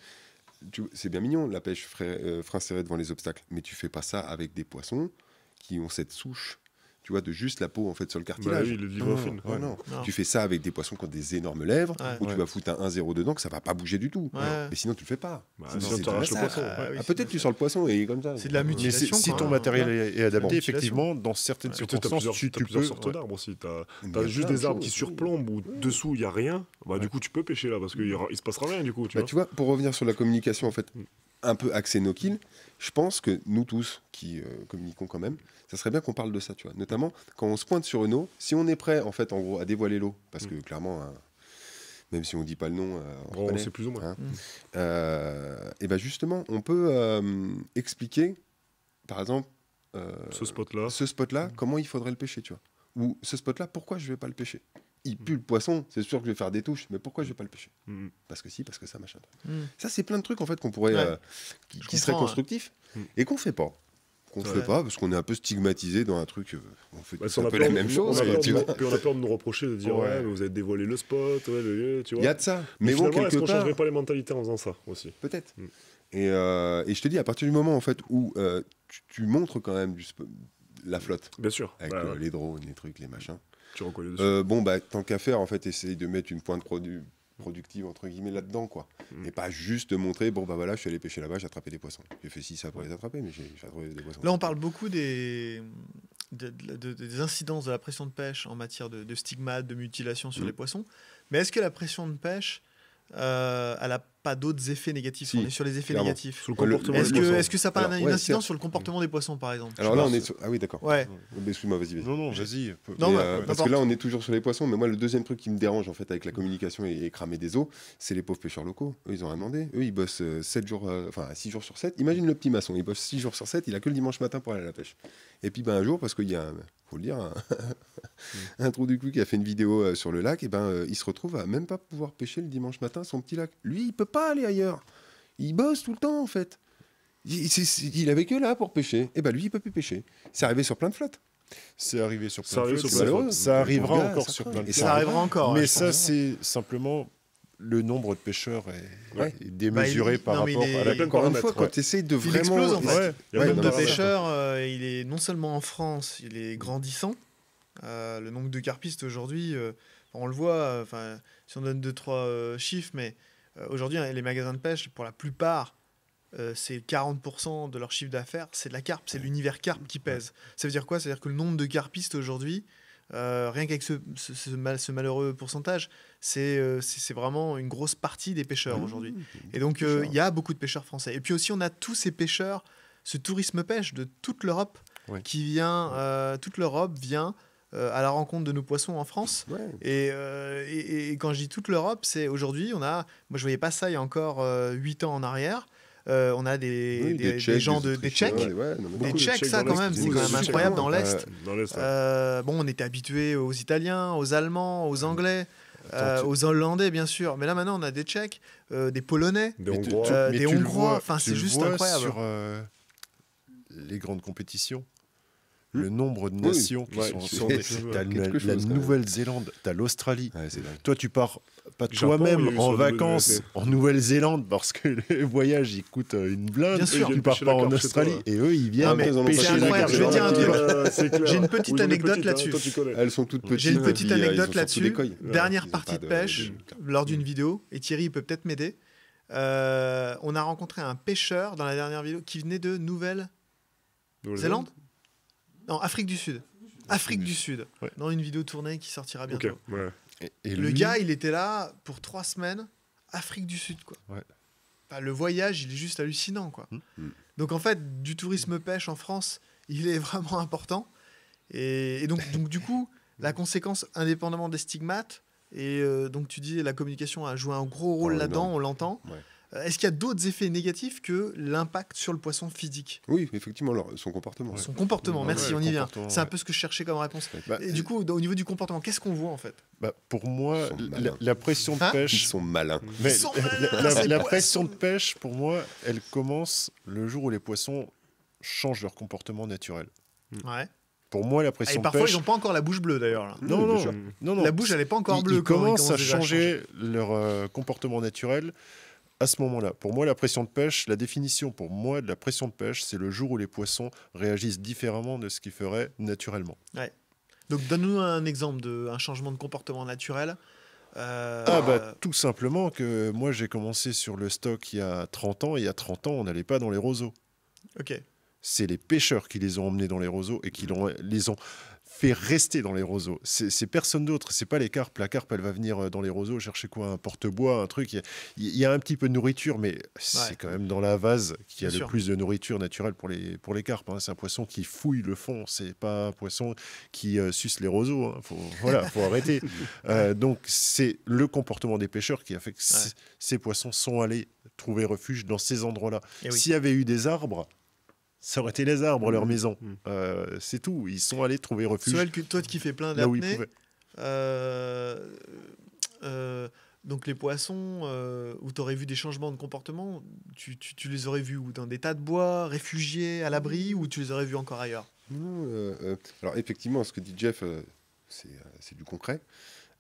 C'est bien mignon la pêche frais- euh, frein serré devant les obstacles, mais tu fais pas ça avec des poissons qui ont cette souche. Tu vois, de juste la peau en fait sur le Bah cartilage. oui, le Non, vivre fine. non, non. Non. Tu fais ça avec des poissons qui ont des énormes lèvres, Ouais. où Ouais. tu vas foutre un 1-0 dedans, que ça va pas bouger du tout. Ouais. Mais sinon, tu le fais pas. Bah, Sinon, sinon, tu le poisson. Ah, oui, Ah, peut-être tu sors le poisson et comme ça. C'est de la Mais mutilation. si ton matériel est est adapté, effectivement, dans certaines circonstances, tu, tu plusieurs peux. sortes d'arbres aussi. T'as Il y t'as a juste des arbres qui surplombent ou dessous il y a rien. Bah du coup tu peux pêcher là parce qu'il se passera rien du coup. Tu Bah, vois. tu pour revenir sur la communication, en fait, Mm. un peu axé no kill, je pense que nous tous qui euh, communiquons quand même, ça serait bien qu'on parle de ça, tu vois. Notamment quand on se pointe sur une eau, si on est prêt, en fait, en gros, à dévoiler l'eau, parce que clairement, euh, même si on dit pas le nom, euh, on Bon, on reconnaît, sait plus ou moins. hein. Mm. Euh, et ben justement, on peut euh, expliquer, par exemple, euh, Ce spot là. ce spot-là, comment il faudrait le pêcher, tu vois. Ou ce spot-là, pourquoi je vais pas le pêcher? Il pue le poisson, c'est sûr que je vais faire des touches, mais pourquoi je vais pas le pêcher? Mm. Parce que si, parce que ça, machin. Mm. Ça, c'est plein de trucs en fait qu'on pourrait, Ouais. euh, qui, qui seraient comprends, constructifs et qu'on fait pas. Qu'on Ouais. fait pas parce qu'on est un peu stigmatisé dans un truc. euh, on fait Bah, un peu la de- même on a chose. peur de-. Puis on a peur de nous reprocher de dire Ouais. ouais, mais vous avez dévoilé le spot, ouais, le- tu vois. Il y a de ça. Mais, Mais, bon, est-ce quelque qu'on part, changerait pas les mentalités en faisant ça aussi? Peut-être. Mm. Et, euh, et je te dis, à partir du moment en fait où euh, tu, tu montres quand même du sp- la flotte Bien sûr. avec Bah, euh, ouais. les drones, les trucs, les machins. Tu reconnais dessus. Euh, bon, bah, tant qu'à faire, en fait, essaye de mettre une pointe produ- productive, entre guillemets, là-dedans, quoi. Mm. Et pas juste montrer, bon, bah voilà, je suis allé pêcher là-bas, j'ai attrapé des poissons. J'ai fait ci, ça pour les attraper, mais j'ai attrapé des poissons. Là, on parle beaucoup des, de- de- de- des incidences de la pression de pêche en matière de, de stigmates, de mutilation sur Mhm. les poissons. Mais est-ce que la pression de pêche, euh, elle n'a pas d'autres effets négatifs Si, On est sur les effets clairement. négatifs. Sur le Ouais, le- comportement Est-ce des que, poissons. est-ce que ça n'a pas Alors, une ouais, incidence c'est- sur le comportement des poissons, par exemple Alors là, on est sur... Ah oui, d'accord. Ouais. Mais Excuse-moi, vas-y, vas-y. Non, non, vas-y. Non, Mais, euh, parce que là, on est toujours sur les poissons. Mais moi, le deuxième truc qui me dérange en fait avec la communication et, et cramer des os, c'est les pauvres pêcheurs locaux. Eux, ils ont rien demandé. Eux, ils bossent 7 jours, euh, enfin 6 jours sur 7. Imagine le petit maçon, il bosse 6 jours sur 7, il a que le dimanche matin pour aller à la pêche. Et puis, ben, un jour, parce qu'il y a, un, faut le dire, un, <laughs> un trou du cul qui a fait une vidéo euh, sur le lac, et ben, euh, il se retrouve à même pas pouvoir pêcher le dimanche matin son petit lac. Lui, il peut pas aller ailleurs. Il bosse tout le temps, en fait. Il, il avait que là pour pêcher. Et ben, lui, il peut plus pêcher. C'est arrivé sur plein de flottes. C'est arrivé sur Ça plein de flottes, ça- arrivera gars, encore ça sur plein de Ça flottes. arrivera encore. Mais ça, c'est simplement le nombre de pêcheurs est, Ouais. est démesuré Bah, il- par non, rapport il à la de Encore une fois, quand tu essayes de Il vraiment. explose, en fait. Ouais. Il y a Ouais, plein Le nombre de pêcheurs, euh, il est non seulement en France, il est grandissant. Euh, le nombre de carpistes aujourd'hui, euh, on le voit, euh, enfin, si on donne deux trois euh, chiffres, mais aujourd'hui, hein, les magasins de pêche, pour la plupart, euh, c'est 40% de leur chiffre d'affaires, c'est de la carpe, c'est l'univers carpe qui pèse. Ça veut dire quoi? Ça veut dire que le nombre de carpistes aujourd'hui, euh, rien qu'avec ce, ce- ce mal- ce malheureux pourcentage, c'est euh, vraiment une grosse partie des pêcheurs Mmh. aujourd'hui. Et donc, euh, il y a beaucoup de pêcheurs français. Et puis aussi, on a tous ces pêcheurs, ce tourisme pêche de toute l'Europe, qui vient, euh, toute l'Europe vient euh, à la rencontre de nos poissons en France. Ouais. Et, euh, et- et quand je dis toute l'Europe, c'est aujourd'hui, on a, moi je voyais pas ça il y a encore 8 ans en arrière. Euh, on a des, Oui, des, des Tchèques, gens de, des Tchèques. ouais, ouais, non, mais Des Tchèques, Tchèques ça quand même, c'est quand même incroyable dans l'Est. Euh. Euh, bon, on était habitué aux Italiens, aux Allemands, aux Anglais, euh, Attends, tu- aux Hollandais, bien sûr. Mais là, maintenant, on a des Tchèques, euh, des Polonais. Des Hongrois. Euh, enfin, c'est juste vois incroyable. Sur euh, les grandes compétitions. Le nombre de Oui. nations qui Ouais, sont. qui sont t'as la. Nouvelle-Zélande, t'as l'Australie. Ouais, c'est dingue. Toi, tu pars pas toi-même en vacances en Nouvelle-Zélande parce que <laughs> le voyage il coûte euh, une blinde. Bien sûr. Tu pars pas en Australie et eux ils viennent Ah, mais pêcher la je vais dire un truc. C'est clair. J'ai une petite anecdote hein, là-dessus. Tu. Elles sont toutes petites. J'ai une et petite anecdote là-dessus. Dernière partie de pêche, lors d'une vidéo, et Thierry peut peut-être m'aider. Euh, on a rencontré un pêcheur dans la dernière vidéo qui venait de Nouvelle-Zélande Non, Afrique du Sud. Afrique du Sud. Ouais. Dans une vidéo tournée qui sortira bientôt. ouais. Et- et Le lui, gars, il était là pour trois semaines, Afrique du Sud, quoi. Ouais. Enfin, le voyage, il est juste hallucinant, quoi. Mm. Mm. Donc en fait, du tourisme pêche en France, <laughs> il est vraiment important. Et, et donc, donc du coup, la conséquence, indépendamment des stigmates, Et euh, donc tu dis la communication a joué un gros rôle Oh, là-dedans, on l'entend. Ouais. Euh, Est-ce qu'il y a d'autres effets négatifs que l'impact sur le poisson physique? Oui, effectivement, leur- son comportement. Son comportement, merci, ouais, on y vient. C'est un peu ce que je cherchais comme réponse. Bah, Et du coup, au niveau du comportement, qu'est-ce qu'on voit en fait? Bah, pour moi, Ils la, pression de Hein? Ils pêche. sont malins. mais Ils sont la- malins, la, pression de pêche, pour moi, elle commence le jour où les poissons changent leur comportement naturel. Ouais. Pour moi, la Et pression de parfois, pêche. ils n'ont pas encore la bouche bleue d'ailleurs. Non, non, non, non. La bouche, elle n'est pas encore ils, bleue. ils quand commencent à changer leur euh, comportement naturel à ce moment-là. Pour moi, la pression de pêche, la définition pour moi de la pression de pêche, c'est le jour où les poissons réagissent différemment de ce qu'ils feraient naturellement. Donc, donne-nous un exemple d'un changement de comportement naturel. Euh, Ah bah tout simplement que moi j'ai commencé sur le stock il y a 30 ans et il y a 30 ans on n'allait pas dans les roseaux. Ok. C'est les pêcheurs qui les ont emmenés dans les roseaux et qui l'ont- les ont fait rester dans les roseaux. C'est personne d'autre, c'est pas les carpes. La carpe elle va venir euh, dans les roseaux chercher quoi? Un porte-bois, un truc. Il y, a, il y a un petit peu de nourriture mais c'est Ouais. quand même dans la vase qu'il y a Bien le sûr. plus de nourriture naturelle pour les, pour les carpes. hein. C'est un poisson qui fouille le fond, c'est pas un poisson qui euh, suce les roseaux. hein. Faut, voilà, <laughs> faut arrêter. Euh, donc c'est le comportement des pêcheurs qui a fait que ces poissons sont allés trouver refuge dans ces endroits-là. Oui. S'il y avait eu des arbres, ça aurait été les arbres, leur Mhm. maison. Mhm. Euh, c'est tout. Ils sont allés trouver refuge Soël, toi qui fais plein là où ils d'apnées, pouvaient. euh, euh, donc les poissons, euh, où tu aurais vu des changements de comportement, tu, tu- tu les aurais vus où? Dans des tas de bois, réfugiés, à l'abri, ou tu les aurais vus encore ailleurs? Non, euh, euh, alors effectivement, ce que dit Jeff, euh, c'est euh, du concret.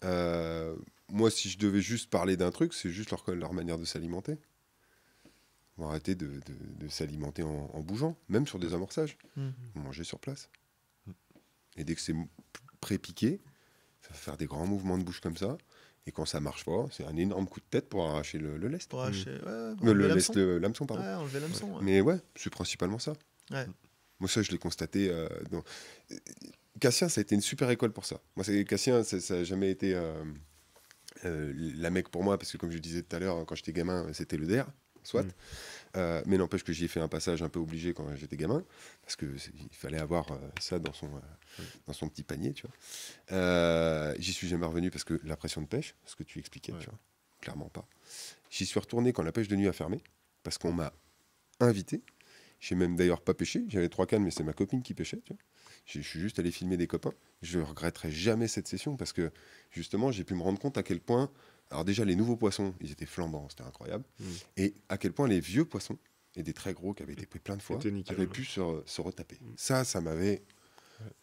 Euh, moi, si je devais juste parler d'un truc, c'est juste leur, leur manière de s'alimenter. Vont arrêter de, de- de s'alimenter en, en bougeant, même sur des amorçages. Mm. Vont manger sur place. Et dès que c'est pré-piqué, ça va faire des grands mouvements de bouche comme ça. Et quand ça marche pas, c'est un énorme coup de tête pour arracher le, le lest. Pour arracher- ouais, Euh, enlever le, lest, le- l'hameçon, pardon. Ouais, enlever l'hameçon. ouais. Mais ouais, c'est principalement ça. Ouais. Moi, ça, je l'ai constaté. euh, dans... Cassien, ça a été une super école pour ça. Moi, Cassien, ça n'a jamais été euh, euh, la mec pour moi, parce que comme je disais tout à l'heure, quand j'étais gamin, c'était le DER, soit. Mm. Euh, mais n'empêche que j'y ai fait un passage un peu obligé quand j'étais gamin, parce que c'est- il fallait avoir euh, ça dans son, euh, dans son petit panier, tu vois. J'y suis jamais revenu parce que la pression de pêche, ce que tu expliquais, Ouais. tu vois, clairement pas. J'y suis retourné quand la pêche de nuit a fermé, parce qu'on m'a invité. J'ai même d'ailleurs pas pêché. J'avais trois cannes, mais c'est ma copine qui pêchait. tu vois. Je je suis juste allé filmer des copains. Je regretterai jamais cette session parce que justement, j'ai pu me rendre compte à quel point. Alors déjà, les nouveaux poissons, ils étaient flambants, c'était incroyable. Mm. Et à quel point les vieux poissons, et des très gros qui avaient été pris plein de fois, nickel, avaient ouais. pu se, se retaper. Mm. Ça, ça m'avait.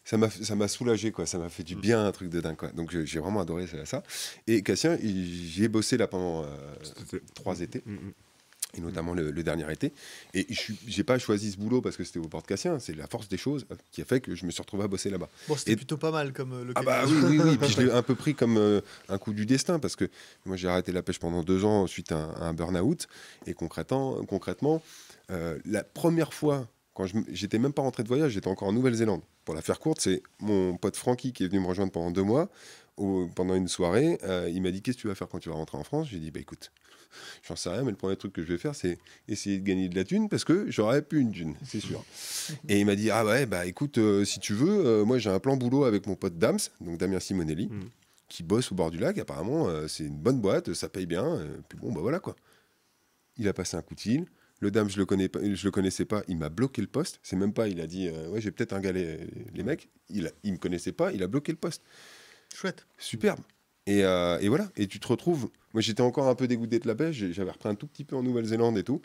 Ça m'a, soulagé, quoi. Ça m'a fait du Mm. bien, un truc de dingue, quoi. Donc j'ai vraiment adoré ça. Et Cassien, j'y ai bossé là pendant euh, trois étés. Et notamment le, le dernier été. Et je n'ai pas choisi ce boulot parce que c'était au port Cassien, c'est la force des choses qui a fait que je me suis retrouvé à bosser là-bas. Bon, c'était plutôt pas mal comme euh, Ah bah oui, oui, oui, puis je <laughs> l'ai un peu pris comme euh, un coup du destin parce que moi j'ai arrêté la pêche pendant deux ans suite à un, burn-out et concrètement, concrètement euh, la première fois, quand j'étais même pas rentré de voyage, j'étais encore en Nouvelle-Zélande. Pour la faire courte, c'est mon pote Francky qui est venu me rejoindre pendant deux mois. au- pendant une soirée, euh, il m'a dit Qu'est-ce que tu vas faire quand tu vas rentrer en France? J'ai dit Bah écoute, j'en sais rien, mais le premier truc que je vais faire, c'est essayer de gagner de la thune parce que j'aurais pu une thune, c'est sûr. <laughs> Et il m'a dit Ah ouais, bah écoute, euh, si tu veux, euh, moi j'ai un plan boulot avec mon pote Dams, donc Damien Simonelli, Mm. qui bosse au bord du lac. Apparemment, euh, c'est une bonne boîte, ça paye bien. puis bon, bah voilà quoi. Il a passé un coup de fil. Le Dams, je le, connais pas, je le connaissais pas, il m'a bloqué le poste. C'est même pas, il a dit euh, Ouais, j'ai peut-être un gars, les, les mecs. Il, il me connaissait pas, il a bloqué le poste. Chouette. Superbe. Et, euh, et voilà, et tu te retrouves. Moi, j'étais encore un peu dégoûté de la pêche. J'avais repris un tout petit peu en Nouvelle-Zélande et tout.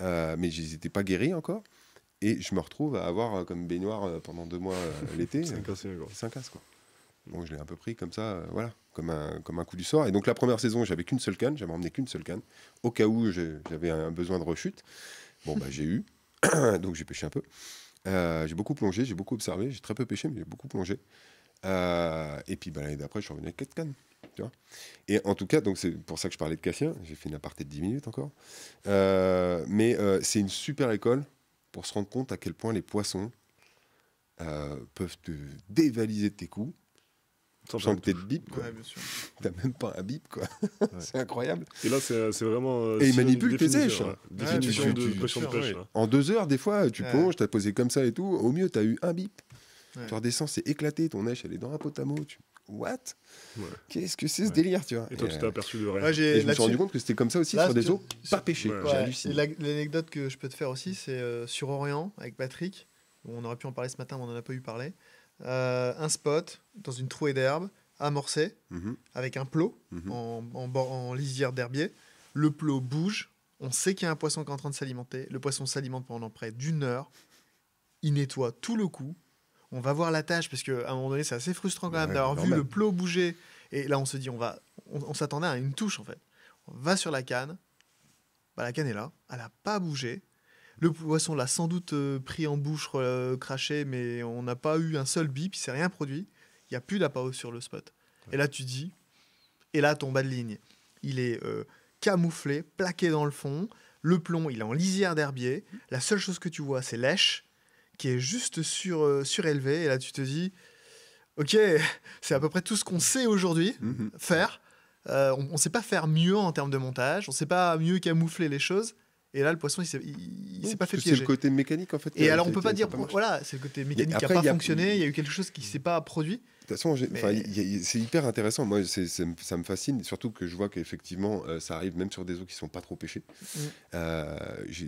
Euh, mais je n'étais pas guéri encore. Et je me retrouve à avoir euh, comme baignoire pendant deux mois <laughs> l'été. C'est euh, un cassé, quoi. Bon, je l'ai un peu pris comme ça, voilà, comme un, comme un coup du sort. Et donc, la première saison, j'avais qu'une seule canne, j'avais emmené qu'une seule canne, au cas où j'avais un besoin de rechute. Bon, bah, j'ai eu, <coughs> donc j'ai pêché un peu. Euh, j'ai beaucoup plongé, j'ai beaucoup observé, j'ai très peu pêché, mais j'ai beaucoup plongé. Euh, et puis, bah, l'année d'après, je suis revenu avec quatre cannes. Tu vois et en tout cas, donc c'est pour ça que je parlais de Cassien, j'ai fait une aparté de 10 minutes encore. Euh, mais euh, c'est une super école pour se rendre compte à quel point les poissons euh, peuvent te dévaliser de tes coups Sans que tu de bip, quoi. Ouais. <laughs> T'as même pas un bip, quoi. <laughs> c'est incroyable. Et là, c'est vraiment. euh, Et il synonyme- manipule tes sèches. En deux heures, des fois, tu Ouais. plonges, t'as posé comme ça et tout. Au mieux, t'as eu un bip. Ouais. Tu redescends, c'est éclaté. Ton neige, elle est dans un pot à mots. Tu... what? Ouais. Qu'est-ce que c'est ce Ouais. délire, tu vois? Et toi, Et, tu euh, t'es aperçu de rien. Ouais, j'ai- et je me suis rendu compte que c'était comme ça aussi Là, sur des eaux pas pêchées. Ouais. J'ai Ouais, halluciné. et la- L'anecdote que je peux te faire aussi, c'est euh, sur Orient avec Patrick. On aurait pu en parler ce matin, mais on n'en a pas eu parler. Euh, un spot dans une trouée d'herbe amorcé Mhm, avec un plot mhm. en, en bord- en lisière d'herbier. Le plot bouge. On sait qu'il y a un poisson qui est en train de s'alimenter. Le poisson s'alimente pendant près d'une heure. Il nettoie tout le coup. On va voir la tâche parce qu'à un moment donné, c'est assez frustrant quand même Ouais, d'avoir vu le plot bouger. Et là, on se dit, on va, on, on s'attendait à une touche en fait. On va sur la canne. Bah, la canne est là. Elle n'a pas bougé. Le poisson l'a sans doute euh, pris en bouche, euh, craché, mais on n'a pas eu un seul bip. Il s'est rien produit. Il n'y a plus d'apao sur le spot. Et là, tu dis, et là, ton bas de ligne, il est euh, camouflé, plaqué dans le fond. Le plomb, il est en lisière d'herbier. La seule chose que tu vois, c'est l'èche qui est juste sur, euh, surélevé. Et là, tu te dis, ok, <laughs> c'est à peu près tout ce qu'on sait aujourd'hui Mhm. faire. Euh, on ne sait pas faire mieux en termes de montage. On ne sait pas mieux camoufler les choses. Et là, le poisson, il s'est, pas fait que C'est piéger. le côté mécanique en fait. Et alors, on peut pas dire, pas voilà, c'est le côté mécanique qui n'a y pas a- fonctionné. Il y a eu quelque chose qui s'est pas produit. De toute façon, Mais- c'est hyper intéressant. Moi, ça me fascine, surtout que je vois qu'effectivement, euh, ça arrive même sur des eaux qui sont pas trop pêchées. Mm. Euh,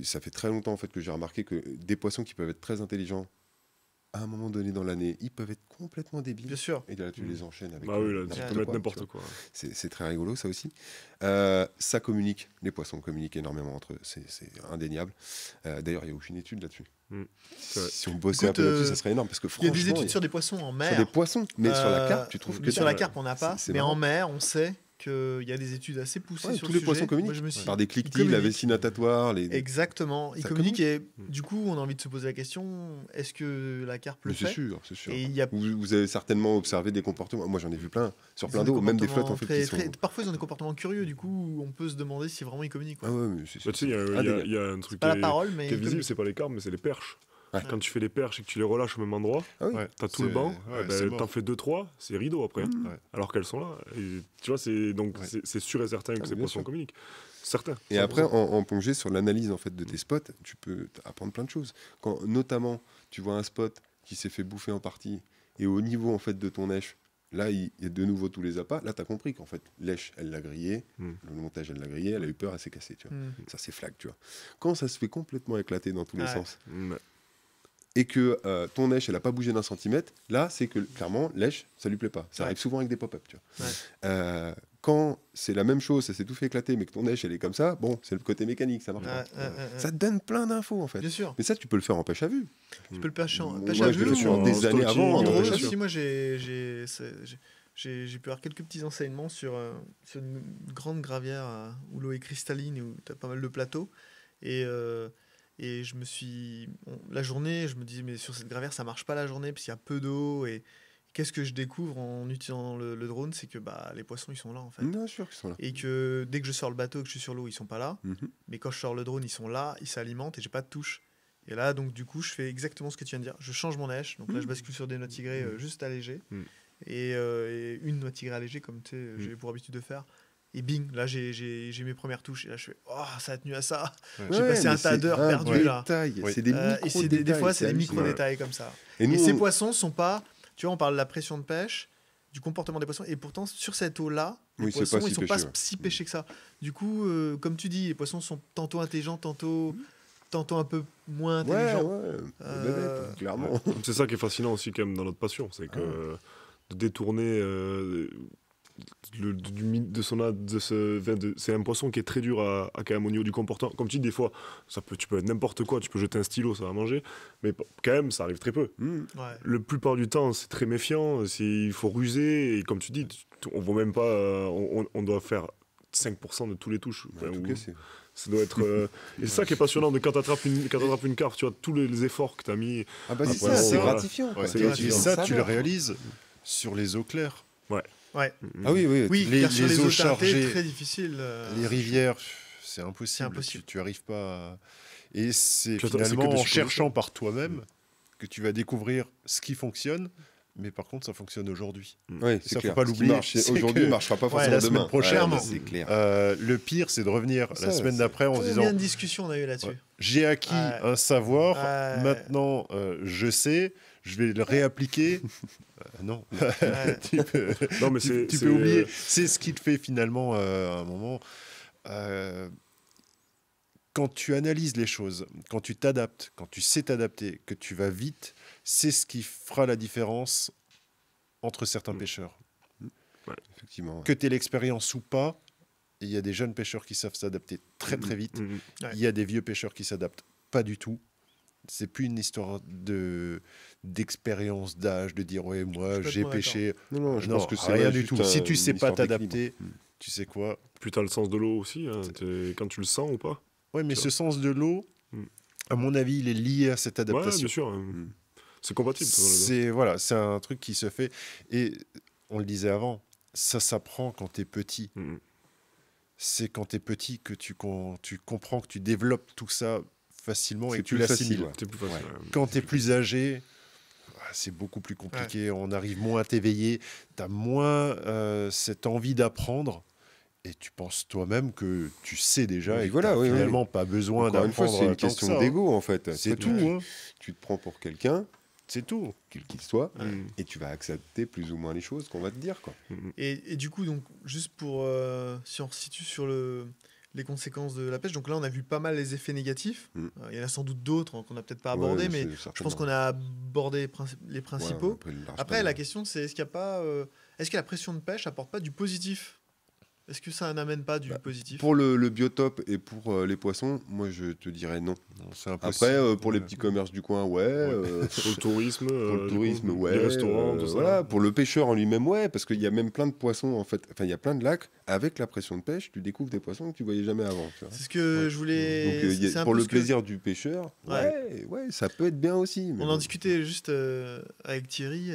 ça fait très longtemps en fait que j'ai remarqué que des poissons qui peuvent être très intelligents, à un moment donné dans l'année, ils peuvent être complètement débiles. Bien sûr. Et là, tu Mm. les enchaînes avec Bah oui, là, n'importe tu peux mettre quoi, n'importe quoi. C'est très rigolo, ça aussi. Euh, ça communique. Les poissons communiquent énormément entre eux. C'est c'est indéniable. Euh, D'ailleurs, il n'y a aucune étude là-dessus. Mm. Si on bossait Écoute, un peu là-dessus, euh, ça serait énorme. Parce que Il y a des études sur des poissons en mer. sur des poissons, mais sur la Euh, carte, tu trouves que Sur la carpe, on n'a pas. Mais marrant. en mer, on sait qu'il y a des études assez poussées Ouais, sur tous le les poissons sujet. communiquent. Moi, je me suis- Par des cliquetis, la communiquent. vessie natatoire, les. Exactement. Ils communiquent et du coup, on a envie de se poser la question est-ce que la carpe le Mais c'est fait? sûr, c'est sûr. Et il y a Vous, vous avez certainement observé des comportements. Moi, j'en ai vu plein sur ils plein d'eau, même des flottes en fait très- qui sont. très- Parfois, ils ont des comportements curieux. Du coup, on peut se demander si vraiment ils communiquent. quoi. Ah ouais, mais c'est Bah, tu sais, il y, a- un truc Pas qui la est, visible, communiquent. c'est pas les carpes, mais c'est les perches. Ouais. Quand tu fais les perches et que tu les relâches au même endroit, Ouais, t'as tout le banc, ouais, t'en fais 2-3, c'est rideau après. Mmh. Ouais. Alors qu'elles sont là. Et tu vois, c'est donc c'est- sûr et certain que Ah, ces bien poissons sûr. communiquent. Certains. Et 100%. après, en, en plongée sur l'analyse en fait de tes spots, tu peux apprendre plein de choses. Quand notamment tu vois un spot qui s'est fait bouffer en partie et au niveau en fait de ton èche, là il y a de nouveau tous les appâts. Là, tu as compris qu'en fait l'èche, elle l'a grillé, Mm. le montage, elle l'a grillé, elle a eu peur, elle s'est cassée. Tu vois. Hmm. Ça c'est flag, tu vois. Quand ça se fait complètement éclater dans tous les Ouais. sens Mm. Et que euh, ton èche, elle a pas bougé d'un centimètre, là c'est que clairement l'èche, ça lui plaît pas. Ça Ouais. arrive souvent avec des pop-up, tu vois. Ouais. Euh, quand c'est la même chose, ça s'est tout fait éclater, mais que ton èche elle est comme ça, bon, c'est le côté mécanique, ça marche Ouais, pas. Ça te donne plein d'infos en fait. Bien sûr. Mais ça, tu peux le faire en pêche à vue. Tu peux le pêcher en Moi, pêche à vue sur ou en- des années avant. En euh, drone aussi, moi j'ai j'ai- pu avoir quelques petits enseignements sur, euh, sur une grande gravière euh, où l'eau est cristalline où tu as pas mal de plateaux. Et, euh, et je me suis. bon, la journée, je me disais, mais sur cette gravière, ça marche pas la journée parce qu'il y a peu d'eau. Et qu'est-ce que je découvre en utilisant le, le drone C'est que bah, les poissons, ils sont là en fait. Bien sûr qu'ils sont là. Et que dès que je sors le bateau que je suis sur l'eau, ils sont pas là. Mhm. Mais quand je sors le drone, ils sont là, ils s'alimentent et j'ai pas de touche. Et là, donc, du coup, je fais exactement ce que tu viens de dire. Je change mon èche. Donc là, je bascule sur des noix tigrées euh, juste allégées. Mm. Et, euh, et une noix tigrée allégée, comme j'ai pour habitude de faire. Et bing, là, j'ai- mes premières touches. Et là, je fais, oh, ça a tenu à ça. Ouais. J'ai passé un tas d'heures perdues, là. détail, Oui. C'est des Euh, micro et c'est des, des fois, c'est des micro-détails comme ça. Et ces on- poissons sont pas. Tu vois, on parle de la pression de pêche, du comportement des poissons, et pourtant, sur cette eau-là, les Oui, poissons, pas ils si sont pas ouais. si pêchés que ça. Du coup, euh, comme tu dis, les poissons sont tantôt intelligents, tantôt, tantôt un peu moins Ouais, intelligents. ouais, Euh, bébête, clairement. C'est ça qui est fascinant aussi quand même dans notre passion, c'est que Ah. de détourner euh, le- du, mi- de son a- de ce, c'est un poisson qui est très dur à, à quand même au niveau du comportement. Comme tu dis des fois, ça peut, tu peux être n'importe quoi, tu peux jeter un stylo, ça va manger, mais quand même ça arrive très peu. Mm. Ouais. Le plupart du temps, c'est très méfiant, c'est- il faut ruser et comme tu dis, tu- on vaut même pas, euh, on, doit faire 5% de tous les touches. En Enfin, tout ou- cas, c'est- ça doit être. euh, <laughs> et c'est ça qui est passionnant de quand tu attrapes une, quand t'attrapes une carpe, tu vois, tous les efforts que tu as mis. Ah bah c'est Après, ça, c'est voilà. gratifiant. Ouais. C'est Et gratifiant. ça, tu le réalises sur les eaux claires. Ouais. Ah oui, oui. Oui, Les- les les eaux chargées, très difficile. euh, Les rivières, c'est impossible. Impossible. Tu, tu arrives pas. à- Et c'est finalement en cherchant par toi-même que tu vas découvrir ce qui fonctionne, mais par contre, ça fonctionne aujourd'hui. Ouais, Ça, c'est faut pas Ce qui l'oublier, aujourd'hui que- marchera pas Ouais, forcément la semaine demain. prochaine, Ouais, c'est clair. Euh, le pire, c'est de revenir Ça, la semaine d'après en se disant Combien de discussions on a eu là-dessus Ouais. j'ai acquis Ouais. un savoir, Ouais. maintenant euh, je sais, je vais le réappliquer. <laughs> Euh, non, <laughs> tu peux, Non, mais tu- peux oublier. C'est ce qui te fait finalement euh, à un moment. euh, quand tu analyses les choses, quand tu t'adaptes, quand tu sais t'adapter, que tu vas vite, c'est ce qui fera la différence entre certains Mm. pêcheurs. Effectivement. ouais. Que tu aies l'expérience ou pas, il y a des jeunes pêcheurs qui savent s'adapter très très vite. Ouais. Il y a des vieux pêcheurs qui s'adaptent pas du tout. C'est plus une histoire de d'expérience, d'âge, de dire ouais moi j'ai pêché. Non, non, je Non, pense que c'est rien du tout. un- Si tu sais pas t'adapter, Mm. tu sais quoi? Puis t'as le sens de l'eau aussi, hein, quand tu le sens ou pas. Ouais, mais ce sens de l'eau, Mm. à mon avis, il est lié à cette Ouais, adaptation. bien sûr. hein. Mm. C'est compatible. c'est voilà, c'est un truc qui se fait. Et on le disait avant, ça s'apprend quand tu es petit. C'est quand tu es petit que tu, com- tu comprends que tu développes tout ça facilement et tu l'assimiles. ouais. C'est plus facile. Ouais. ouais. Quand tu es plus âgé, ah, c'est beaucoup plus compliqué. On arrive moins à t'éveiller. Tu as moins euh, cette envie d'apprendre. Et tu penses toi-même que tu sais déjà Oui, et que voilà, oui, oui. finalement pas besoin Encore une fois, d'apprendre c'est une question hein. d'ego en fait. C'est Toi, tout. tu- hein. Tu te prends pour quelqu'un, C'est tout. quel qu'il soit, Mhm. et tu vas accepter plus ou moins les choses qu'on va te dire. Quoi. Et, et du coup, donc, juste pour euh, si on se situe sur le, les conséquences de la pêche, donc là, on a vu pas mal les effets négatifs. Mm. Euh, Il y en a sans doute d'autres hein, qu'on n'a peut-être pas abordés, Ouais, mais je pense qu'on a abordé les Ouais, principaux. Après, la question, c'est est-ce qu'il a pas, euh, est-ce que la pression de pêche apporte pas du positif Est-ce que ça n'amène pas du Bah, positif Pour le, le biotope et pour euh, les poissons, moi je te dirais non. Après, euh, pour les petits commerces du coin, ouais. euh, Pour le tourisme, pour le du tourisme, coup, ouais. les restaurants, euh, tout ça. voilà. Pour le pêcheur en lui-même, ouais. Parce qu'il y a même plein de poissons, en fait. Enfin, il y a plein de lacs. Avec la pression de pêche, tu découvres des poissons que tu voyais jamais avant. C'est ce que je voulais. Donc, euh, a- pour le que- plaisir du pêcheur, ouais. ouais, ça peut être bien aussi. mais On bon. en discutait juste euh, avec Thierry.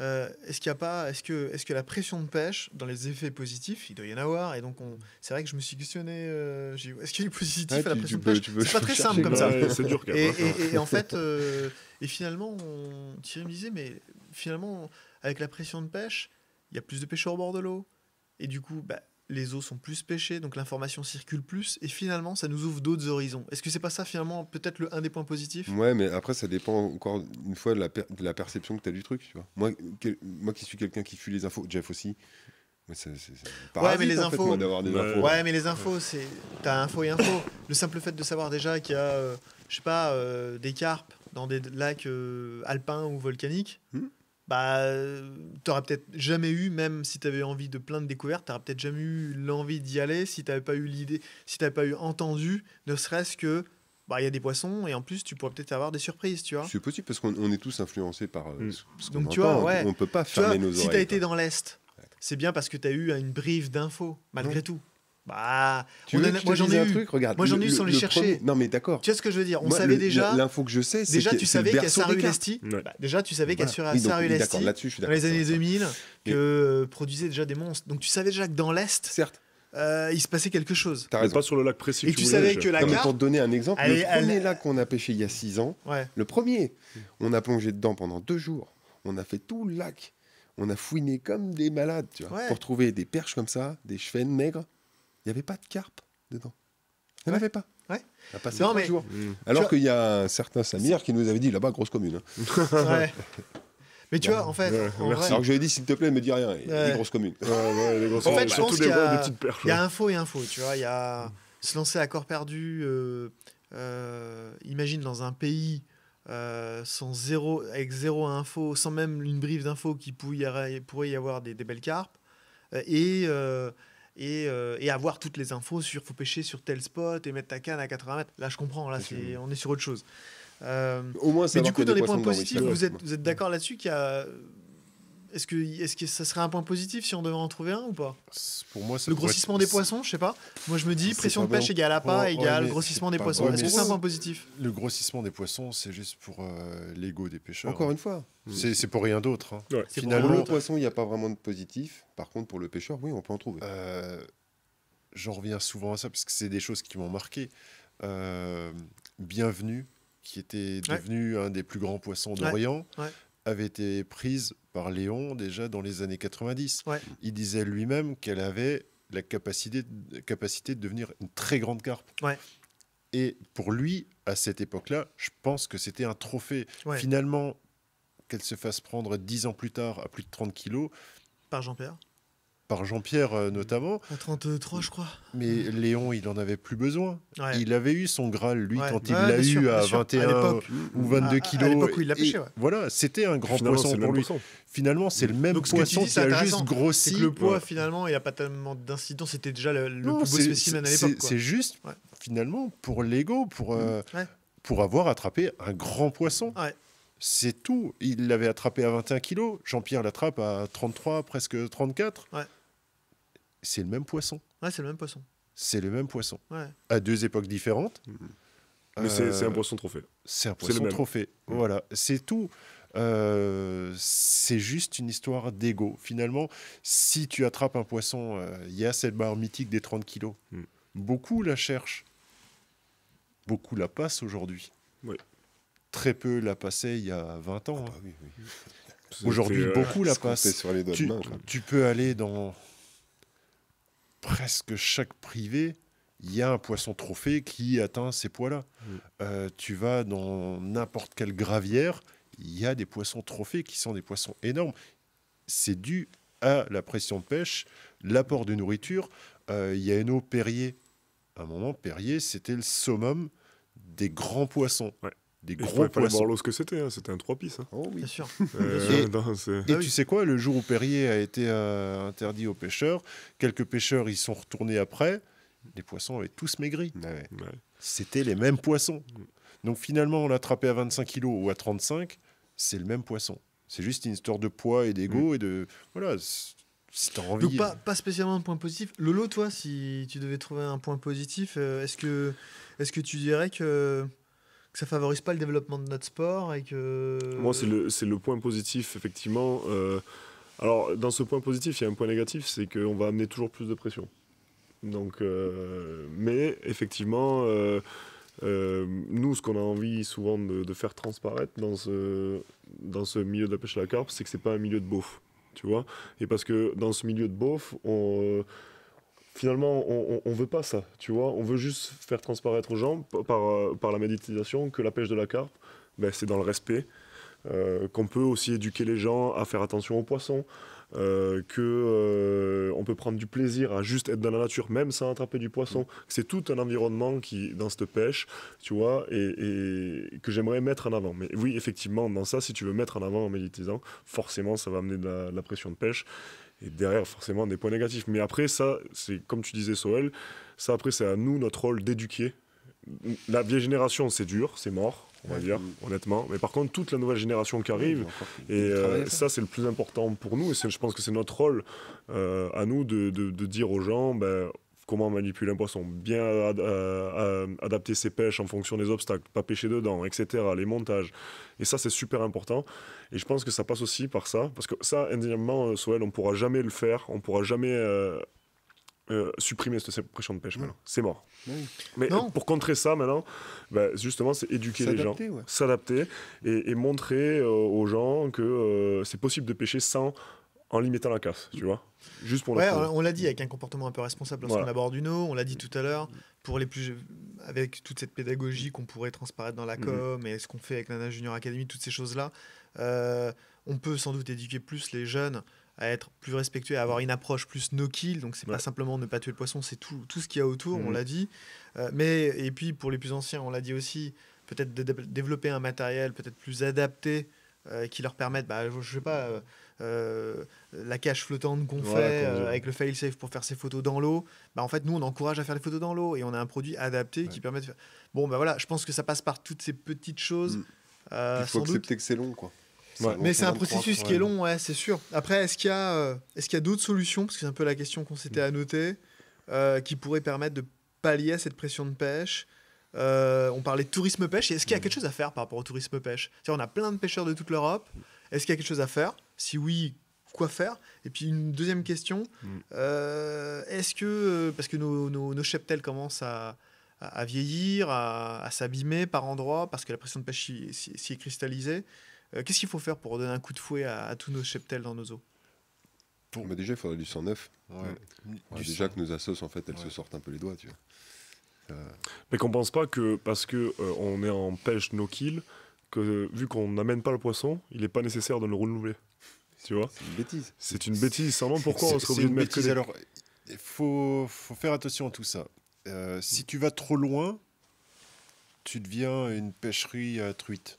Euh, est-ce qu'il a pas, est-ce que, est-ce que la pression de pêche, dans les effets positifs, il doit y en avoir, et donc on, c'est vrai que je me suis questionné. euh, j'ai est-ce qu'il y a du positif à la pression de pêche C'est pas très simple comme ça. C'est dur quand Et, même. hein. et- et en fait, euh, et finalement, on, Thierry me disait, mais finalement, avec la pression de pêche, il y a plus de pêcheurs au bord de l'eau, et du coup, bah, les eaux sont plus pêchées, donc l'information circule plus, et finalement, ça nous ouvre d'autres horizons. Est-ce que c'est pas ça finalement peut-être le un des points positifs? Ouais, mais après, ça dépend encore une fois de la, per- de la perception que tu as du truc. Tu vois. Moi, quel- moi qui suis quelqu'un qui fuit les infos, Jeff aussi. moi, c'est- c'est- c'est un parasite, mais les en fait, infos- moi, d'avoir des Ouais. infos. Ouais, mais les infos, c'est. T'as info et info. <laughs> Le simple fait de savoir déjà qu'il y a, euh, je sais pas, euh, des carpes dans des lacs euh, alpins ou volcaniques, Hmm. Bah, euh, t'aurais peut-être jamais eu, même si t'avais envie de plein de découvertes, t'aurais peut-être jamais eu l'envie d'y aller si t'avais pas eu l'idée, si t'avais pas eu entendu, ne serait-ce que. Bah, il y a des poissons et en plus, tu pourrais peut-être avoir des surprises, tu vois. C'est possible parce qu'on on est tous influencés par euh, Mm. ce- Donc, tu vois, ouais. On peut pas Tu vois, fermer nos si oreilles. t'as été dans l'Est, c'est bien parce que t'as eu une brive d'infos, malgré Ouais. tout. Bah, Tu on veux en a- que je te moi j'en ai un eu. truc Regarde. Moi, j'en ai eu sans le- les le chercher. premier- Non, mais d'accord. Tu vois ce que je veux dire? On Moi, savait le- déjà. L'info que je sais, c'est Déjà, tu savais qu'à. Sarulesti, Ouais. bah, déjà tu savais qu'à Voilà. sur Oui, donc, oui, Sarulesti, D'accord, là-dessus, je suis dans les années sur ça. 2000, Mais- que euh, produisait déjà des monstres. Donc tu savais déjà que dans l'est, Certes, euh, il se passait quelque chose. t'as pas sur le lac précis. Et tu savais que la carpe, pour te donner un exemple, le premier lac qu'on a pêché il y a 6 ans, ouais, le premier, on a plongé dedans pendant deux jours. On a fait tout le lac. On a fouiné comme des malades, tu vois, Ouais. pour trouver des perches comme ça, des chevennes maigres. Il n'y avait pas de carpe dedans. Il n'y en avait pas. Ouais. On a passé Non, mais- jours. Mm. Alors qu'il y a un certain Samir qui nous avait dit là-bas, grosse commune. hein. <laughs> ouais. Mais tu vois, en fait, Ouais, en merci. vrai, Alors que je lui ai dit, s'il te plaît, me dis rien. Il Ouais. dit grosse commune. Ouais, ouais, les grosses En fait, je pense qu'il y a- grosses- y a ouais. info et info, tu vois. Il y a se lancer à corps perdu. euh, euh, imagine dans un pays euh, sans zéro, avec zéro info, sans même une brive d'info qui pourrait y avoir, pourrait y avoir des, des belles carpes, euh, et, euh, et, euh, et avoir toutes les infos sur faut pêcher sur tel spot et mettre ta canne à 80 mètres. Là, je comprends. Là, C'est on est sur autre chose. Euh, Au moins, mais du coup, dans les points positifs, vous êtes, vous êtes d'accord là-dessus qu'il y a est-ce que, est-ce que ça serait un point positif si on devait en trouver un ou pas? Pour moi, ça Le grossissement être- des poissons, je sais pas. Moi, je me dis pression de pêche bon. égale appât Ouais, égale mais grossissement des poissons. bon. Est-ce que c'est un point positif? Le grossissement des poissons, c'est juste pour euh, l'ego des pêcheurs. Encore une fois, C'est c'est pour rien d'autre. hein. Ouais. C'est pour Finalement, le poisson, il n'y a pas vraiment de positif. Par contre, pour le pêcheur, oui, on peut en trouver. Euh, J'en reviens souvent à ça parce que c'est des choses qui m'ont marqué. Euh, Bienvenue, qui était Ouais. devenu un des plus grands poissons Ouais. d'Orient, Ouais. Avait été prise par Léon déjà dans les années 90. Ouais. Il disait lui-même qu'elle avait la capacité, capacité de devenir une très grande carpe. Ouais. Et pour lui, à cette époque-là, je pense que c'était un trophée. Ouais. Finalement, qu'elle se fasse prendre 10 ans plus tard à plus de 30 kilos. Par Jean-Pierre par Jean-Pierre euh, notamment. À 33, je crois. Mais Léon, il en avait plus besoin. Il avait eu son Graal, lui, quand il Ouais, l'a eu sûr, à bien sûr. 21 À l'époque. ou 22 À- à kilos. l'époque où il l'a pêché, ouais. Voilà, c'était un grand Finalement, poisson pour lui. poisson. Finalement, c'est le même Donc, poisson qui c'est a juste grossi. Que le poids, Ouais. finalement, il n'y a pas tellement d'incidence. C'était déjà le, le Non, plus beau c'est- spécimen à l'époque. C'est juste, Ouais. finalement, pour l'ego, pour, euh, Ouais. pour avoir attrapé un grand poisson. Ouais. C'est tout. Il l'avait attrapé à 21 kilos. Jean-Pierre l'attrape à 33, presque 34. Ouais. C'est le même poisson. Ouais, c'est le même poisson. C'est le même poisson. Ouais. À deux époques différentes. Mais c'est c'est un Euh, poisson trophée. C'est un C'est le poisson trophée. Voilà, c'est tout. Euh, c'est juste une histoire d'ego. Finalement, si tu attrapes un poisson, euh, il y a cette barre mythique des 30 kilos. Mm. Beaucoup la cherchent. Beaucoup la passent aujourd'hui. Oui. Très peu la passaient il y a 20 ans. Ah hein. oui, oui. Aujourd'hui, euh, beaucoup la <laughs> passent. main. tu peux aller dans presque chaque privé, il y a un poisson trophée qui atteint ces poids-là. Euh, tu vas dans n'importe quelle gravière, il y a des poissons trophées qui sont des poissons énormes. C'est dû à la pression de pêche, l'apport de nourriture. Euh, Il y a une eau Perrier. À un moment, Perrier, c'était le summum des grands poissons. Ouais. Des gros fallait fallait voir poissons. ce que c'était, hein, c'était un trois pisses. hein. Oh oui. Bien sûr. Euh, Et- non, c'est- Et Ah oui. tu sais quoi, le jour où Perrier a été euh, interdit aux pêcheurs, quelques pêcheurs y sont retournés après, les poissons avaient tous maigri. Ouais, ouais. ouais. C'était les mêmes poissons. Donc finalement, on l'attrapait à 25 kilos ou à 35, c'est le même poisson. C'est juste une histoire de poids et d'ego et de... Voilà, c- si t'as envie... Donc pas, pas spécialement de point positif. Lolo, toi, si tu devais trouver un point positif, euh, est-ce que, est que tu dirais que, que ça favorise pas le développement de notre sport et que... Moi, c'est le, le point positif, effectivement. Euh, alors, dans ce point positif, il y a un point négatif, c'est qu'on va amener toujours plus de pression. Donc, euh, mais effectivement, euh, nous, ce qu'on a envie souvent de, de faire transparaître dans ce, dans ce milieu de la pêche à la carpe, c'est que c'est pas un milieu de beauf, tu vois. Et parce que dans ce milieu de beauf, on, finalement, on, on veut pas ça, tu vois. On veut juste faire transparaître aux gens euh, par la méditation que la pêche de la carpe, ben, c'est dans le respect. Euh, qu'on peut aussi éduquer les gens à faire attention aux poissons, euh, euh, peut prendre du plaisir à juste être dans la nature, même sans attraper du poisson. C'est tout un environnement qui dans cette pêche, tu vois, et, que j'aimerais mettre en avant. Mais oui, effectivement, dans ça, si tu veux mettre en avant en méditisant, forcément, ça va amener de la pression de pêche. Et derrière, forcément, des points négatifs. Mais après, ça, c'est comme tu disais, Soel, ça, après, c'est à nous, notre rôle d'éduquer. La vieille génération, c'est dur, c'est mort, on va Ouais. dire, honnêtement. Mais par contre, toute la nouvelle génération qui arrive, et euh, ça, c'est le plus important pour nous. Et je pense que c'est notre rôle euh, à nous de, de- de dire aux gens ben, comment manipuler un poisson, bien ad- euh, euh, adapter ses pêches en fonction des obstacles, pas pêcher dedans, etc. Les montages. Et ça, c'est super important. Et je pense que ça passe aussi par ça. Parce que ça, indéniablement, euh, Soel, on ne pourra jamais le faire. On ne pourra jamais euh, euh, supprimer cette, pression de pêche maintenant. C'est mort. Mais Non. euh, pour contrer ça maintenant, ben, justement, c'est éduquer les gens S'adapter, ouais. et, et montrer euh, aux gens que euh, c'est possible de pêcher sans en limitant la casse, tu vois. Juste pour Ouais, on, l'a dit, avec un comportement un peu responsable lorsqu'on Voilà. aborde une eau. On l'a dit tout à l'heure, pour les plus avec toute cette pédagogie qu'on pourrait transparaître dans la Mhm. com et ce qu'on fait avec la Nage Junior Academy, toutes ces choses-là, euh, on peut sans doute éduquer plus les jeunes à être plus respectueux, à avoir une approche plus no-kill. Donc c'est pas Ouais. simplement ne pas tuer le poisson, c'est tout, tout ce qu'il y a autour, on l'a dit. Euh, mais et puis pour les plus anciens, on l'a dit aussi, peut-être de développer un matériel peut-être plus adapté euh, qui leur permette, bah, je je sais pas, euh, la cage flottante qu'on Voilà, fait euh, avec le fail-safe pour faire ses photos dans l'eau. Bah, en fait, nous, on encourage à faire les photos dans l'eau et on a un produit adapté qui permet de faire. Bon, bah voilà, je pense que ça passe par toutes ces petites choses. Mm. euh, Il faut sans doute. accepter que c'est long, quoi. Ouais. Mais c'est un 23, processus qui est long, ouais, c'est sûr. Après, est-ce qu'il y a, euh, est-ce qu'il y a d'autres solutions? Parce que c'est un peu la question qu'on s'était annoté, euh, qui pourraient permettre de pallier à cette pression de pêche. Euh, on parlait de tourisme pêche. et Est-ce qu'il y a quelque chose à faire par rapport au tourisme pêche? On a plein de pêcheurs de toute l'Europe. Est-ce qu'il y a quelque chose à faire? Si oui, quoi faire? Et puis une deuxième question Mm. euh, est-ce que euh, parce que nos, nos, nos cheptels commencent à, à- à vieillir, à, à s'abîmer par endroits parce que la pression de pêche s'y est cristallisée euh, Qu'est-ce qu'il faut faire pour donner un coup de fouet à, à tous nos cheptels dans nos eaux? Mais déjà, il faudrait du sang neuf. Ouais. Ouais, Du déjà sang. que nos assos, en fait, elles Ouais. se sortent un peu les doigts, tu vois. Euh, Mais qu'on pense pas que parce que euh, on est en pêche no kill que vu qu'on n'amène pas le poisson, il n'est pas nécessaire de le renouveler. Tu vois C'est une bêtise. C'est une bêtise. Sans nom, pourquoi C'est- on serait obligé de une mettre que bêtise. des... Alors, il faut, faut faire attention à tout ça. Euh, si tu vas trop loin, tu deviens une pêcherie à truite.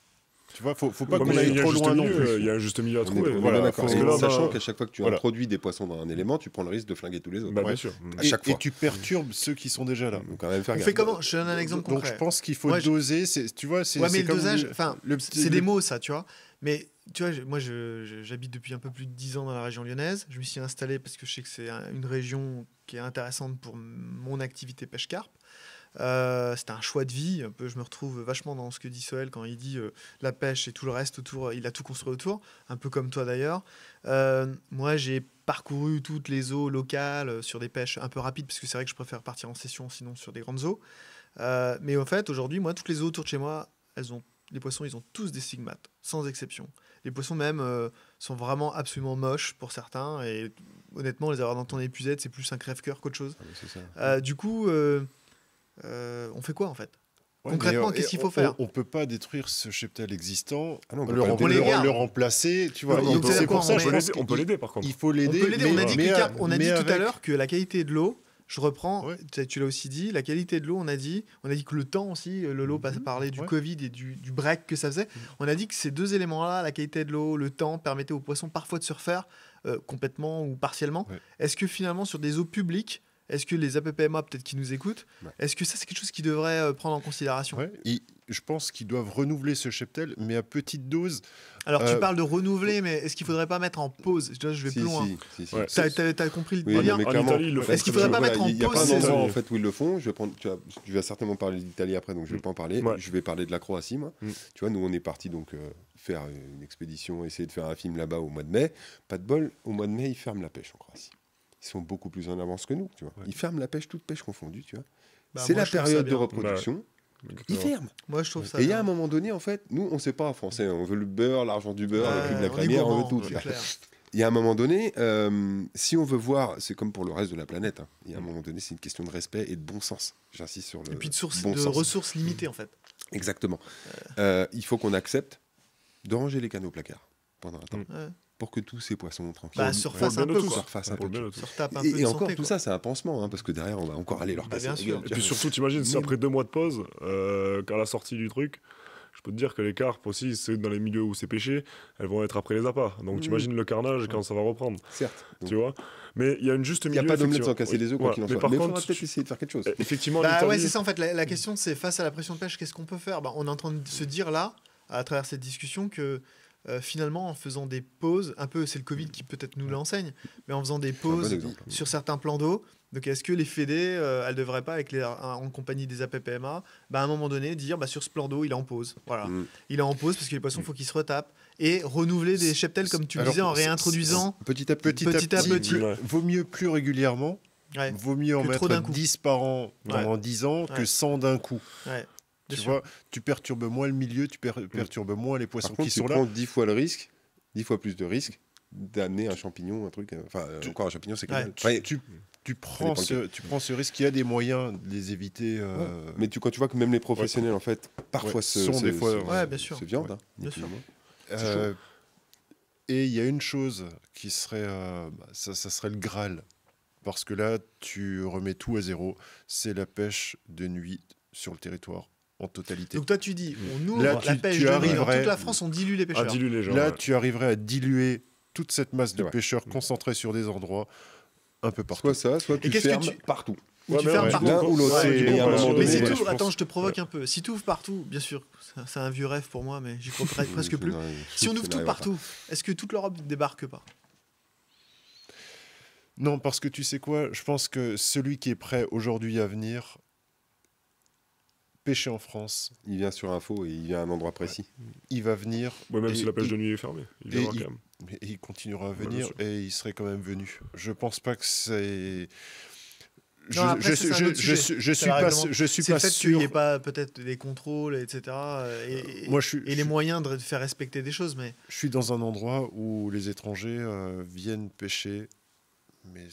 Tu vois, faut, faut pas qu'on aille trop loin non plus. euh, Il y a un juste milieu à trouver. voilà, d'accord. Parce Et que là, sachant bah, qu'à chaque fois que tu voilà. introduis des poissons dans un élément, tu prends le risque de flinguer tous les autres. bah, Ouais. bien sûr. À Et, chaque et fois. tu perturbes ceux qui sont déjà là. Donc quand même faire On gaffe. fait comment? Je donne un exemple Donc concret. je pense qu'il faut doser. c'est- Tu vois, c'est Ouais, mais c'est le dosage, enfin, des mots, ça, tu vois. Mais tu vois, moi, j'habite depuis un peu plus de 10 ans dans la région lyonnaise. Je me suis installé parce que je sais que c'est un- une région qui est intéressante pour mon activité pêche-carpe. Euh, C'était un choix de vie. Un peu, je me retrouve vachement dans ce que dit Soël quand il dit euh, la pêche et tout le reste autour. Il a tout construit autour, un peu comme toi d'ailleurs. Euh, moi, j'ai parcouru toutes les eaux locales euh, sur des pêches un peu rapides parce que c'est vrai que je préfère partir en session sinon sur des grandes eaux. Mais en fait, aujourd'hui, moi, toutes les eaux autour de chez moi, elles ont les poissons, ils ont tous des stigmates, sans exception. Les poissons même euh, sont vraiment absolument moches pour certains, et honnêtement, les avoir dans ton épuisette, c'est plus un crève-cœur qu'autre chose. Ah, ça. Euh, du coup, euh, euh, on fait quoi en fait? Ouais, Concrètement, qu'est-ce qu'il on- faut faire? On, on peut pas détruire ce cheptel existant, Ah non, on peut le, pas le rem- le- le remplacer. Tu vois, c'est pour ça on je peut pense l'aider- on peut qu'il- l'aider par contre. Il faut l'aider. On a dit, mais on a tout à l'heure que la qualité de l'eau, je reprends, tu- l'as aussi dit, la qualité de l'eau, on a dit, on a dit que le temps aussi, Lolo Mhm. parlait du Ouais. Covid et du, du break que ça faisait. On a dit que ces deux éléments-là, la qualité de l'eau, le temps, permettaient aux poissons parfois de se refaire euh, complètement ou partiellement. Ouais. Est-ce que finalement, sur des eaux publiques, est-ce que les APPMA, peut-être qui nous écoutent, Ouais. est-ce que ça, c'est quelque chose qu'ils devraient euh, prendre en considération? Il- je pense qu'ils doivent renouveler ce cheptel, mais à petite dose. Alors, tu Euh, parles de renouveler, mais est-ce qu'il faudrait pas mettre en pause? Je vais Si, plus loin. si, si, si. Ouais. T'as t'as- t'as compris le Oui, Est-ce qu'il très faudrait pas mettre en Il n'y a pause pas un ces endroit zones en fait où ils le font. Je vais prendre, tu, vas, tu vas certainement parler d'Italie après, donc je ne vais pas en parler. Ouais. Je vais parler de la Croatie, moi. Mm. Tu vois, nous on est parti donc euh, faire une expédition, essayer de faire un film là-bas au mois de mai. Pas de bol, au mois de mai ils ferment la pêche en Croatie. Ils sont beaucoup plus en avance que nous, tu vois. Ouais. Ils ferment la pêche, toute pêche confondue, tu vois. Bah, C'est la période de reproduction. Ils ferment. Moi, je trouve ça. Et il y a un moment donné, en fait, nous on sait pas en français. On veut le beurre, l'argent du beurre, le Ouais, prix de la crémière, on veut tout. Il y a un moment donné, euh, si on veut voir, c'est comme pour le reste de la planète, hein, il y a un moment donné, c'est une question de respect et de bon sens. J'insiste sur le Et puis de, sources, bon de sens. ressources limitées, en fait. Exactement. Euh, il faut qu'on accepte de ranger les canaux au placard pendant un temps Mm. Ouais. Pour que tous ces poissons tranquilles Bah, surface un bien peu, quoi. surfassent un peu. un Et, peu et de encore, santé, tout quoi. ça, c'est un pansement, hein, parce que derrière, on va encore aller leur Bah, casser bien Et puis surtout, t'imagines, si Mais- après deux mois de pause, euh, qu'à la sortie du truc, je peux te dire que les carpes aussi, c'est dans les milieux où c'est pêché, elles vont être après les appâts. Donc Mhm. t'imagines le carnage quand ça va reprendre, Certes. Donc, tu vois. Mais il y a une juste Il n'y a milieu. pas d'omelette sans casser les œufs, quoi qu'il en Mais soit. par Mais contre, peut-être tu- essayer de faire quelque chose. effectivement, Bah ouais, c'est ça en fait. La, la question, c'est face à la pression de pêche, qu'est-ce qu'on peut faire? Bah, On est en train de se dire là, à travers cette discussion, que euh, finalement, en faisant des pauses, un peu, c'est le Covid qui peut-être nous l'enseigne, mais en faisant des bon pauses exemple. sur certains plans d'eau, donc est-ce que les fédés, euh, elles devraient pas, avec les, en compagnie des APPMA, bah, à un moment donné, dire bah, sur ce plan d'eau, il est en pause. Voilà. Mm. Il est en pause parce que les poissons, faut qu'ils se retapent. Et renouveler des cheptels, comme tu le disais, en réintroduisant. Petit à petit. Petit, à petit, Ouais. vaut mieux plus régulièrement, Ouais, vaut mieux en Que mettre d'un coup. 10 par an pendant 10 ans que Ouais. 100 d'un coup. Tu sûr. vois, tu perturbes moins le milieu, tu per- perturbes moins les poissons Par contre, qui tu sont là. prends 10 fois le risque, 10 fois plus de risque d'amener un champignon, un truc. euh, Enfin, Tu- encore un champignon, c'est Ouais. dalle. Tu, Ouais, tu, tu prends ce, tu prends ce risque, il y a des moyens de les éviter. euh, Mais tu, quand tu vois que même les professionnels, en fait, parfois Ouais, se, sont se- des fois- se- Ouais, bien sûr. se. Ouais. hein, Bien sûr. Euh, et il y a une chose qui serait, euh, bah, ça, ça serait le Graal, parce que là, tu remets tout à zéro. C'est la pêche de nuit sur le territoire en totalité. Donc toi, tu dis, on ouvre Là, la tu- pêche tu de dans arriverais- toute la France, on dilue les pêcheurs. dilue les gens. là, ouais. tu arriverais à diluer toute cette masse de Ouais. pêcheurs concentrés sur des endroits un peu partout. Soit ça, soit tu qu'est-ce que fermes tu- partout. Ou tu mais fermes ouais, partout. L'un ou l'autre. Ouais, ouais, Mais si ouais, tu attends, je te provoque un peu. Si tu ouvres partout, bien sûr, c'est- un vieux rêve pour moi, mais j'y crois pre- <laughs> presque plus. Si on ouvre tout partout, est-ce que toute l'Europe ne débarque pas? Non, parce que tu sais quoi, je pense que celui qui est prêt aujourd'hui à venir pêcher en France. Il vient sur info et il vient à un endroit précis. il va venir. Ouais, même et si la pêche il- de nuit est fermée, il viendra il- quand même. Mais il continuera à venir sûr. et il serait quand même venu. Je pense pas que c'est. Je, Non, après, je, ça, c'est un je, autre je, sujet. suis- je suis pas, je suis pas qu'il n'y ait sûr. pas peut-être des contrôles, etc. euh, Et, et- Moi, je suis, et les moyens de faire respecter des choses, mais je suis dans un endroit où les étrangers euh, viennent pêcher, mais ils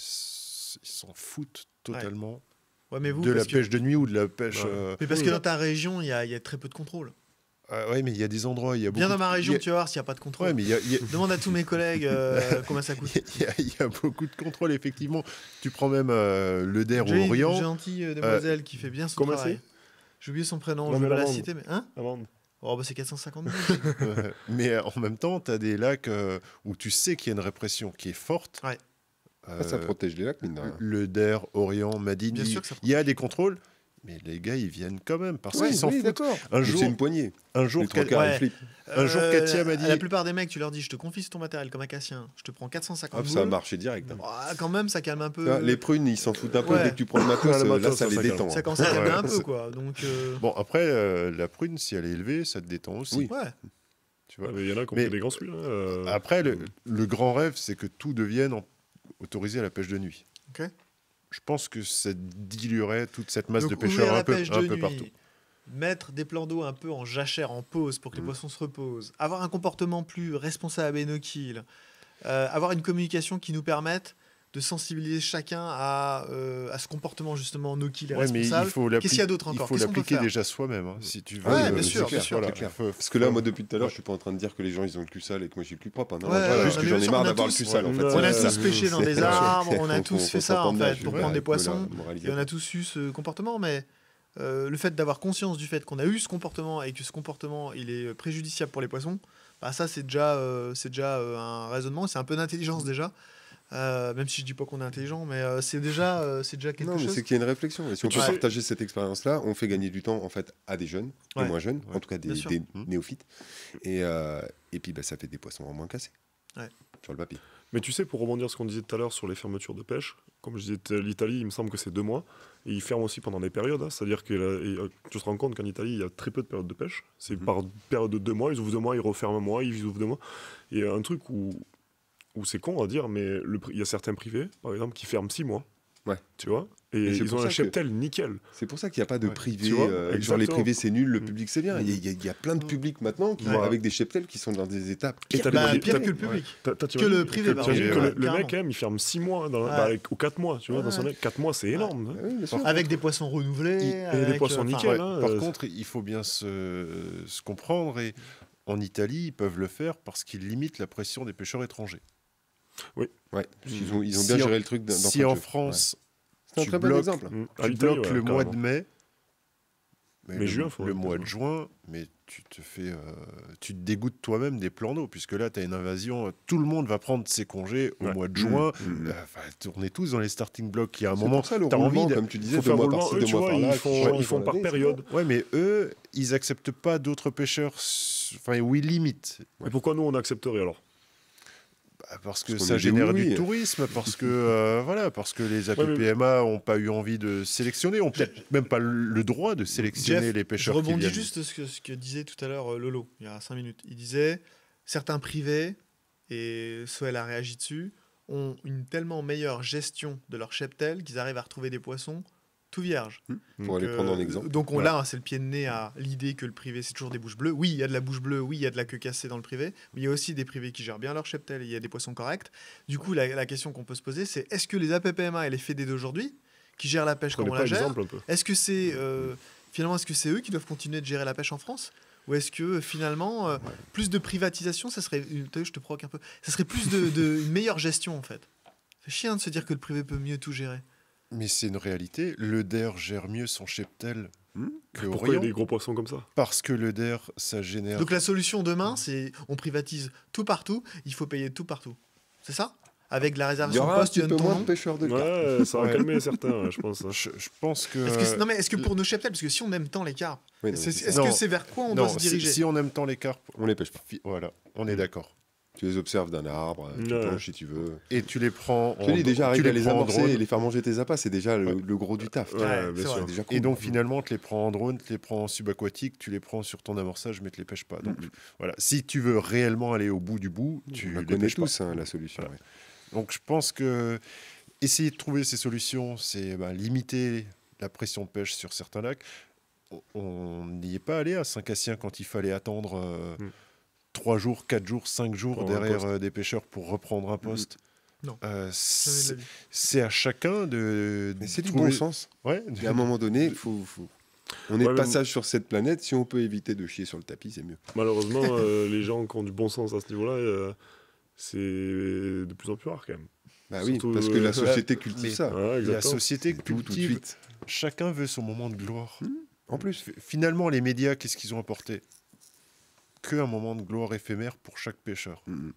s'en foutent totalement ouais, mais vous, de la que, pêche de nuit ou de la pêche. Ouais. euh, mais parce que Oui. dans ta région, il y a, il y a très peu de contrôle. Ah ouais, mais il y a des endroits, il y a beaucoup. Viens dans ma région, tu vas voir s'il n'y a pas de contrôle. Ouais, mais il y a, il y a- <laughs> Demande à tous mes collègues euh, <laughs> combien ça coûte. il y a- il y a beaucoup de contrôles, effectivement. Tu prends même euh, le DER J'ai une Orient. gentille euh, demoiselle qui fait bien son comment travail. J'ai oublié son prénom, Non, je vais pas la citer, mais hein Amende. Oh bah c'est 450 000. Euh, mais euh, en même temps, tu as des lacs euh, où tu sais qu'il y a une répression qui est forte. Ouais. Euh, Ah, ça protège les lacs, mine de rien. le DER, Orient, Madine, Bien il- sûr que ça il y a des contrôles, mais les gars, ils viennent quand même parce Oui, qu'ils s'en oui, foutent. d'accord. Un jour, C'est une poignée. un jour, Les Ouais. Un jour, Katia m'a dit- La plupart des mecs, tu leur dis je te confie ton matériel comme cassien, je te prends 450 Hop, boules. ça a marché direct. hein. Ah, quand même, ça calme un peu. Vois, Les prunes, ils s'en foutent un peu. Ouais. Dès que tu prends le <coughs> matos, euh, là, ça ça, les ça détend. Ça hein. commence à calmer Ouais. un peu, quoi. Donc, euh, Bon, après, euh, la prune, si elle est élevée, ça te détend aussi. Oui. ouais. Tu vois. Il y en a qui ont des grands hein, euh, Après, le, le grand rêve, c'est que tout devienne en- autorisé à la pêche de nuit. Je pense que ça diluerait toute cette masse Donc, de pêcheurs un peu, pêche un de peu nuit, partout. Mettre des plans d'eau un peu en jachère, en pause, pour que les Mm. poissons se reposent. Avoir un comportement plus responsable et no kill. Euh, avoir une communication qui nous permette de sensibiliser chacun à, euh, à ce comportement justement no kill et Ouais, mais il responsable. faut Qu'est-ce qu'il y a d'autre Il encore faut qu'on peut l'appliquer déjà soi-même, hein, si tu veux. Ouais, euh, bien c'est sûr, clair, bien sûr, voilà, c'est clair. faut- Parce que là, faut- moi, depuis tout à l'heure, je suis pas en train de dire que les gens, ils ont le cul sale et que moi, j'ai le plus propre. hein. Non, Ouais, non, ouais, juste que j'en ai marre on a d'avoir le tous- cul sale, en fait. On a tous ça. pêché dans <laughs> des arbres, on a faut- tous faut- fait faut ça en fait, pour prendre des poissons. Et on a tous eu ce comportement, mais euh, le fait d'avoir conscience du fait qu'on a eu ce comportement et que ce comportement il est préjudiciable pour les poissons, bah ça c'est déjà, c'est déjà un raisonnement, c'est un peu d'intelligence déjà. Euh, même si je dis pas qu'on est intelligent, mais euh, c'est déjà, euh, c'est déjà quelque Non, mais chose. c'est qu'il y a une réflexion. Et si on peut partager cette expérience-là, on fait gagner du temps en fait à des jeunes, Ouais. des moins jeunes, Ouais. en tout cas des, des Mhm. néophytes. Et, euh, et puis bah, ça fait des poissons en moins cassés. Ouais. Sur le papier. Mais tu sais, pour rebondir sur ce qu'on disait tout à l'heure sur les fermetures de pêche, comme je disais, l'Italie, il me semble que c'est deux mois. Et ils ferment aussi pendant des périodes. hein. C'est-à-dire que là, et, tu te rends compte qu'en Italie, il y a très peu de périodes de pêche. C'est Mhm. par période de deux mois. Ils ouvrent deux mois, ils referment un mois, ils ouvrent deux mois. Et un truc où, où c'est con à dire, mais le il y a certains privés, par exemple, qui ferment six mois. Ouais. Tu vois Et Et c'est ils ont un que- cheptel nickel. C'est pour ça qu'il n'y a pas de Ouais. privé. Tu vois, euh, genre les privés c'est nul, le Mhm. public c'est bien. Il y a- y, y plein de publics maintenant qui, Ouais. avec des cheptels qui sont dans des étapes. Et t'as Bah, pire que le public. Que le privé, que- pardon. t'imagines que Ouais, le, mec, quand même, il ferme 6 mois, dans, Ouais. bah, avec- ou 4 mois, tu vois, dans son Ouais. 4 mois, c'est énorme. hein. Avec des poissons renouvelés. Et- et des poissons euh, enfin, nickel. Hein, par euh, contre, il faut bien se, se comprendre. Et en Italie, ils peuvent le faire parce qu'ils limitent la pression des pêcheurs étrangers. Ouais, parce qu'ils ont, ils ont Si bien en- géré le truc. d'un- Si en jeu. France, Ouais. c'est un tu très bon bloques- exemple. À tu bloques ouais, le mois de mai, mais Mais le, juin, mois de juin, mais tu te fais, euh, tu te dégoûtes toi-même des plans d'eau, puisque là, tu as une invasion. Tout le monde va prendre ses congés au Ouais. mois de juin. Mmh, mmh. Euh, enfin, on est tous dans les starting blocks. Il y a un moment, t'as roulement, envie de- comme tu disais, deux faire mois par-ci, deux tu mois par-là. ils font, ils dans par période. Ouais, mais eux, ils acceptent pas d'autres pêcheurs. Enfin, ou ils limitent. Et pourquoi nous, on accepterait alors? Parce que Parce ça génère du tourisme, parce que <laughs> euh, voilà, parce que les APPMA ont pas eu envie de sélectionner, ont peut-être même pas le droit de sélectionner Jeff, les Je pêcheurs. qui rebondis juste ce que, ce que disait tout à l'heure euh, Lolo, il y a 5 minutes. Il disait certains privés, et Soel a réagi dessus, ont une tellement meilleure gestion de leur cheptel qu'ils arrivent à retrouver des poissons tout vierges. Pour aller Donc, prendre en euh, exemple. Donc on Voilà. là, c'est le pied de nez à l'idée que le privé, c'est toujours des bouches bleues. Oui, il y a de la bouche bleue, oui, il y a de la queue cassée dans le privé, mais il y a aussi des privés qui gèrent bien leur cheptel et il y a des poissons corrects. Du coup, la, la question qu'on peut se poser, c'est est-ce que les APPMA et les fédés d'aujourd'hui, qui gèrent la pêche comme on la gère, un est-ce que c'est euh, finalement est-ce que c'est eux qui doivent continuer de gérer la pêche en France? Ou est-ce que finalement euh, plus de privatisation, ça serait je te provoque un peu, ça serait plus de, de- une meilleure gestion en fait? C'est chiant de se dire que le privé peut mieux tout gérer. Mais c'est une réalité. Le DER gère mieux son cheptel Hmm. que Pourquoi il y a des gros poissons comme ça parce que le DER, ça génère. Donc la solution demain, c'est on privatise tout partout, il faut payer tout partout. C'est ça? Avec la Il y réservation aura un poste, tu donnes peu ton moins nom. de pêcheurs de. Ouais, ça va Ouais. calmer certains, ouais, je pense. hein. Je, je pense que. Est-ce que c'est- non mais est-ce que pour nos cheptels, parce que si on aime tant les carpes, Oui, est-ce que c'est vers quoi on non, doit se si- diriger? si, on aime tant les carpes, On les pêche pas. voilà, on est d'accord. Tu les observes d'un arbre, tu Ouais. planches si tu veux. Et tu les prends. Je te dis, déjà, tu les en amorcer drone. et les faire manger tes appâts, c'est déjà le, Ouais. le gros du taf. Ouais, Ouais, bien c'est sûr. vrai. déjà cool. Et donc finalement, tu les prends en drone, tu les prends en subaquatique, tu les prends sur ton amorçage, mais tu les pêches pas. Donc voilà, si tu veux réellement aller au bout du bout, tu on la les connaît pêches pas. tous, hein, la solution. Voilà. ouais. Donc je pense que essayer de trouver ces solutions, c'est bah, limiter la pression de pêche sur certains lacs. On- On n'y est pas allé à Saint-Cassien quand il fallait attendre euh, Mm. 3 jours, 4 jours, 5 jours derrière euh, des pêcheurs pour reprendre un poste. Euh, de c'est à chacun de. Mais c'est du trouver- bon sens. Ouais, Et à un moment donné, il faut, faut, On est Ouais, de mais- passage sur cette planète. Si on peut éviter de chier sur le tapis, c'est mieux. Malheureusement, <laughs> euh, les gens qui ont du bon sens à ce niveau-là, euh, c'est de plus en plus rare quand même. Bah oui, parce que la euh, société mais- cultive ça. Ouais, La société Tout, tout de cultive, suite. chacun veut son moment de gloire. En plus. Finalement, les médias, qu'est-ce qu'ils ont apporté? Que un moment de gloire éphémère pour chaque pêcheur. Mm.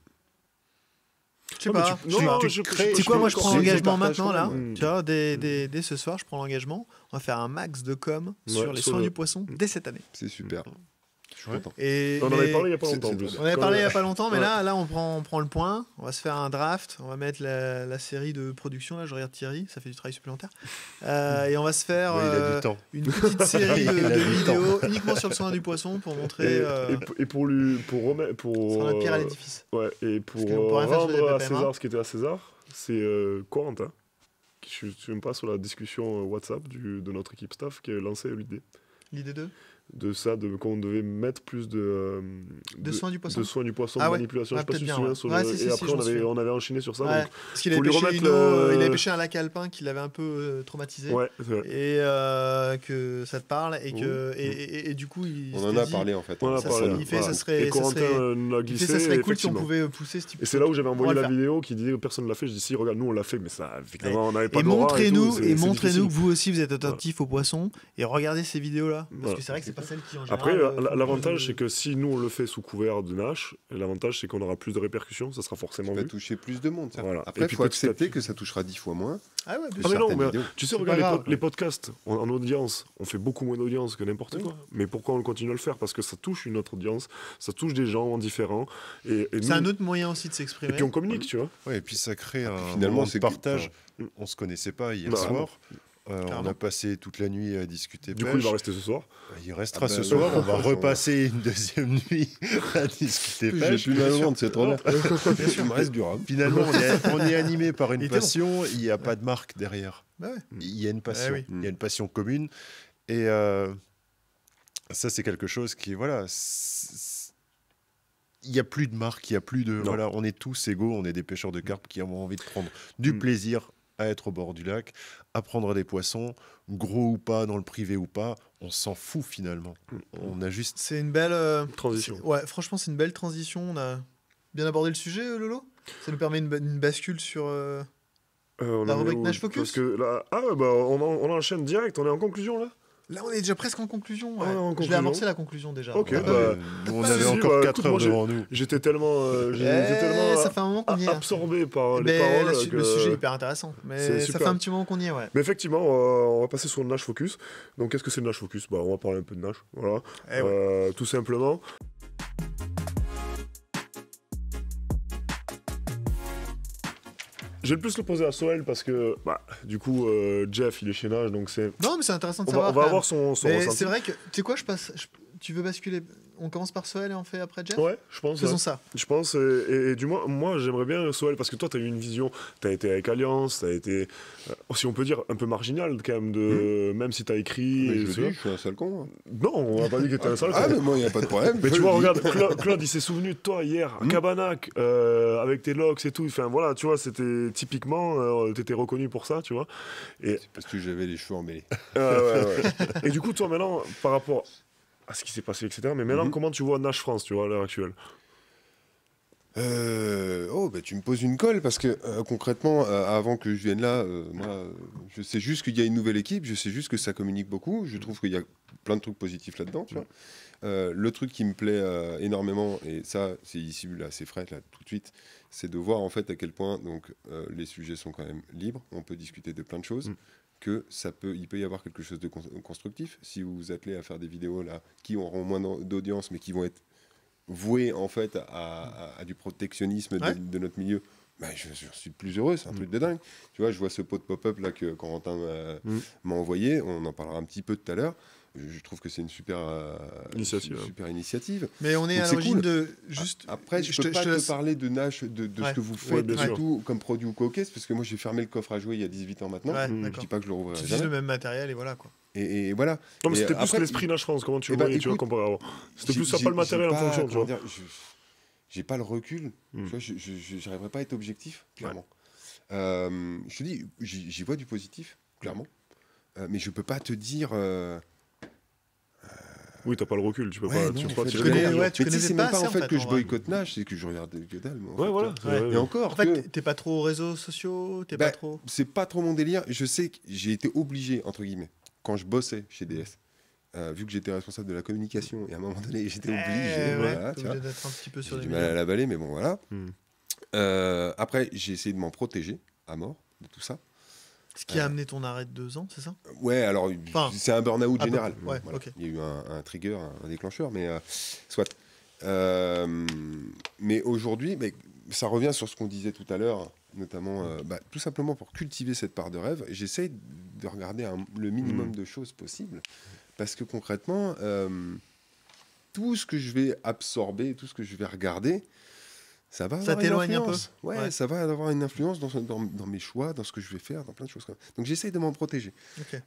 Je sais pas. tu- je- non, non, tu je- crées- je- C'est quoi, moi je prends l'engagement maintenant là. même. Tu vois, dès, dès- dès ce soir, je prends l'engagement. On va faire un max de com sur les soins le- du poisson dès cette année. C'est super. Je suis Ouais. content. Et On en avait parlé il y a pas longtemps On avait parlé il y a pas longtemps, mais Ouais. là, là on, prend, on prend le point. On va se faire un draft. On va mettre la, la série de production. Là, je regarde Thierry, ça fait du travail supplémentaire. Euh, et on va se faire euh, une petite série de, <laughs> de vidéos uniquement sur le soin du poisson pour montrer. Et, euh, et pour- lui, pour remettre, pour pierre à euh, l'édifice. ouais, et pour rendre à. César ce qui était à César, c'est euh, Corentin qui je ne suis même pas sur la discussion WhatsApp du, de notre équipe staff qui a lancé l'idée L'idée 2 de ça, de qu'on devait mettre plus de euh, De soins du poisson de soins du poisson, Ah de ouais. manipulation. Ouais, je sais pas si tu te souviens. ouais. le- si, et si, après si, on avait, on avait enchaîné sur ça. Ouais, donc- parce qu'il avait pêché une le- il avait pêché un lac alpin qui l'avait un peu euh, traumatisé. Et euh, que ça te parle et que et, et- et du coup il On en a dit- parlé en fait. On en a Ça, parlé, ça, là. il fait, ça serait- Et ça Corentin serait- nous l'a il fait, glissé. ça serait cool si on effectivement. pouvait pousser ce type Et c'est là où j'avais envoyé la le vidéo qui dit personne ne l'a fait. Je dis si regarde nous on l'a fait mais ça effectivement on n'avait pas tout, c'est- et montrez-nous que vous aussi vous êtes attentifs aux poissons et regardez ces vidéos là parce que c'est vrai que c'est pas celles qui en général. Après, euh, l'avantage, c'est que si nous on le fait sous couvert de Nash, l'avantage c'est qu'on aura plus de répercussions, ça sera forcément Ça va vu. toucher plus de monde. ça. Voilà. Après, Et il puis faut accepter petit- que ça touchera dix fois moins. Ah ouais, Ah mais non, mais tu sais, regarde les, pod- podcasts en, en audience, on fait beaucoup moins d'audience que n'importe Oui. quoi. Mais pourquoi on continue à le faire? Parce que ça touche une autre audience, ça touche des gens différents. Et, et C'est un autre moyen aussi de Et s'exprimer. puis on communique, tu vois. Ouais, et puis ça crée un finalement, c'est de que- partage. enfin, On se connaissait pas hier Bah, soir. Euh, on a passé toute la nuit à discuter Du coup, il va rester ce soir. Il restera Ah ce ouais. soir. On va repasser une deuxième <laughs> nuit à discuter J'ai pêche. plus la vente, c'est trop bien. Bien sûr, Il me reste du rhum. Finalement, on est, on est animé par une passion. Il n'y a pas de marque derrière. Ouais. Il y a une passion. Eh oui. Il y a une passion commune. Et euh, ça, c'est quelque chose qui, voilà, il n'y a plus de marque, il n'y a plus de. Non. Voilà, on est tous égaux, on est des pêcheurs de carpe qui ont envie de prendre du Mm. plaisir à être au bord du lac, à prendre des poissons, gros ou pas, dans le privé ou pas, on s'en fout finalement. On a juste. C'est une belle euh, Transition. Ouais, franchement, c'est une belle transition. On a bien abordé le sujet, euh, Lolo? Ça nous permet une, ba- une bascule sur. euh, Euh, on La rubrique Nash Focus Parce que là, ah bah on, en- on enchaîne direct, on est en conclusion là? Là, on est déjà presque en conclusion. ouais. Ah, en Je l'ai conclusion. amorcé la conclusion déjà. Ok, bah, Euh, nous, on avait encore bah, 4 écoute, heures devant nous. J'étais tellement, euh, j'ai- Eh, j'étais tellement ça fait un moment qu'on y est. a- absorbé par les ben, paroles. la su- que- Le sujet est hyper intéressant. Mais ça super. fait un petit moment qu'on y est, ouais. Mais effectivement, euh, on va passer sur le Nash Focus. Donc, qu'est-ce que c'est le Nash Focus? Bah, On va parler un peu de Nash. Voilà. Eh ouais. Euh, tout simplement. J'ai le plus le poser à Soel parce que, bah, du coup, euh, Jeff, il est chez Nage, donc c'est. Non, mais c'est intéressant de On va, savoir. on va avoir son, c'est vrai que, tu sais quoi, je passe. je- Tu veux basculer On commence par Soel et on fait après Jeff? Ouais, je pense. Faisons ça. Je pense, et, et- et du moins, moi j'aimerais bien Soel, parce que toi tu as eu une vision, tu as été avec Alliance, tu as été, euh, si on peut dire, un peu marginal quand même, de, même si tu as écrit. Mais et je dis, suis un sale con. hein. Non, on va pas dire que tu un sale Ah, con. mais moi, il n'y a pas de problème. Mais tu vois, regarde, Claude, Claude, il s'est souvenu de toi hier à Hmm. Cabanac, euh, avec tes locks et tout. Enfin voilà, tu vois, c'était typiquement, euh, tu étais reconnu pour ça, tu vois. C'est parce que j'avais les cheveux emmêlés. Euh, ouais, ouais. et du coup, toi maintenant, par rapport à ce qui s'est passé, etc., mais maintenant, Mhm. comment tu vois Nash France, tu vois, à l'heure actuelle? Euh, oh, bah, tu me poses une colle parce que euh, concrètement, euh, avant que je vienne là, moi, je sais juste qu'il y a une nouvelle équipe, je sais juste que ça communique beaucoup, je trouve qu'il y a plein de trucs positifs là-dedans. tu vois. Le truc qui me plaît énormément, et ça, c'est ici, là, c'est frais, là, tout de suite, c'est de voir en fait à quel point donc, les sujets sont quand même libres, on peut discuter de plein de choses. Mm. Que ça peut, il peut y avoir quelque chose de con- constructif si vous vous attelez à faire des vidéos là qui auront moins d'au- d'audience mais qui vont être vouées en fait à, à- à du protectionnisme de- Ouais. de, notre milieu. Bah, je, je suis plus heureux, c'est un Mm. truc de dingue. Tu vois, je vois ce pot de pop-up là que Corentin m'a Mm. m'a envoyé, on en parlera un petit peu tout à l'heure. Je, trouve que c'est une super euh, Initiative, une ouais. super initiative. Mais on est Donc à l'origine cool. de. Juste. Après, je, je peux te- pas je te te laisse- parler de Nash, de, de Ouais. ce que vous Ouais, faites bien du sûr. tout comme produit ou coquet, parce que moi j'ai fermé le coffre à jouer il y a 18 ans maintenant. Ouais, Mm. Je dis pas que je le rouvrirai Tu le même matériel et voilà quoi. Et, et voilà. Non, mais Et c'était plus l'esprit Nash France, comment tu eh le ben, voyais, tu vois, écoute, comparé à avant. C'était plus ça, pas le matériel en fonction, tu vois. J'ai pas le recul. Mm. Tu vois, je- je- j'arriverai pas à être objectif, clairement. Euh, je te dis, j'y vois du positif, clairement. Euh, mais je peux pas te dire. Oui, t'as pas le recul, tu peux Ouais, pas. non, tu pas des connais- ouais, tu Mais tu c'est pas même pas assez, en fait que je boycotte Nash, c'est que je regarde que dalle. Ouais, fait. voilà. Ouais. Et encore, En fait, que- t'es- pas trop aux réseaux sociaux, t'es Bah, pas trop. c'est pas trop mon délire. Je sais que j'ai été obligé, entre guillemets, quand je bossais chez DS, euh, vu que j'étais responsable de la communication, et à un moment donné, <laughs> j'étais obligé. Eh, ouais, voilà, t'es tu vois. d'être un petit peu sur J'ai les du mal à la baler, mais bon, voilà. Hmm. Euh, après, j'ai essayé de m'en protéger à mort de tout ça. Ce qui a amené ton arrêt de deux ans, c'est ça? Ouais, alors, Enfin, c'est un burn-out peu général. ouais, Voilà. Il y a eu un, un trigger, un, déclencheur, mais euh, soit. Euh, mais aujourd'hui, mais ça revient sur ce qu'on disait tout à l'heure, notamment, euh, bah, tout simplement pour cultiver cette part de rêve, j'essaye de regarder un- le minimum Mhm. de choses possibles, parce que concrètement, euh, tout ce que je vais absorber, tout ce que je vais regarder, ça va Ça avoir une t'éloigne un peu influence. Ouais, Ouais. ça va avoir une influence dans, dans- dans mes choix, dans ce que je vais faire, dans plein de choses comme. Donc j'essaye de m'en protéger.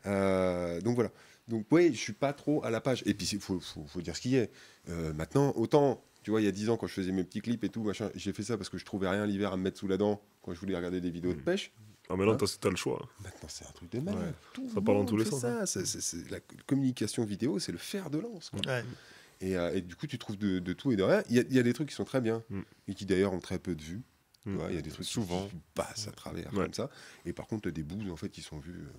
Euh, donc voilà. Donc oui, je suis pas trop à la page. Et puis il faut, faut, faut dire ce qu'il y est. Euh, maintenant, autant, tu vois, il y a 10 ans quand je faisais mes petits clips et tout, machin, j'ai fait ça parce que je trouvais rien l'hiver à me mettre sous la dent quand je voulais regarder des vidéos de Mm. pêche. Ah, maintenant, Ouais. t'as t'as le choix. Maintenant, c'est un truc de malade. Ouais. Ça le part dans monde tous les sens, Ça. La communication vidéo, c'est le fer de lance. quoi. Ouais. Et, euh, et du coup, tu trouves de, de tout et de rien. Il y a, il y a des trucs qui sont très bien Mm. et qui d'ailleurs ont très peu de vues. Mm. Il y a des trucs Souvent. qui passent à travers Ouais. comme ça. Et par contre, des bouts en fait qui sont vus euh,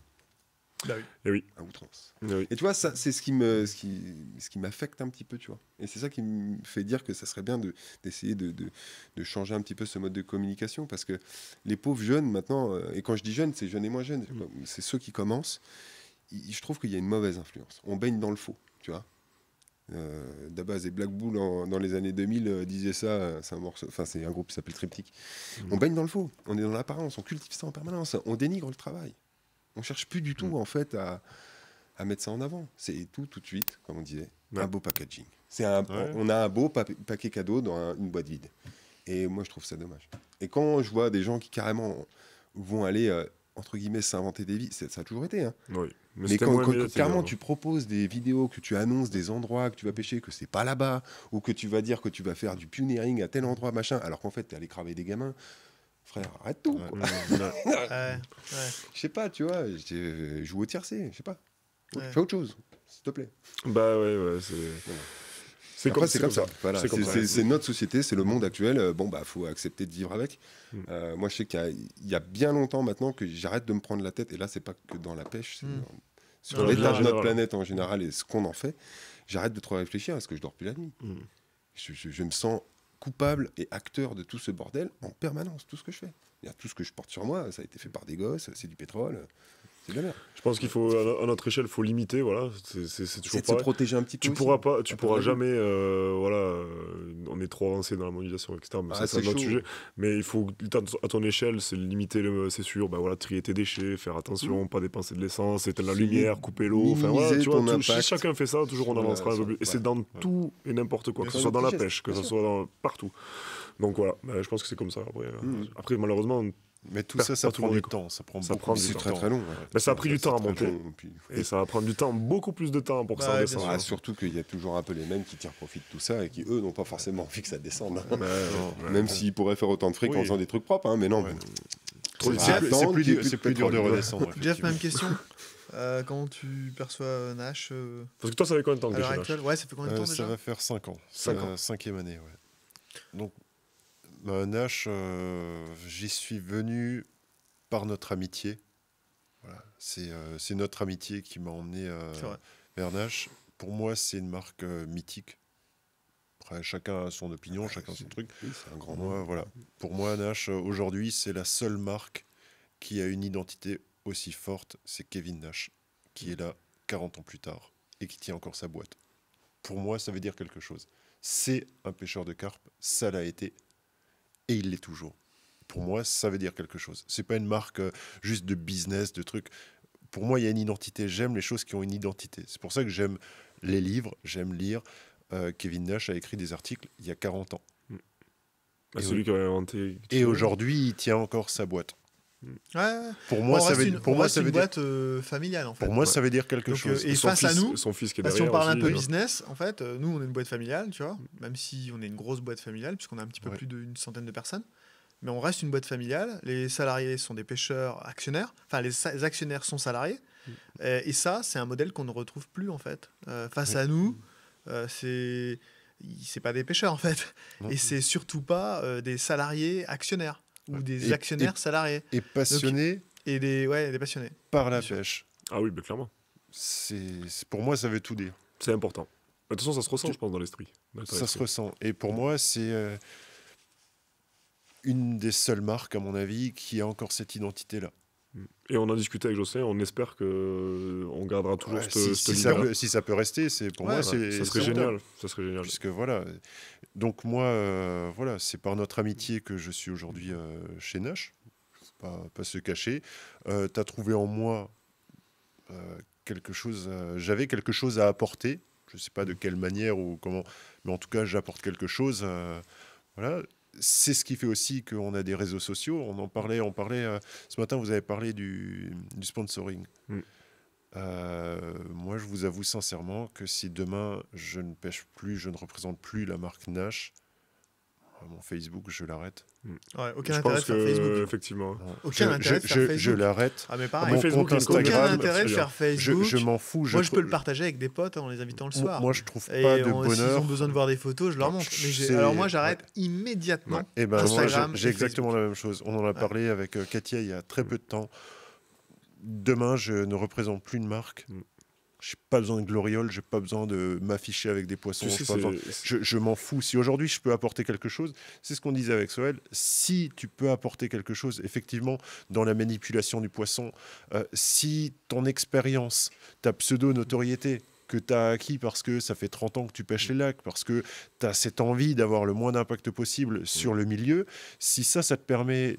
Bah oui. Et oui. à outrance. Eh oui. Et tu vois, ça, c'est ce qui me, ce qui, ce qui m'affecte un petit peu, tu vois. Et c'est ça qui me fait dire que ça serait bien de, d'essayer de, de, de changer un petit peu ce mode de communication, parce que les pauvres jeunes maintenant, euh, et quand je dis jeunes, c'est jeunes et moins jeunes, c'est ceux qui commencent. je trouve qu'il y a une mauvaise influence. On baigne dans le faux, tu vois. Euh, Dabaz et Black Bull en- dans les années 2000 euh, disaient ça, euh, c'est un morceau, enfin c'est un groupe qui s'appelle Triptych. On baigne dans le faux, on est dans l'apparence, on cultive ça en permanence, on dénigre le travail. On cherche plus du tout en fait à, à mettre ça en avant. C'est tout tout de suite, comme on disait, Ouais. un beau packaging. C'est un, Ouais. on a un beau pa- paquet cadeau dans un- une boîte vide. Et moi je trouve ça dommage. Et quand je vois des gens qui carrément vont aller euh, entre guillemets s'inventer des vies, ça a toujours été. Hein. Oui. Mais, quand, clairement tu proposes des vidéos, que tu annonces des endroits que tu vas pêcher, que c'est pas là-bas, ou que tu vas dire que tu vas faire du pioneering à tel endroit, machin, alors qu'en fait tu es allé craver des gamins, frère, arrête tout. Ouais. ouais. <laughs> Ouais, ouais. Je sais pas, tu vois, je joue au tiercé, je sais pas. Ouais. Fais autre chose, s'il te plaît. Bah ouais, ouais, c'est. C'est comme, ça. Voilà, C'est notre société, c'est le monde actuel. euh, Bon, bah, faut accepter de vivre avec. Mm. Euh, moi, je sais qu'il y a- il y, a bien longtemps maintenant que j'arrête de me prendre la tête. Et là, c'est pas que dans la pêche, c'est Mm. dans- sur l'état de notre planète en général et ce qu'on en fait. J'arrête de trop réfléchir à ce que je dors plus la nuit. Mm. Je, je- je me sens coupable et acteur de tout ce bordel en permanence, tout ce que je fais. Tout ce que je porte sur moi, ça a été fait par des gosses, c'est du pétrole, de la merde. Je pense qu'il faut, à no- à notre échelle, faut limiter, voilà. C'est- toujours de se protéger un petit peu. Tu aussi. pourras pas, tu pourras jamais, euh, voilà, euh, on est trop avancé dans la mondialisation, etc. Mais Ah, ça, c'est un autre chaud. sujet. Mais il faut, à ton échelle, c'est limiter, le- c'est sûr, bah voilà, trier tes déchets, faire attention, pas dépenser de l'essence, éteindre la lumière, couper l'eau. Enfin voilà, tu vois, tout- chacun fait ça, toujours on avancera un peu sur- plus. Et voilà. c'est dans tout et n'importe quoi, que ce soit dans la pêche, que ce soit partout. Donc voilà, je pense que c'est comme ça. Après, après malheureusement, Mais tout ça, ça prend du temps. Ça prend ça beaucoup prend de du C'est temps. très très long. ouais. Mais ça a pris du temps à monter. long, puis- et ça va prendre du temps, beaucoup plus de temps pour que Bah ça bien Ah, surtout qu'il y a toujours un peu les mêmes qui tirent profit de tout ça et qui, eux, n'ont pas forcément envie que ça descende. hein. <laughs> Ouais, ouais. Même s'ils pourraient faire autant de fric en faisant des trucs propres, hein, mais non. Ouais. C'est plus- dur- de redescendre. Jeff, même question. <laughs> Euh, comment tu perçois euh, Nash euh, Parce que toi, ça fait combien de temps que chez Nash actuelle? Ouais, ça fait combien de Euh, temps ça déjà? va faire 5 ans. Cinq C'est ans. la cinquième année, ouais. Donc, bah, Nash, euh, j'y suis venu par notre amitié. Voilà. C'est euh, notre amitié qui m'a emmené euh, vers Nash. Pour moi, c'est une marque mythique. Après, chacun a son opinion, chacun son truc. C'est un grand nom. moi, voilà. Pour moi, Nash, aujourd'hui, c'est la seule marque qui a une identité aussi forte. C'est Kevin Nash, qui est là 40 ans plus tard et qui tient encore sa boîte. Pour moi, ça veut dire quelque chose. C'est un pêcheur de carpe, ça l'a été, et il l'est toujours. Pour moi, ça veut dire quelque chose. C'est pas une marque euh, juste de business, de trucs. Pour moi, il y a une identité. J'aime les choses qui ont une identité. C'est pour ça que j'aime les livres, j'aime lire. Euh, Kevin Nash a écrit des articles il y a 40 ans. Bah, Et celui qui a inventé. Et aujourd'hui, il tient encore sa boîte. Ouais. Pour moi, ça veut, une, pour on moi, reste ça une veut dire, boîte euh, familiale en fait. pour moi, Ouais. ça veut dire quelque Donc, chose. euh, et son face à nous, son fils qui est Bah, si on parle un peu euh, business, en fait, euh, nous on est une boîte familiale, tu vois, même si on est une grosse boîte familiale, puisqu'on a un petit peu Ouais. plus d'une centaine de personnes, mais on reste une boîte familiale. Les salariés sont des pêcheurs actionnaires, enfin les, actionnaires sont salariés, Mm. Euh, et ça, c'est un modèle qu'on ne retrouve plus en fait. Euh, face à nous, euh, c'est c'est pas des pêcheurs en fait. Non. Et c'est surtout pas euh, des salariés actionnaires ou des Et- actionnaires salariés. Et passionné Et des, ouais, des passionnés. par la pêche. Ah oui, bah, clairement. C'est pour moi, ça veut tout dire. C'est important. De toute façon, ça se ressent, Tu- je pense, dans l'esprit. Ça se ressent. Et pour moi, c'est euh, une des seules marques, à mon avis, qui a encore cette identité-là. Et on a discuté avec Jocelyn, on espère que on gardera toujours Ouais, cette, si, cette si ça peut, si ça peut rester, c'est pour Ouais, moi, c'est Ça serait génial. Ça serait génial. Puisque voilà. Donc moi, euh, voilà, c'est par notre amitié que je suis aujourd'hui euh, chez Nash. Pas, pas se cacher. tu as trouvé en moi euh, quelque chose. euh, J'avais quelque chose à apporter. Je ne sais pas de quelle manière ou comment, mais en tout cas, j'apporte quelque chose. euh, voilà. C'est ce qui fait aussi qu'on a des réseaux sociaux. On en parlait, on parlait. euh, ce matin, vous avez parlé du, du sponsoring. Mm. Euh, moi, je vous avoue sincèrement que si demain je ne pêche plus, je ne représente plus la marque Nash, mon Facebook, je l'arrête. Ouais, aucun je intérêt de pense faire que, Facebook. effectivement. Aucun je, intérêt de je- faire je- Facebook. je l'arrête. Ah, mais pareil. Mon Facebook, compte Instagram, Aucun intérêt de faire Facebook. je m'en fous. Moi, je peux le partager avec des potes en les invitant le soir. moi, je trouve Et pas de on- S'ils bonheur. ont besoin de voir des photos, je leur montre. Mais alors moi, j'arrête ouais. immédiatement. Eh ben, Instagram j'ai- j'ai et exactement la même chose. On en a parlé avec euh, Katia il y a très peu de temps. Demain, je ne représente plus une marque. Mm. J'ai pas besoin de gloriole, j'ai pas besoin de m'afficher avec des poissons. Tu sais, pas Je, je m'en fous. Si aujourd'hui je peux apporter quelque chose, c'est ce qu'on disait avec Soel. Si tu peux apporter quelque chose, effectivement, dans la manipulation du poisson, euh, si ton expérience, ta pseudo-notoriété que tu as acquis parce que ça fait 30 ans que tu pêches les lacs, parce que tu as cette envie d'avoir le moins d'impact possible sur le milieu, si ça, ça te permet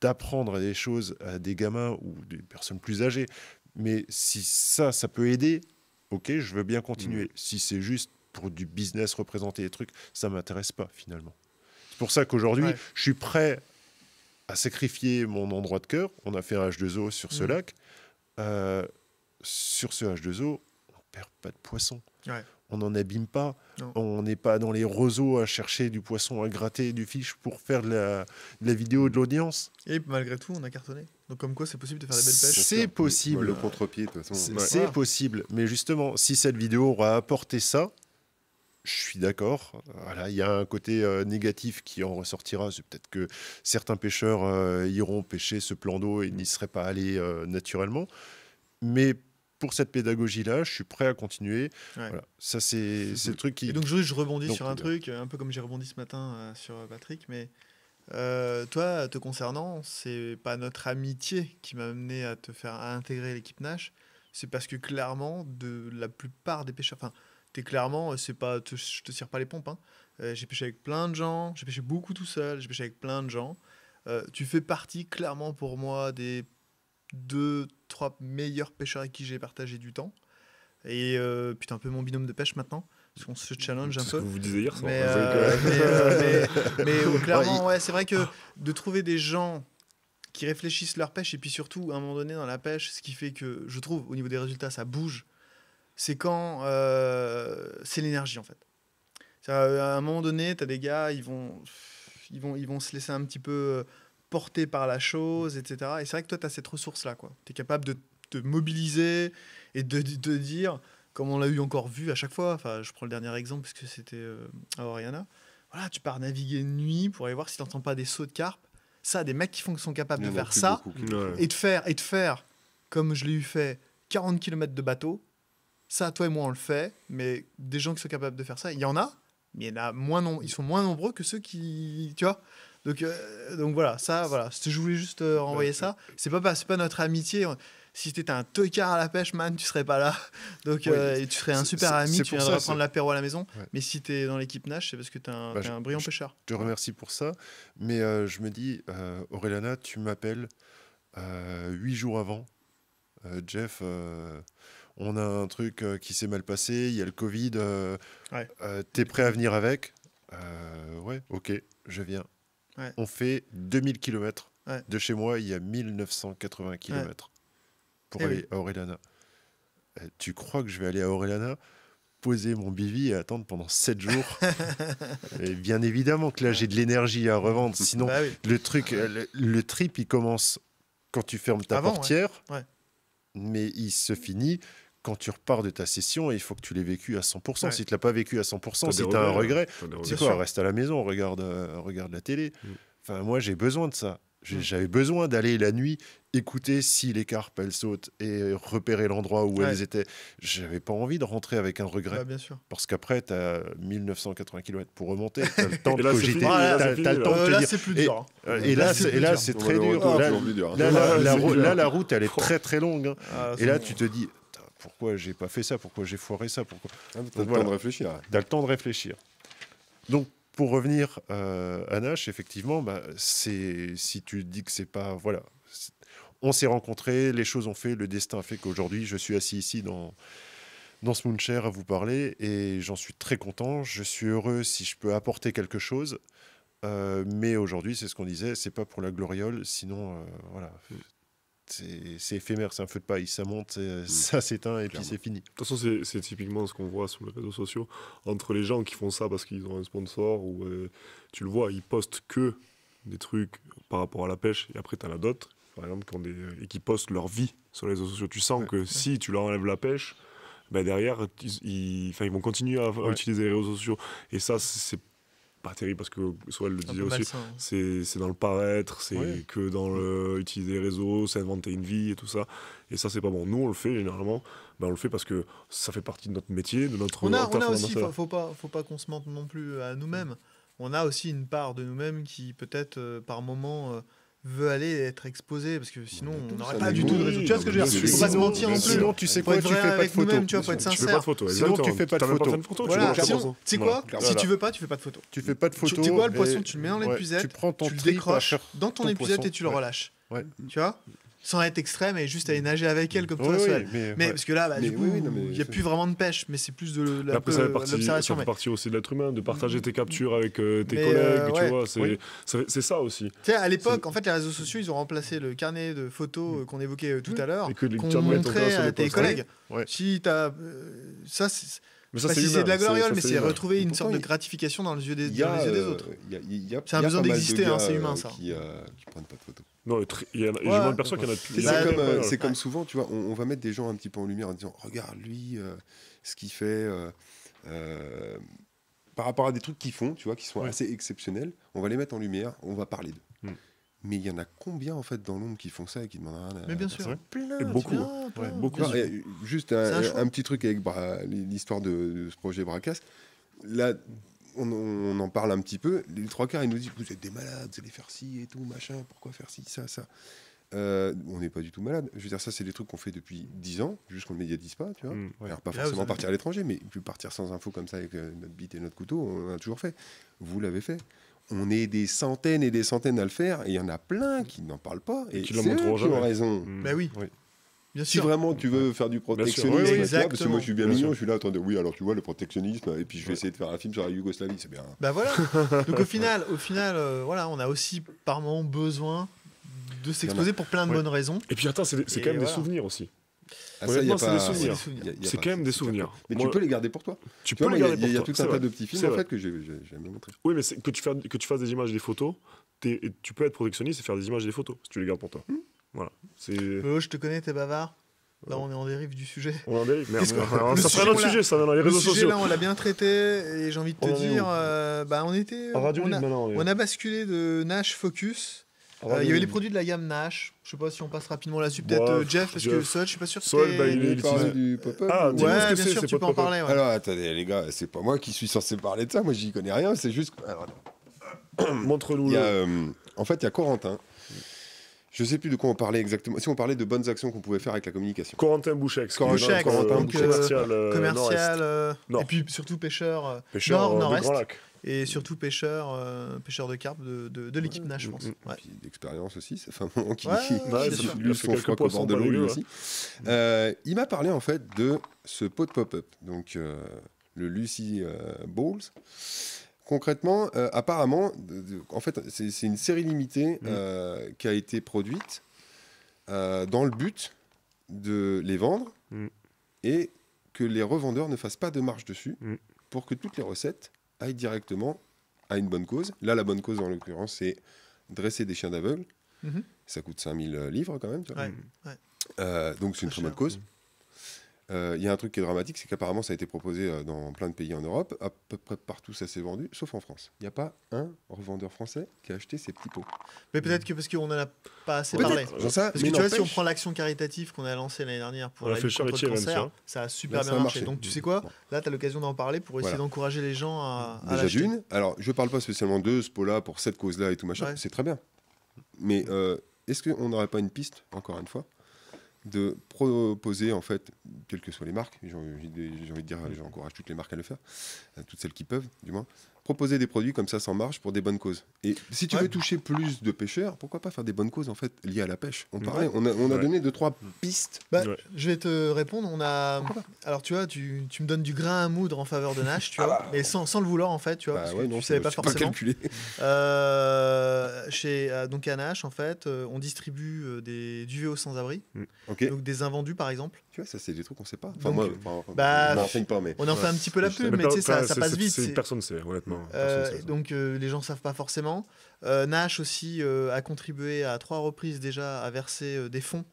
d'apprendre des choses à des gamins ou des personnes plus âgées, mais si ça, ça peut aider, ok, je veux bien continuer. Si c'est juste pour du business, représenter des trucs, ça m'intéresse pas finalement. C'est pour ça qu'aujourd'hui, Ouais. je suis prêt à sacrifier mon endroit de cœur. On a fait un H2O sur ce Mhm. lac. Euh, sur ce H2O, on perd pas de poisson. Ouais. On n'en abîme pas. Non. On n'est pas dans les roseaux à chercher du poisson, à gratter du fiche pour faire de la, de la vidéo de l'audience. Et malgré tout, on a cartonné. Donc, comme quoi, c'est possible de faire des belles pêches. C'est possible. Le contre-pied, de toute façon. C'est Ouais. possible. Mais justement, si cette vidéo aura apporté ça, je suis d'accord. Voilà, il y a un côté euh, négatif qui en ressortira. C'est peut-être que certains pêcheurs euh, iront pêcher ce plan d'eau et n'y seraient pas allés euh, naturellement. Mais pour cette pédagogie-là, je suis prêt à continuer. Ouais. Voilà. Ça, c'est le truc qui. Et donc, je rebondis Donc, sur un euh, truc, un peu comme j'ai rebondi ce matin euh, sur Patrick, mais euh, toi, te concernant, c'est pas notre amitié qui m'a amené à te faire à intégrer l'équipe Nash, c'est parce que clairement, de la plupart des pêcheurs, enfin, t'es clairement, c'est pas, te- je te cire pas les pompes, hein. Euh, j'ai pêché avec plein de gens, j'ai pêché beaucoup tout seul, j'ai pêché avec plein de gens. Tu fais partie clairement pour moi des deux, trois meilleurs pêcheurs avec qui j'ai partagé du temps. Et euh, putain, un peu mon binôme de pêche maintenant, parce qu'on se challenge un C'est ce que peu. vous disiez hier. Mais, euh, mais, euh, mais- <laughs> mais, euh, clairement, ouais, c'est vrai que de trouver des gens qui réfléchissent leur pêche et puis surtout, à un moment donné, dans la pêche, ce qui fait que je trouve au niveau des résultats, ça bouge, c'est quand c'est c'est l'énergie en fait. À un moment donné, tu as des gars, ils vont, ils, vont, ils vont se laisser un petit peu porter par la chose, etc. Et c'est vrai que toi, tu as cette ressource-là. Tu es capable de te mobiliser et de, de, de dire, comme on l'a eu encore vu à chaque fois, enfin, je prends le dernier exemple parce que c'était euh, à Oriana, voilà, tu pars naviguer de nuit pour aller voir si tu n'entends pas des sauts de carpe. Ça, des mecs qui font, sont capables Il de faire ça beaucoup et de faire, et de faire comme je l'ai eu fait, 40 km de bateau. Ça, toi et moi, on le fait, mais des gens qui sont capables de faire ça, il y en a, mais il y en a moins nom- ils sont moins nombreux que ceux qui, tu vois. Donc, euh, donc voilà, ça, voilà. Je voulais juste euh, renvoyer ça. C'est pas, pas- notre amitié. Si t'étais un tocard à la pêche, man, tu serais pas là. <laughs> Donc, Ouais, euh, et tu serais un super ami, tu viendrais ça, prendre l'apéro à la maison. Ouais. Mais si t'es dans l'équipe Nash, c'est parce que t'es un, Bah, t'es je- un brillant je- pêcheur. Je te remercie pour ça. Mais je me dis, Aurélana, tu m'appelles huit jours avant. Jeff, on a un truc euh, qui s'est mal passé, il y a le Covid. euh, Ouais. euh, T'es prêt à venir avec? Ouais, ok, je viens. Ouais. On fait 2000 km. Ouais. De chez moi, il y a 1980 km pour Eh aller oui. à Aurélana. Euh, tu crois que je vais aller à Aurélana poser mon bivy et attendre pendant 7 jours? <laughs> Et Bien évidemment que là, j'ai de l'énergie à revendre. Sinon, Bah oui. le truc, euh, le, le trip, il commence quand tu fermes ta Avant, ouais. portière, Ouais. mais il se finit quand tu repars de ta session, il faut que tu l'aies vécu à 100%. Ouais. Si tu l'as pas vécu à 100%, T'as si tu as un regret, c'est regrets. quoi Reste à la maison, regarde, euh, regarde la télé. Mm. Enfin, moi, j'ai besoin de ça. Mm. J'avais besoin d'aller la nuit écouter si les carpes elles sautent et repérer l'endroit où Ouais. elles étaient. J'avais pas envie de rentrer avec un regret Bah, bien sûr. parce qu'après tu as 1980 km pour remonter, tu as le <laughs> temps de cogiter, là, c'est Euh, plus Et- dur. hein. Là, Et là, c'est plus là, très dur. <laughs> Là, plus là, la, route, elle est très très longue. hein. Ah, Et là, tu te dis, pourquoi j'ai pas fait ça Pourquoi j'ai foiré ça Pourquoi Ah, T'as le Voilà. temps de réfléchir. Tu as le temps de réfléchir. Donc, pour revenir euh, à Nash, effectivement, bah, c'est si tu dis que c'est pas. Voilà. On s'est rencontrés, les choses ont fait, le destin a fait qu'aujourd'hui, je suis assis ici dans, dans ce moonshare à vous parler et j'en suis très content. Je suis heureux si je peux apporter quelque chose. Euh, mais aujourd'hui, c'est ce qu'on disait, c'est pas pour la gloriole, sinon, euh, voilà. C'est éphémère, c'est un feu de paille, ça monte, c'est- ça s'éteint et puis c'est fini. De toute façon, c'est typiquement ce qu'on voit sur les réseaux sociaux. Entre les gens qui font ça parce qu'ils ont un sponsor, ou euh, tu le vois, ils postent que des trucs par rapport à la pêche, et après, tu en as d'autres, par exemple, qui ont des, et qui postent leur vie sur les réseaux sociaux. Tu sens Ouais. que si tu leur enlèves la pêche, ben derrière, ils, ils- enfin, ils vont continuer à, à Ouais. utiliser les réseaux sociaux. Et ça, c'est pas terrible parce que soit le un disait aussi, c'est c'est dans le paraître, c'est que dans le utiliser les réseaux, s'inventer une vie et tout ça. Et ça, c'est pas bon. Nous, on le fait généralement. Ben, on le fait parce que ça fait partie de notre métier, de notre On a, on a aussi, faut pas, faut pas qu'on se mente non plus à nous-mêmes. On a aussi une part de nous-mêmes qui peut-être euh, par moment euh, veut aller être exposé parce que sinon On a on n'aurait pas du tout de résultat. Tu vois ce que je veux dire? Faut pas se mentir non plus. Sinon, tu sais quoi, tu fais pas de nous-mêmes, tu vois, être Tu fais pas sincère. Sinon, tu fais pas de photos, tu Voilà, sais quoi? Si tu veux pas, tu fais pas de photos. Tu fais pas de Tu photos. tu sais quoi, le poisson, tu le mets dans l'épuisette, tu prends ton tu le décroches dans ton épuisette et tu le relâches. Tu vois? Sans être extrême et juste aller nager avec elle comme toi Oui, oui, mais, Mais ouais. parce que là, bah, Mais du oui, coup, oui, il n'y a c'est- plus vraiment de pêche, mais c'est plus de l'observation. mais- partie aussi de l'être humain, de partager tes captures avec euh, tes Mais, collègues, euh, tu vois. C'est Oui. ça c'est aussi. Tu sais, à l'époque, en fait, les réseaux sociaux, ils ont remplacé le carnet de photos euh, qu'on évoquait euh, tout à l'heure, qu'on montrait à tes collègues. Ouais. Si t'as, ça, c'est Mais ça, c'est si c'est de la gloriole, mais c'est retrouver une sorte de gratification dans les yeux des, autres. C'est un besoin d'exister, hein, c'est humain, ça. Qui, qui prennent pas de photos. Non, il y en a- j'ai Ouais. moins de personnes qui en a C'est il y en c'est a comme, plein, euh, c'est comme souvent, tu vois, on, on va mettre des gens un petit peu en lumière en disant Regarde, lui, euh, ce qu'il fait, euh, euh, par rapport à des trucs qu'ils font, tu vois, qui sont Ouais. assez exceptionnels, on va les mettre en lumière, on va parler d'eux. Mm. Mais il y en a combien, en fait, dans l'ombre qui font ça et qui demandent rien à Mais bien sûr. Plein, Et beaucoup, plein, plein. Ouais, beaucoup. Juste un, petit truc avec Bra- l'histoire de, de ce projet Bracas. Là, on, on en parle un petit peu. Les trois quarts, ils nous disent Vous êtes des malades, vous allez faire ci et tout, machin, pourquoi faire ci, ça, ça. Euh, on n'est pas du tout malade. Je veux dire, ça, c'est des trucs qu'on fait depuis 10 ans, juste qu'on ne médiatise pas, tu vois. Mm. Alors, pas Là, forcément avez- partir à l'étranger, mais plus partir sans info comme ça avec euh, notre bite et notre couteau, on a toujours fait. Vous l'avez fait. On est des centaines et des centaines à le faire, et il y en a plein qui n'en parlent pas, et qui le c'est eux montreront qui ont jamais. raison. Mm. Bah oui, Oui. Bien Si sûr. vraiment tu veux faire du protectionnisme, oui, oui, parce que moi je suis bien, Bien mignon, sûr. je suis là, attendez, oui, alors tu vois le protectionnisme, et puis je vais essayer de faire un film sur la Yougoslavie, c'est bien. Bah voilà. <laughs> Donc au final, au final, euh, voilà, on a aussi par moment besoin de s'exposer pour plein de Ouais. bonnes raisons. Et puis attends, c'est quand même des souvenirs aussi. Ah, Honnêtement, c'est des souvenirs. Quand même des souvenirs. Mais Moi, tu peux les garder pour toi. Tu Tu peux vois, les il y a- garder il y a pour tout toi, un tas de petits films C'est en fait que j'ai j'aime montrer. Oui, mais que tu, fais, que tu fasses des images et des photos, tu peux être protectionniste et faire des images et des photos si tu les gardes pour toi. Voilà. C'est. Oh, je te connais, t'es bavard. Là, on est en dérive du sujet. On en dérive. Merde, que- le ça sujet, serait un autre on sujet, ça dans les Le réseaux sujet, sociaux. là, on l'a bien traité et j'ai envie de te On est dire, euh, bah, on était, En radio on libre a, maintenant. on a basculé de Nash Focus. Euh, il y avait les produits de la gamme Nash. Je sais pas si on passe rapidement là-dessus. Peut-être Ouais, euh, Jeff, parce que Jeff. Sol, je suis pas sûr que Sol, t'es- bah, il est- Il utilise- du pop-up. Ah, ou- Ouais, que bien sûr, tu peux en parler. ouais. Alors attendez les gars, c'est pas moi qui suis censé parler de ça, moi j'y connais rien, c'est juste. Montre-nous il le. euh, en fait, il y a Corentin. Je sais plus de quoi on parlait exactement. Si on parlait de bonnes actions qu'on pouvait faire avec la communication. Corentin Bouchex. Corentin Bouchex, euh, commercial, euh, commercial, euh, Nord. et puis surtout pêcheur, Pêcheur nord, de nord-est, Grand Lac. et surtout pêcheur, euh, pêcheur de carpe de, de, de l'équipe Nash, je pense. Mm, mm, Ouais. Puis d'expérience aussi, ça fait un moment qu'il lui, son froc au bord de l'eau, lui aussi. Euh, il m'a parlé en fait de ce pot de pop-up, donc euh, le Lucy euh, Balls. Concrètement, euh, apparemment, en fait, c'est une série limitée Mm. euh, qui a été produite euh, dans le but de les vendre Mm. et que les revendeurs ne fassent pas de marge dessus Mm. pour que toutes les recettes aillent directement à une bonne cause. Là, la bonne cause, en l'occurrence, c'est dresser des chiens d'aveugle. Ça coûte 5000 livres quand même. tu vois. Ouais. Donc c'est une très bonne cher. Cause. Euh, Il y a un truc qui est dramatique, c'est qu'apparemment ça a été proposé euh, dans plein de pays en Europe, à peu près partout ça s'est vendu, sauf en France. Il n'y a pas un revendeur français qui a acheté ces petits pots. Mais peut-être que parce qu'on en a pas assez parlé. Parce que tu vois, si on prend l'action caritative qu'on a lancée l'année dernière pour On a la lutte contre le cancer, hein. ça a super Là, bien a marché. marché. Donc tu sais quoi Bon. Là, tu as l'occasion d'en parler pour essayer Voilà. d'encourager les gens à, à Déjà d'une, alors je parle pas spécialement de ce pot-là pour cette cause-là et tout machin, Ouais. c'est très bien. Mais euh, est-ce qu'on n'aurait pas une piste, encore une fois, de proposer en fait, quelles que soient les marques, j'ai envie de, dire, j'encourage toutes les marques à le faire, euh, toutes celles qui peuvent, du moins, proposer des produits comme ça sans marge pour des bonnes causes. Et si tu Ouais. veux toucher plus de pêcheurs, pourquoi pas faire des bonnes causes en fait liées à la pêche On Ouais. parlait, on a, on a Ouais. donné deux trois pistes. Bah, Ouais. Je vais te répondre. On a. Alors, tu vois, tu, tu me donnes du grain à moudre en faveur de Nash, tu vois, mais sans, sans le vouloir, en fait, tu vois, Bah parce ouais, que non, tu savais pas forcément. calculé. Euh, chez, euh, donc à Nash, en fait, euh, on distribue euh, des duvets sans-abri, ok, donc des invendus, par exemple. Tu vois, ça c'est des trucs qu'on sait pas. Enfin Donc, moi, enfin, bah, pas, mais On en fait un petit peu la pub, mais tu sais, ça, c'est- passe vite. Personne sait, honnêtement. Euh, sait donc euh, les gens savent pas forcément. Euh, Nash aussi euh, a contribué à trois reprises déjà à verser euh, des fonds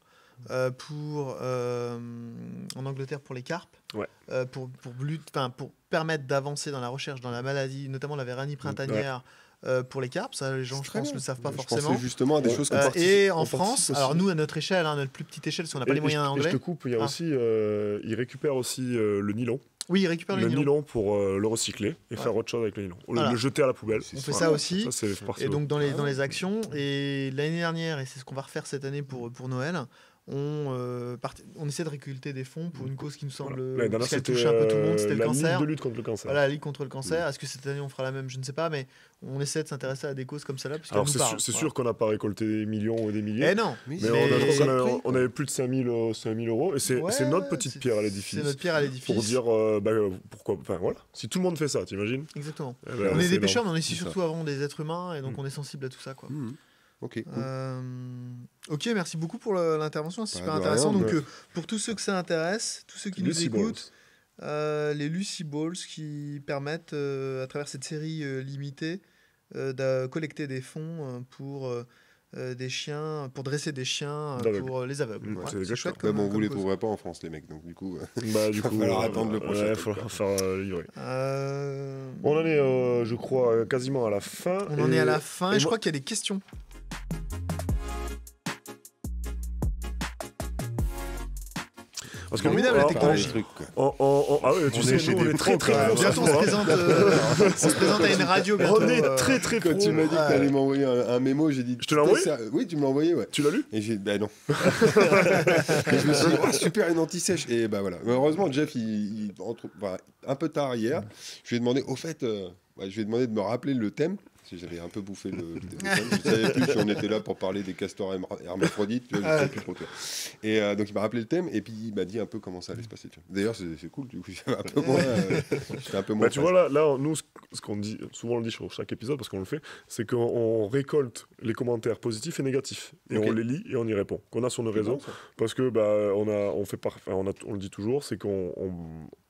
euh, pour euh, en Angleterre pour les carpes, Ouais. euh, pour pour, lutte- enfin, pour permettre d'avancer dans la recherche dans la maladie, notamment la véranie printanière. Euh, pour les carpes, ça les gens je pense bien. le savent pas je forcément. justement à des choses Euh, et en France, alors nous à notre échelle, hein, notre plus petite échelle, si on n'a pas Et- les moyens je- et anglais. Je te coupe, il y a Ah. aussi, euh, ils récupèrent aussi euh, le nylon. Oui, ils récupèrent le, le nylon. nylon pour euh, le recycler et Ouais. faire autre chose avec le nylon. Ou le- Voilà. le jeter à la poubelle. On fait Voilà. ça aussi. Ça. Et donc dans les, dans Ah. les actions, et l'année dernière, et c'est ce qu'on va refaire cette année pour, pour Noël, on, euh, part- on essaie de récolter des fonds pour une cause qui nous semble Voilà. Touche un peu tout le monde, euh, c'était le la cancer. De lutte contre le cancer. Voilà, la Ligue contre le cancer. Est-ce que cette année on fera la même? Je ne sais pas, mais on essaie de s'intéresser à des causes comme celle-là. Alors c'est sûr, c'est voilà. sûr qu'on n'a pas récolté des millions ou des milliers. Eh non Mais, mais Mais- on, a- on avait plus de 5000 euh, 5000 euros et c'est Ouais, notre petite pierre à l'édifice. C'est notre pierre à l'édifice. Pour dire euh, bah, euh, pourquoi. Enfin voilà. Si tout le monde fait ça, t'imagines Exactement. Eh ben, on est des pêcheurs, mais on est ça. surtout avant des êtres humains, et donc Mm. on est sensible à tout ça. Quoi. Ok, cool. Euh, ok, merci beaucoup pour l'intervention, c'est super intéressant. rien, donc, mais- euh, pour tous ceux que ça intéresse, tous ceux qui nous Lucy écoutent, euh, les Lucy Balls qui permettent, euh, à travers cette série euh, limitée, euh, de collecter des fonds euh, pour euh, euh, des chiens, pour dresser des chiens euh, pour euh, les aveugles. Mm, Voilà, c'est chouette Mais comme- bon, vous comme les trouverez pas en France, les mecs, donc du coup. euh, <laughs> Bah, du <laughs> Va falloir euh, attendre le prochain Ouais, falloir faire euh, livrer. Euh, On en est, euh, je crois, quasiment à la fin. on en est à la fin, et, et je crois qu'il y a des questions. Parce que Formidable, la technologie. en- ah ouais, tu On sais, est chez nous, on est très très quand pros. Bientôt on se présente, <laughs> euh, on se présente à une radio bientôt. On est euh, très très Quand pro. tu m'as dit que t'allais m'envoyer un, un mémo, j'ai dit. Je te l'ai envoyé ça- Oui, tu me l'as envoyé, ouais. Tu l'as lu Et j'ai dit, bah non. <laughs> et je me suis dit, oh, super, une anti-sèche. Et bah voilà. Mais heureusement, Jeff, il, il- entre- bah, un peu tard hier, je lui ai demandé, au fait, euh, ouais, je lui ai demandé de me rappeler le thème. J'avais un peu bouffé le le <laughs> téléphone. Je savais plus si on était là pour parler des castors herma- hermaphrodites. Tu vois, je Ah. savais plus trop, tu vois. Et euh, donc, il m'a rappelé le thème et puis il m'a dit un peu comment ça allait se passer. D'ailleurs, c'est cool. Du coup, <laughs> j'avais un peu moins. euh, j'étais un peu moins. Bah, tu vois, là, là, nous, ce qu'on dit, souvent on le dit sur chaque épisode parce qu'on le fait, c'est qu'on on récolte les commentaires positifs et négatifs. Et on les lit et on y répond. Qu'on a sur nos réseaux. bon. Parce que bah, on, a, on, fait par- enfin, on, a, on le dit toujours, c'est qu'on on,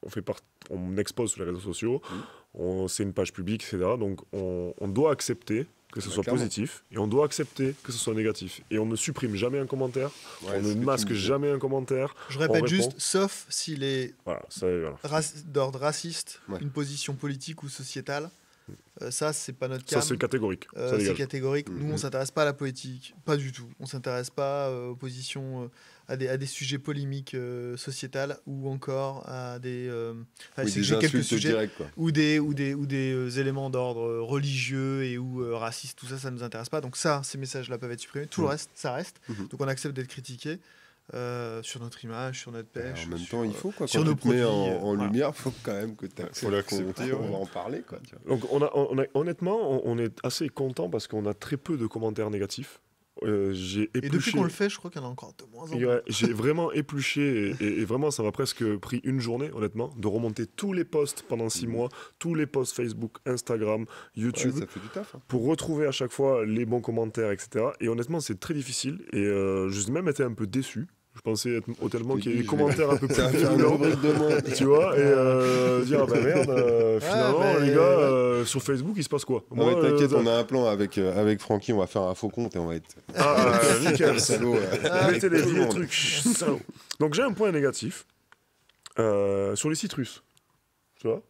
on fait part- on expose sur les réseaux sociaux, Mhm. On- c'est une page publique, etc. Donc on, on doit accepter que ce soit clairement. positif et on doit accepter que ce soit négatif. Et on ne supprime jamais un commentaire, Ouais, on c'est ne masque jamais un commentaire. Je répète juste, sauf s'il est Voilà, ça, voilà. raci- d'ordre raciste, Ouais. une position politique ou sociétale. Euh, ça, c'est pas notre Ça, cas. c'est catégorique. Euh, ça c'est dégage. catégorique. Nous, on Mhm. s'intéresse pas à la politique, pas du tout. On s'intéresse pas euh, aux positions, euh, à, des, à des sujets polémiques euh, sociétales ou encore à des. euh, enfin, Oui, c'est que des j'ai quelques insultes sujets ou des ou des ou des euh, éléments d'ordre euh, religieux et ou euh, racistes. Tout ça, ça nous intéresse pas. Donc ça, ces messages-là peuvent être supprimés. Tout le Mhm. reste, ça reste. Mhm. Donc on accepte d'être critiqué euh, sur notre image, sur notre Bah, pêche. en même sur, temps, il euh, faut quoi. sur Quand nos tu te mets en, produits, en voilà. lumière, faut quand même que tu Faut l'accepter, On va en parler, quoi. Donc on a, on a- honnêtement, on, on est assez content parce qu'on a très peu de commentaires négatifs. Euh, j'ai Et depuis qu'on le fait, je crois qu'il y en a encore de moins en Et moins. ouais, j'ai <laughs> vraiment épluché et, et- et vraiment ça m'a presque pris une journée honnêtement de remonter tous les posts pendant six Mhm. mois, tous les posts Facebook, Instagram, YouTube Ouais, ça fait du taf. hein. pour retrouver à chaque fois les bons commentaires etc. Et honnêtement c'est très difficile et euh, j'ai même été un peu déçu. Je pensais être tellement t'ai qu'il y ait des commentaires un peu <laughs> plus de <laughs> tu vois, et euh, dire ah bah merde, euh, finalement bah, les gars euh, sur Facebook il se passe quoi t'inquiète, euh, on a un plan avec, euh, avec Francky, on va faire un faux compte et on va être Ah, euh, <laughs> nickel. salaud. euh, Mettez les vieux trucs. salaud. Donc j'ai un point négatif. euh, sur les citrus. Tu vois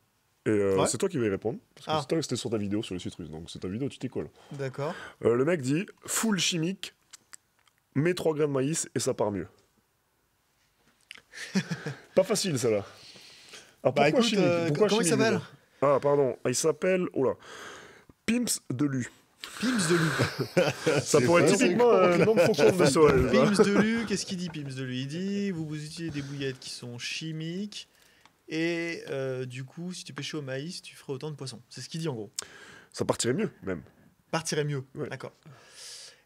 Et euh, Ouais. c'est toi qui vas y répondre. Parce que Ah. c'est toi- c'était sur ta vidéo sur les citrus. Donc c'est ta vidéo, tu t'y colles. D'accord. Euh, le mec dit full chimique, mets 3 grains de maïs et ça part mieux. <laughs> Pas facile, ça là. Ah, Bah écoute, euh, Pourquoi comment il s'appelle Ah, pardon. Il s'appelle. Oh là. Pimps de Lu. Pims de Lu. <laughs> Ça pourrait être typiquement un nom de de Sorel. ça. Pims de Lu, qu'est-ce qu'il dit Pims de Lu? Il dit vous, vous utilisez des bouillettes qui sont chimiques et euh, du coup, si tu pêchais au maïs, tu ferais autant de poissons. C'est ce qu'il dit en gros. Ça partirait mieux, même. Partirait mieux. Ouais. D'accord.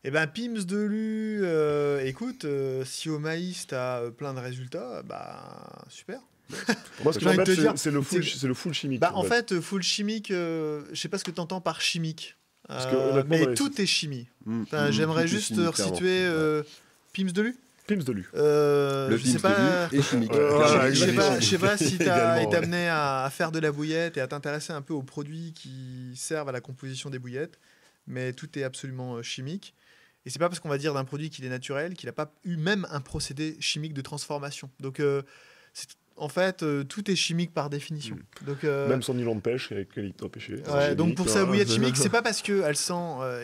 Eh ben, Pims de Lu, euh, écoute, euh, si au maïs, t'as euh, plein de résultats, bah super. <laughs> Moi, ce que J'ai envie de j'embête, te c'est dire, c'est le, full- c'est- c'est le full chimique. Bah, en fait, full chimique, euh, je sais pas ce que tu entends par chimique. Parce que, Euh, mais tout est chimie. Mm, Enfin, mm, J'aimerais juste chimique, resituer euh, Pims de Lu. Pimps de Lu. Euh, Le je sais pas. de Lu et chimique. Euh, Je- voilà, je sais pas, je sais pas si tu été amené à, à faire de la bouillette et à t'intéresser un peu aux produits qui servent à la composition des bouillettes, mais tout est absolument euh, chimique. Et c'est pas parce qu'on va dire d'un produit qu'il est naturel qu'il n'a pas eu même un procédé chimique de transformation. Donc, euh, c'est- en fait, euh, tout est chimique par définition. Donc, euh, Même son nylon de pêche avec lequel il doit pêcher. C'est Ouais, donc pour hein. sa <laughs> bouillette chimique, c'est pas parce qu'elle sent,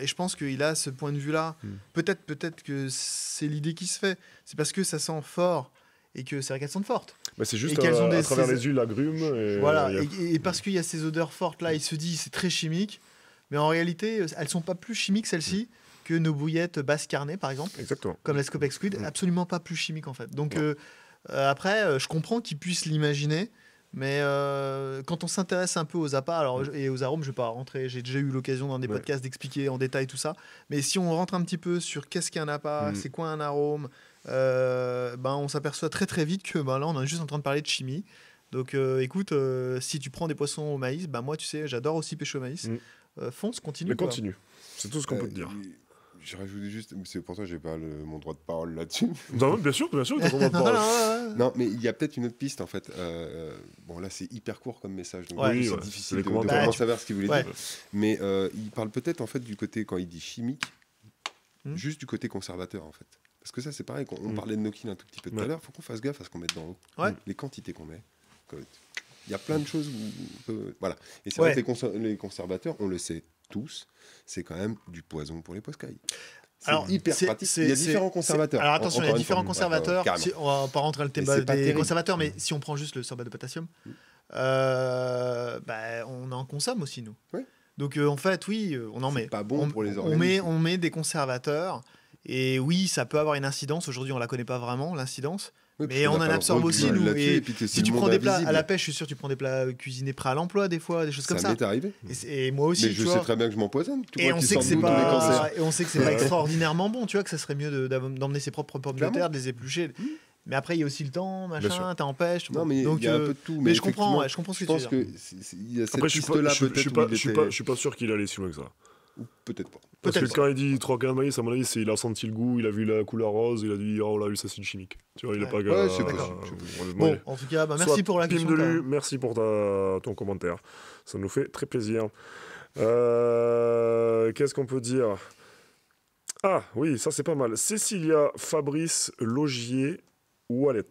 et je pense qu'il a ce point de vue-là, Hmm. peut-être peut-être que c'est l'idée qui se fait, c'est parce que ça sent fort et que c'est vrai qu'elles sentent fortes. Mais c'est juste et qu'elles à, ont des- à travers ces- les huiles agrumes. Et, voilà, euh, a- et, et parce qu'il y a ces odeurs fortes là, il se dit c'est très chimique, mais en réalité, elles sont pas plus chimiques celles-ci que nos bouillettes basse carnées par exemple, Exactement. comme la Scopex Squid, Hmm. absolument pas plus chimiques en fait. Donc euh, euh, après, euh, je comprends qu'ils puissent l'imaginer. Mais euh, quand on s'intéresse un peu aux appâts alors, je- et aux arômes, je vais pas rentrer, j'ai déjà eu l'occasion dans des Ouais. podcasts d'expliquer en détail tout ça. Mais si on rentre un petit peu sur qu'est-ce qu'un appât, Mm. c'est quoi un arôme, euh, ben on s'aperçoit très très vite que ben là on est juste en train de parler de chimie. Donc euh, écoute, euh, si tu prends des poissons au maïs, ben moi tu sais, j'adore aussi pêcher au maïs. Mm. Euh, fonce, continue. Mais continue. C'est tout ce qu'on Euh, peut te dire. Je rajoutais juste, c'est pour ça que j'ai pas le- mon droit de parole là-dessus. <laughs> Non, bien sûr, bien sûr, droit de <laughs> Non, parole. mais il y a peut-être une autre piste en fait. Euh, bon, là, c'est hyper court comme message, donc Ouais. oui, c'est ouais. difficile de, de vraiment savoir ce qu'il voulait ouais. dire. Mais euh, il parle peut-être en fait du côté quand il dit chimique, Hmm. juste du côté conservateur en fait. Parce que ça, c'est pareil. Quand on Hmm. parlait de no-kill un tout petit peu tout Ouais. à l'heure, faut qu'on fasse gaffe à ce qu'on met dans Ouais. les quantités qu'on met. Il y a plein de choses où on peut- voilà. Et c'est Ouais. vrai que les conservateurs, on le sait tous, c'est quand même du poison pour les poscailles. C'est Alors, hyper pratique. Il y a différents conservateurs. Alors En- attention, il y a différents conservateurs. Carrément. Si- on va pas rentrer dans le pas des terrible. conservateurs, mais Mm. si on prend juste le sorbet de potassium, euh, bah, on en consomme aussi nous. Ouais. Donc euh, en fait, oui, euh, on en C'est met. pas bon on, pour les on organismes. met, on met des conservateurs. Et oui, ça peut avoir une incidence. Aujourd'hui, on la connaît pas vraiment, l'incidence. Oui, Mais on en absorbe aussi, nous, et et puis Si tu prends des plats à la pêche, je suis sûr, tu prends des plats euh, cuisinés prêts à l'emploi, des fois, des choses comme ça ça. m'est arrivé. Et, moi aussi, mais tu je vois. sais très bien que je m'empoisonne. Et on sait que c'est pas, et on sait que c'est pas extraordinairement bon, tu vois, que ça serait mieux d'emmener ses propres pommes de terre, de les éplucher. Mais après, il y a aussi le temps, machin, t'as empêches. Non, mais Donc, il y a un euh, peu de tout. mais je comprends, je comprends ce que tu veux pense dire. y a cette je suis pas, piste-là je, peut-être suis pas, je suis sûr qu'il allait si loin que ça. ou Peut-être pas. Parce que quand il dit 3 grains de maïs, à mon avis, c'est il a senti le goût, il a vu la couleur rose, il a dit oh là, lui, ça c'est une chimique. Tu vois, il a pas Ouais, c'est Bon, en tout cas, bah, merci pour la Pim question. merci pour ton commentaire. Ça nous fait très plaisir. Euh, Qu'est-ce qu'on peut dire? Ah oui, ça c'est pas mal. Cécilia Fabrice Logier Wallet.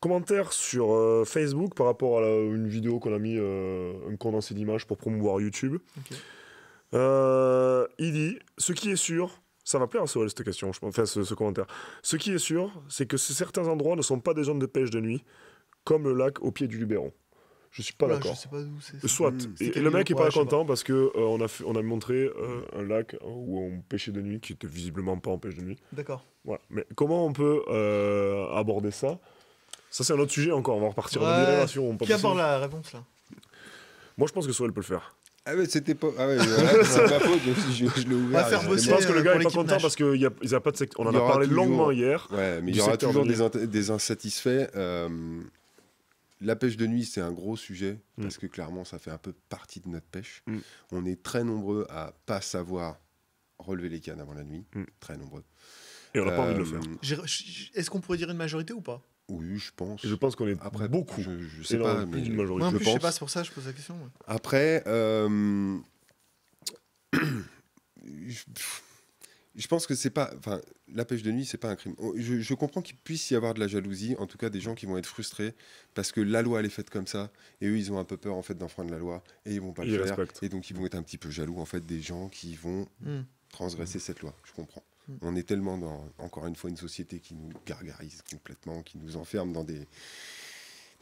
Commentaire sur euh, Facebook par rapport à la- une vidéo qu'on a mis, euh, un condensé d'images pour promouvoir YouTube. Ok. Euh, il dit Ce qui est sûr, ça va plaire à Sorel cette question, je pense, enfin ce, ce commentaire. Ce qui est sûr, c'est que certains endroits ne sont pas des zones de pêche de nuit, comme le lac au pied du Luberon. Je suis pas d'accord. Je sais pas d'où c'est. ça. Soit. Mmh, Et, le mec est pas Ouais, content parce que euh, on, a fait- on a montré euh, un lac où on pêchait de nuit qui était visiblement pas en pêche de nuit. D'accord. Voilà. Mais comment on peut euh, aborder ça? Ça c'est un autre sujet encore. On va repartir Ouais. pas Qui aborde la réponse là? Moi je pense que Sorel peut le faire. Ah ouais, c'était pas. Ah ouais, <laughs> voilà, c'est ma faute. je, je l'ai ouvert. faire je- bosser, Je pense que le euh, gars pour est pas content parce qu'il y a, y a pas de sect- On en a parlé toujours- longuement hier. Ouais, mais il y aura toujours de des, insatisfaits. Euh, la pêche de nuit, c'est un gros sujet Mm. parce que clairement, ça fait un peu partie de notre pêche. Mm. On est très nombreux à pas savoir relever les cannes avant la nuit. Mm. Très nombreux. Et on n'a pas envie de le Euh, faire. Est-ce qu'on pourrait dire une majorité ou pas? Oui, je pense. Et je pense qu'on est Après, beaucoup. Je, je sais pas, mais d'une je- majorité. Moi en je plus, je sais pense. pas, c'est pour ça que je pose la question. ouais. Après, euh, <clears throat> je, pense que c'est pas. Enfin, la pêche de nuit, c'est pas un crime. Je, je comprends qu'il puisse y avoir de la jalousie, en tout cas des gens qui vont être frustrés parce que la loi elle est faite comme ça et eux ils ont un peu peur en fait d'enfreindre la loi et ils vont pas Ils le faire respectent. et donc ils vont être un petit peu jaloux en fait des gens qui vont Hmm. transgresser cette loi. Je comprends. Mm. On est tellement dans encore une fois une société qui nous gargarise complètement, qui nous enferme dans des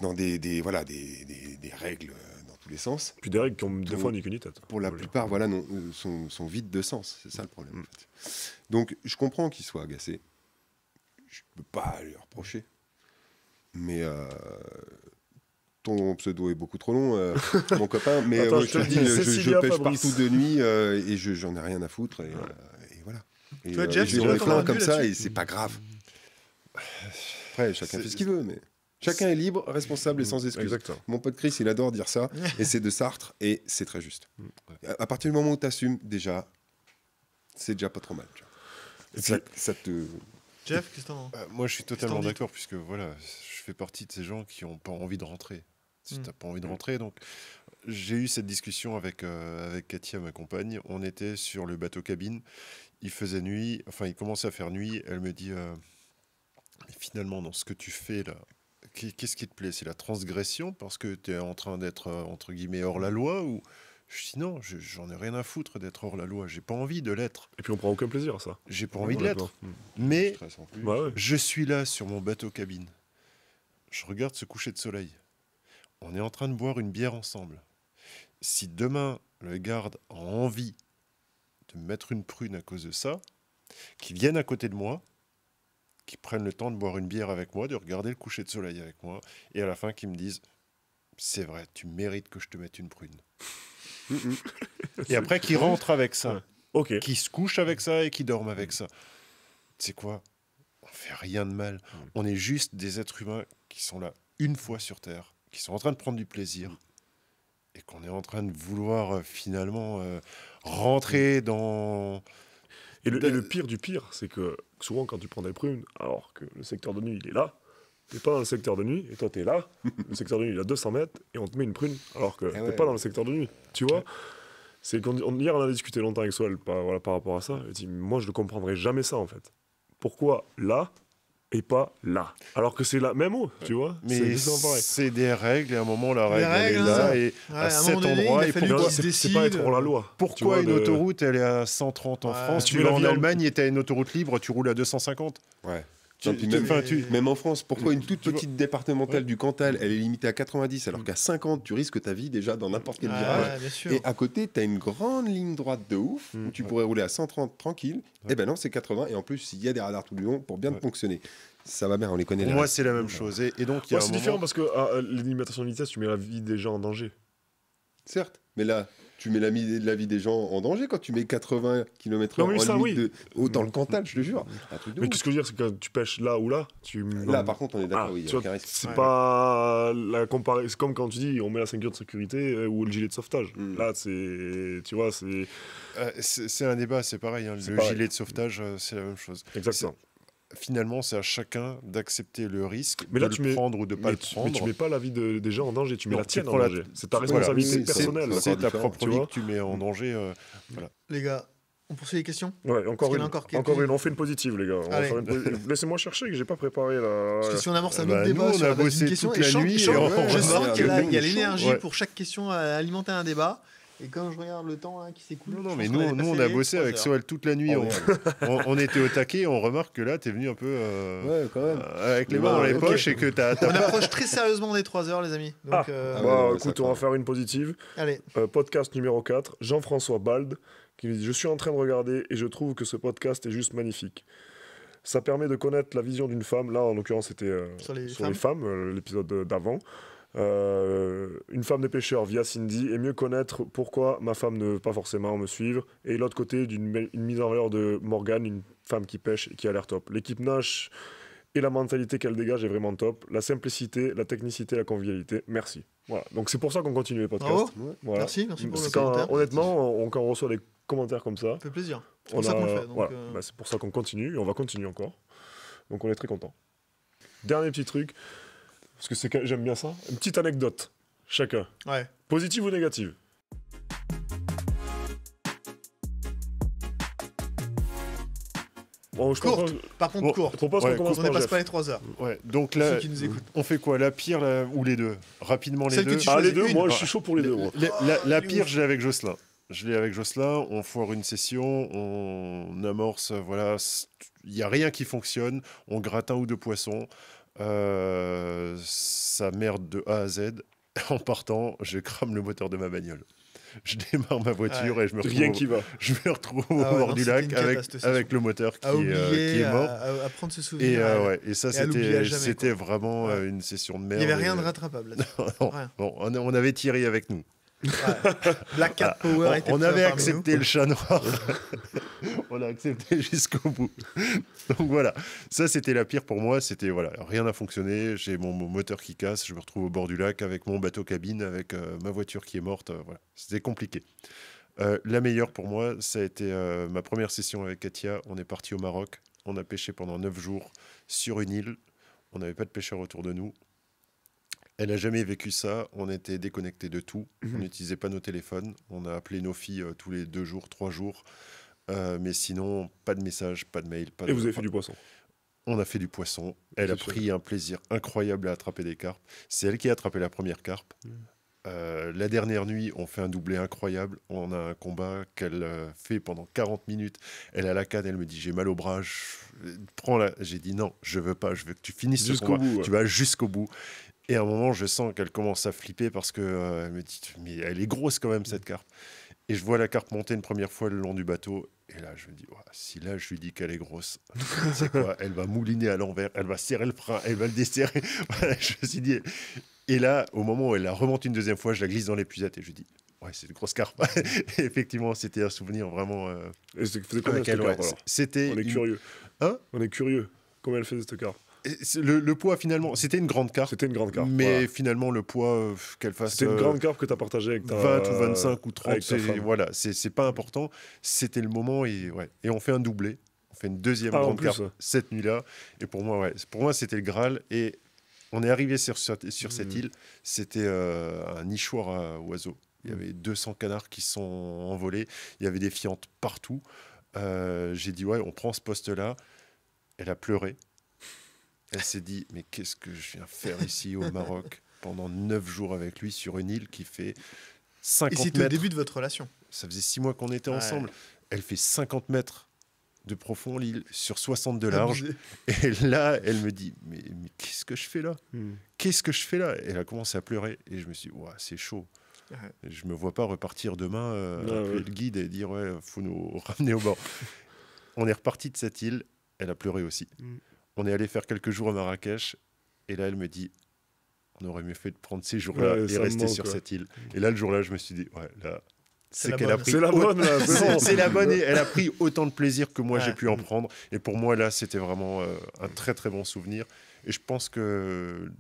dans des, des voilà des, des- des règles euh, dans tous les sens. Puis des règles qui ont des fois ni queue ni tête. Pour la plupart, voilà, non, euh, sont, sont vides de sens. C'est ça le problème. Mm. en fait. Donc, je comprends qu'il soit agacé. Je peux pas lui reprocher. Mais euh, ton pseudo est beaucoup trop long, euh, <laughs> mon copain. Mais Attends, euh, je je te dis, je, pêche Fabrice. partout de nuit euh, et je- j'en ai rien à foutre. Et, euh, et euh, Jeff, tu t'en plein avoir comme ça et c'est pas grave. <sighs> Après, chacun fait ce qu'il veut, mais chacun est libre, responsable et sans excuse. Exactement. Mon pote Chris, il adore dire ça, <laughs> et c'est de Sartre, et c'est très juste. À, à partir du moment où tu assumes, déjà, c'est déjà pas trop mal. tu vois. Et ça, puis- ça te. Jeff, qu'est-ce que t'en Euh, moi, je suis totalement d'accord, puisque voilà, je fais partie de ces gens qui n'ont pas envie de rentrer. Si Mm. t'as pas envie de rentrer, donc j'ai eu cette discussion avec, euh, avec Katia, ma compagne. On était sur le bateau cabine. Il faisait nuit, enfin, il commençait à faire nuit. Elle me dit euh, finalement, dans ce que tu fais là, qu'est- qu'est-ce qui te plaît? C'est la transgression parce que tu es en train d'être, euh, entre guillemets, hors la loi ou? Je dis non, je- j'en ai rien à foutre d'être hors la loi. J'ai pas envie de l'être. Et puis on prend aucun plaisir à ça. J'ai pas envie de l'être. Mm. Mais plus. Bah ouais. je suis là sur mon bateau cabine. Je regarde ce coucher de soleil. On est en train de boire une bière ensemble. Si demain le garde a envie de me mettre une prune à cause de ça, qu'ils viennent à côté de moi, qu'ils prennent le temps de boire une bière avec moi, de regarder le coucher de soleil avec moi, et à la fin qu'ils me disent c'est vrai, tu mérites que je te mette une prune. Mm, mm. Et après qu'ils rentrent avec ça qui se couchent avec ça et qui dorment avec ça. Tu sais quoi? On fait rien de mal. On est juste des êtres humains qui sont là une fois sur Terre, qui sont en train de prendre du plaisir et qu'on est en train de vouloir euh, finalement euh, rentrer dans. Et le, De- et le pire du pire, c'est que souvent quand tu prends des prunes, alors que le secteur de nuit il est là, t'es pas dans le secteur de nuit, et toi t'es là, <laughs> le secteur de nuit il est à 200 mètres, et on te met une prune, alors que Eh t'es ouais. pas dans le secteur de nuit. Tu vois c'est qu'on on- Hier on a discuté longtemps avec Soel par, voilà, par rapport à ça, et dit, moi je ne comprendrai jamais ça en fait. Pourquoi là et pas là Alors que c'est la même eau, tu vois Mais c'est des règles et à un moment la règle elle est règles, là hein. et Ouais, à à un cet moment donné, endroit et pourquoi- C'est pas être la loi. tu Pourquoi vois, une de- autoroute elle est à 130 en Ouais. France? Tu Tu vas en Allemagne et t'as une autoroute libre, tu roules à 250 Ouais. Tu- Non, puis tu- même, enfin, tu- même en France, pourquoi une toute petite départementale Ouais. du Cantal, elle est limitée à 90 alors qu'à 50, tu risques ta vie déjà dans n'importe quel Ouais, virage. Et à côté, tu as une grande ligne droite de ouf Mm. où tu Ouais. pourrais rouler à 130 tranquille. Ouais. Et ben non, c'est 80. Et en plus, il y a des radars tout le long pour bien Ouais. fonctionner. Ça va bien, on les connaît. Pour moi, c'est la même chose. Et, et donc, c'est moment- différent parce que ah, euh, de vitesse, tu mets la vie des gens en danger. Certes, mais là, tu mets la, la vie des gens en danger quand tu mets 80 km/h Non, mais en ça, limite oui. de... oh, dans le Cantal, je te jure. Mais qu'est-ce que je veux dire, c'est que quand tu pêches là ou là, tu. Là, par contre, on est d'accord, Ah, oui, c'est Ouais. pas la comparaison. C'est comme quand tu dis on met la ceinture de sécurité euh, ou le gilet de sauvetage. Mm. Là, c'est. Tu vois, c'est. Euh, c'est c'est un débat, c'est pareil. hein. Le pareil. gilet de sauvetage, euh, c'est la même chose. Exactement. Finalement, c'est à chacun d'accepter le risque, Mais de là, le tu mets- prendre ou de ne pas Mais le tu, prendre. mais tu mets pas la vie de- des gens en danger, tu mets Non, la tu tienne en la- danger. C'est ta Voilà, responsabilité c'est- personnelle. c'est- ta propre vie que tu mets en danger. euh, Les gars, on poursuit les questions Ouais, encore une. encore Encore, une. On fait une positive, les gars. Une <laughs> Laissez-moi chercher que j'ai pas préparé la. Parce que si on amorce un Bah, autre nous, débat on sur a bossé question, toute et la nuit je sens qu'il le y a l'énergie pour chaque question à alimenter un débat. Et quand je regarde le temps là, qui s'écoule, Non, non, mais nous, nous on a bossé avec. Soel toute la nuit. Oh, on, on- on était au taquet. On remarque que là, tu es venu un peu euh, Ouais, quand même. euh, avec les Ouais, mains dans les poches et que tu as. On approche très sérieusement des 3 heures, les amis. Donc, Ah. euh, Ah Bah, non, mais écoute, on va faire une positive. allez. Euh, podcast numéro 4, Jean-François Bald, qui nous dit Je suis en train de regarder et je trouve que ce podcast est juste magnifique. Ça permet de connaître la vision d'une femme. Là, en l'occurrence, c'était euh, Sur les les femmes, l'épisode d'avant. Euh, une femme de pêcheur via Cindy et mieux connaître pourquoi ma femme ne veut pas forcément me suivre. Et l'autre côté, d'une mise en valeur de Morgane, une femme qui pêche et qui a l'air top. L'équipe Nash et la mentalité qu'elle dégage est vraiment top. La simplicité, la technicité, la convivialité. Merci. Voilà. Donc c'est pour ça qu'on continue les podcasts. Bravo. Ouais. Voilà. Merci, merci pour quand- honnêtement, on, quand on reçoit des commentaires comme ça, Ça fait plaisir. C'est pour ça qu'on le fait. voilà. euh, Bah, c'est pour ça qu'on continue et on va continuer encore. Donc on est très content. Dernier petit truc, parce que c'est j'aime bien ça. Une petite anecdote, chacun. Ouais. Positive ou négative? Oh, je Courte. Par contre, Bon, courte. Propose Ouais, On par dépasse pas les 3 heures. Ouais, donc là, on fait quoi? La pire ou les deux? Rapidement les Celle deux? Ah, les deux, une. moi je suis chaud pour les deux. moi. La, la- est pire, je l'ai avec Jocelyn. Je l'ai avec Jocelyn, on foire une session, on amorce, voilà, il n'y a rien qui fonctionne, on gratte un ou deux poissons, euh, ça merde de A à Z. <laughs> En partant, je crame le moteur de ma bagnole. Je démarre ma voiture et je me retrouve, Rien au- qui va. <laughs> je me retrouve Ah au bord non, du lac avec, le moteur qui, À est, oublier, euh, qui est mort. à, à prendre ce Et, souvenir. euh, ouais, et ça, c'était vraiment Ouais. euh, une session de Il merde. n'y avait rien et- de rattrapable. <laughs> Non, Rien. bon, on, on avait Thierry avec nous. Ouais. Black Cat Power On, avait accepté le chat noir. <laughs> on a accepté jusqu'au bout. Donc voilà, ça c'était la pire pour moi. C'était voilà, rien n'a fonctionné. J'ai mon, mon moteur qui casse. Je me retrouve au bord du lac avec mon bateau cabine, avec euh, ma voiture qui est morte. euh, voilà, c'était compliqué. Euh, la meilleure pour moi, ça a été ma première session avec Katia. On est parti au Maroc. On a pêché pendant 9 jours sur une île. On n'avait pas de pêcheurs autour de nous. Elle n'a jamais vécu ça. On était déconnectés de tout. On n'utilisait pas nos téléphones. On a appelé nos filles euh, tous les deux jours, trois jours. Euh, mais sinon, pas de messages, pas de mail. Pas Et de- vous avez fait du poisson. On a fait du poisson. Elle a pris un plaisir incroyable à attraper des carpes. C'est elle qui a attrapé la première carpe. Mm. Euh, la dernière nuit, on fait un doublé incroyable. On a un combat qu'elle fait pendant 40 minutes. Elle a la canne, elle me dit j'ai mal au bras. je- Prends la. J'ai dit non, je veux pas. Je veux que tu finisses ce combat. bout, ouais. Tu vas jusqu'au bout. Et à un moment, je sens qu'elle commence à flipper parce que euh, elle me dit mais elle est grosse quand même cette carpe. Et je vois la carpe monter une première fois le long du bateau. Et là, je me dis, si là, je lui dis qu'elle est grosse, c'est quoi Elle va mouliner à l'envers, elle va serrer le frein, elle va le desserrer. <laughs> Voilà, je me suis dit. Et là, au moment où elle la remonte une deuxième fois, je la glisse dans l'épuisette et je lui dis, ouais, c'est une grosse carpe. <laughs> Effectivement, c'était un souvenir vraiment. euh, carpe ouais. alors? C'était. On est une- curieux. Hein? On est curieux. Combien elle faisait cette carpe? Le, le poids, finalement, c'était une grande carpe. C'était une grande carpe. Mais voilà. finalement, le poids, euh, qu'elle fasse. C'était une euh, grande carpe que tu as partagée avec ta 20 ou 25 ou 30, avec ta c'est- femme. voilà, c'est pas important. C'était le moment et, ouais. et on fait un doublé. On fait une deuxième Ah, grande plus, ouais. cette nuit-là. Et pour moi, ouais, pour moi, c'était le Graal. Et on est arrivé sur, sur, sur cette Mhm. île. C'était euh, un nichoir à oiseaux. Il y Mhm. avait 200 canards qui sont envolés. Il y avait des fientes partout. Euh, J'ai dit, ouais, on prend ce poste-là. Elle a pleuré. Elle s'est dit, mais qu'est-ce que je viens faire ici au Maroc pendant 9 jours avec lui sur une île qui fait Et 50 c'était au mètres. début de votre relation. Ça faisait 6 mois qu'on était Ouais. ensemble. Elle fait 50 mètres de profond, l'île, sur 60 de large. Et là, elle me dit, mais, mais qu'est-ce que je fais là? Hmm. Qu'est-ce que je fais là? Elle a commencé à pleurer et je me suis dit, c'est chaud. Ouais. Et Je me vois pas repartir demain, euh, Ah appeler ouais. le guide et dire, ouais, faut nous <laughs> ramener au bord. On est reparti de cette île, elle a pleuré aussi. Mm. On est allé faire quelques jours à Marrakech et là, elle me dit, on aurait mieux fait de prendre ces jours-là Ouais, et rester manque, sur ouais. cette île. Et là, le jour-là, je me suis dit, ouais, là, C'est qu'elle a pris C'est la bonne, là, <laughs> c'est la bonne et elle a pris autant de plaisir que moi j'ai pu en prendre. Et pour moi, là, c'était vraiment euh, un très très bon souvenir. Et je pense que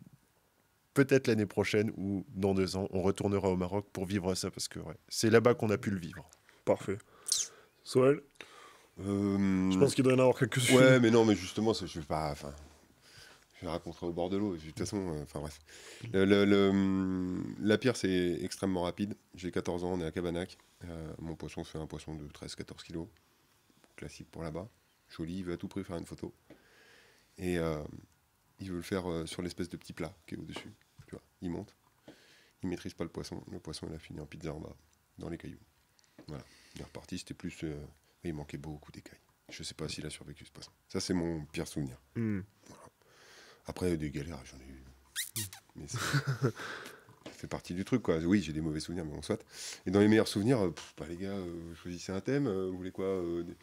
peut-être l'année prochaine ou dans deux ans, on retournera au Maroc pour vivre ça parce que ouais, c'est là-bas qu'on a pu le vivre. Parfait. Soël, Euh, je pense qu'il doit y en avoir quelques-unes. Ouais, mais non, mais justement, ça, je vais pas. Je vais raconter au bord de l'eau. De toute façon, euh, enfin bref. Le- le- le, hum, la pire, c'est extrêmement rapide. J'ai 14 ans, on est à Cabanac. Euh, mon poisson fait un poisson de 13-14 kilos. Classique pour là-bas. Joli, il veut à tout prix faire une photo. Et euh, il veut le faire sur l'espèce de petit plat qui est au-dessus. Tu vois, il monte. Il maîtrise pas le poisson. Le poisson, il a fini en pizza en bas, dans les cailloux. Voilà. Il est reparti, c'était plus. Il manquait beaucoup d'écailles. Je sais pas s'il a survécu ce poisson. Ça, c'est mon pire souvenir. Hmm. Après, des galères, j'en ai eu. Mais c'est- ça fait partie du truc, quoi. Oui, j'ai des mauvais souvenirs, mais on soit. Et dans les meilleurs souvenirs, euh, pff, bah, les gars, euh, choisissez un thème. euh, vous voulez quoi euh, des-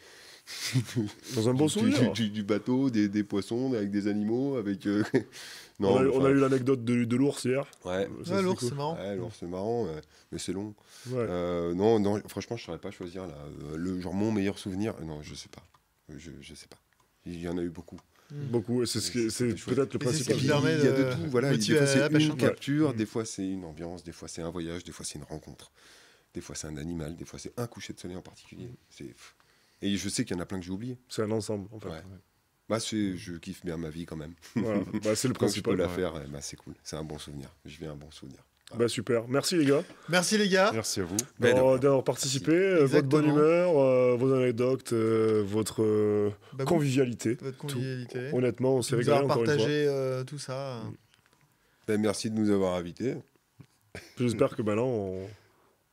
<laughs> Dans un bon du, souvenir. du- du- du bateau, des, des poissons, avec des animaux, avec. euh, <laughs> on, a, mais on a eu l'anecdote de, de l'ours hier. Ouais, c'est l'ours, cool. c'est marrant. ouais l'ours, c'est marrant, mais c'est long. Ouais. Euh, non, non, franchement, je saurais pas choisir là. Euh, le, genre mon meilleur souvenir, non, je sais pas. Je, je sais pas. Il y en a eu beaucoup. Beaucoup, et c'est ce peut-être le principal. il y a de tout, voilà. Des fois, c'est une capture, des fois, c'est une ambiance, des fois, c'est un voyage, des fois, c'est une rencontre. Des fois, c'est un animal, des fois, c'est un coucher de soleil en particulier. C'est... Et je sais qu'il y en a plein que j'ai oublié. C'est un ensemble, en fait. Ouais. Bah, c'est... Je kiffe bien ma vie quand même. Voilà. Bah, c'est <laughs> le Quand je peux principal. la ouais. faire, eh, bah, c'est cool. C'est un bon souvenir. Je vis un bon souvenir. Bah super, merci les gars. Merci les gars. Merci à vous. D'avoir participé, euh, votre bonne humeur, euh, vos anecdotes, euh, votre euh, Bah, convivialité. votre convivialité. Honnêtement, on s'est régalé encore une fois. partagé euh, tout ça. Ben, merci de nous avoir invités. J'espère que maintenant, on...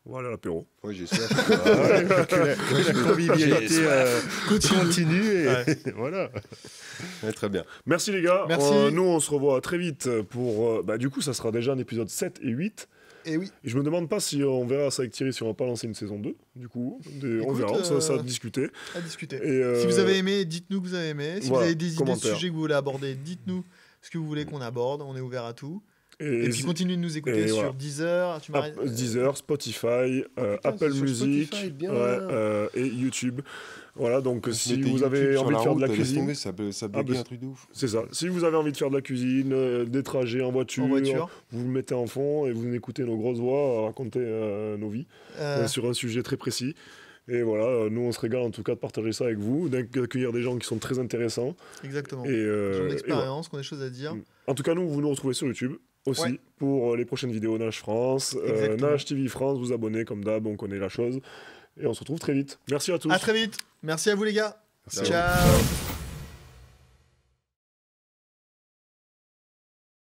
on va aller à l'apéro. J'ai soif. que la, que la convivialité euh, continue et Ouais. <laughs> voilà. Ouais, très bien. Merci les gars. Merci. Euh, nous, on se revoit très vite pour. euh, bah, du coup, ça sera déjà un épisode 7 et 8. Et oui. Et je me demande pas si on verra ça avec Thierry, si on va pas lancer une saison 2. Du coup, Des- on verra, ça, ça euh, à discuter. À discuter. Et, euh, Si vous avez aimé, dites-nous que vous avez aimé. Si voilà, vous avez des idées de sujets que vous voulez aborder, dites-nous ce que vous voulez qu'on aborde. On est ouvert à tout. Et, Et, puis continuez de nous écouter sur voilà. Deezer. Tu App- Deezer, Spotify, euh, Putain, Apple Music Spotify, bien. ouais, euh, et YouTube. Voilà, donc si vous YouTube avez envie de faire de la cuisine, tomber, ça, ça Ah, bah, un truc de ouf. c'est ça. Si vous avez envie de faire de la cuisine, euh, des trajets en voiture, en voiture. vous le mettez en fond et vous écoutez nos grosses voix raconter euh, nos vies Euh, euh, sur un sujet très précis. Et voilà, euh, nous on se régale en tout cas de partager ça avec vous, d'accueillir des gens qui sont très intéressants. exactement. Et, euh, Des gens d'expérience, qui ont des choses à dire. En tout cas, nous, vous nous retrouvez sur YouTube aussi Ouais. pour euh, les prochaines vidéos Nage France, euh. Nage TV France, vous abonnez comme d'hab, on connaît la chose. Et on se retrouve très vite. Merci à tous. À très vite. Merci à vous les gars. Merci. Ciao.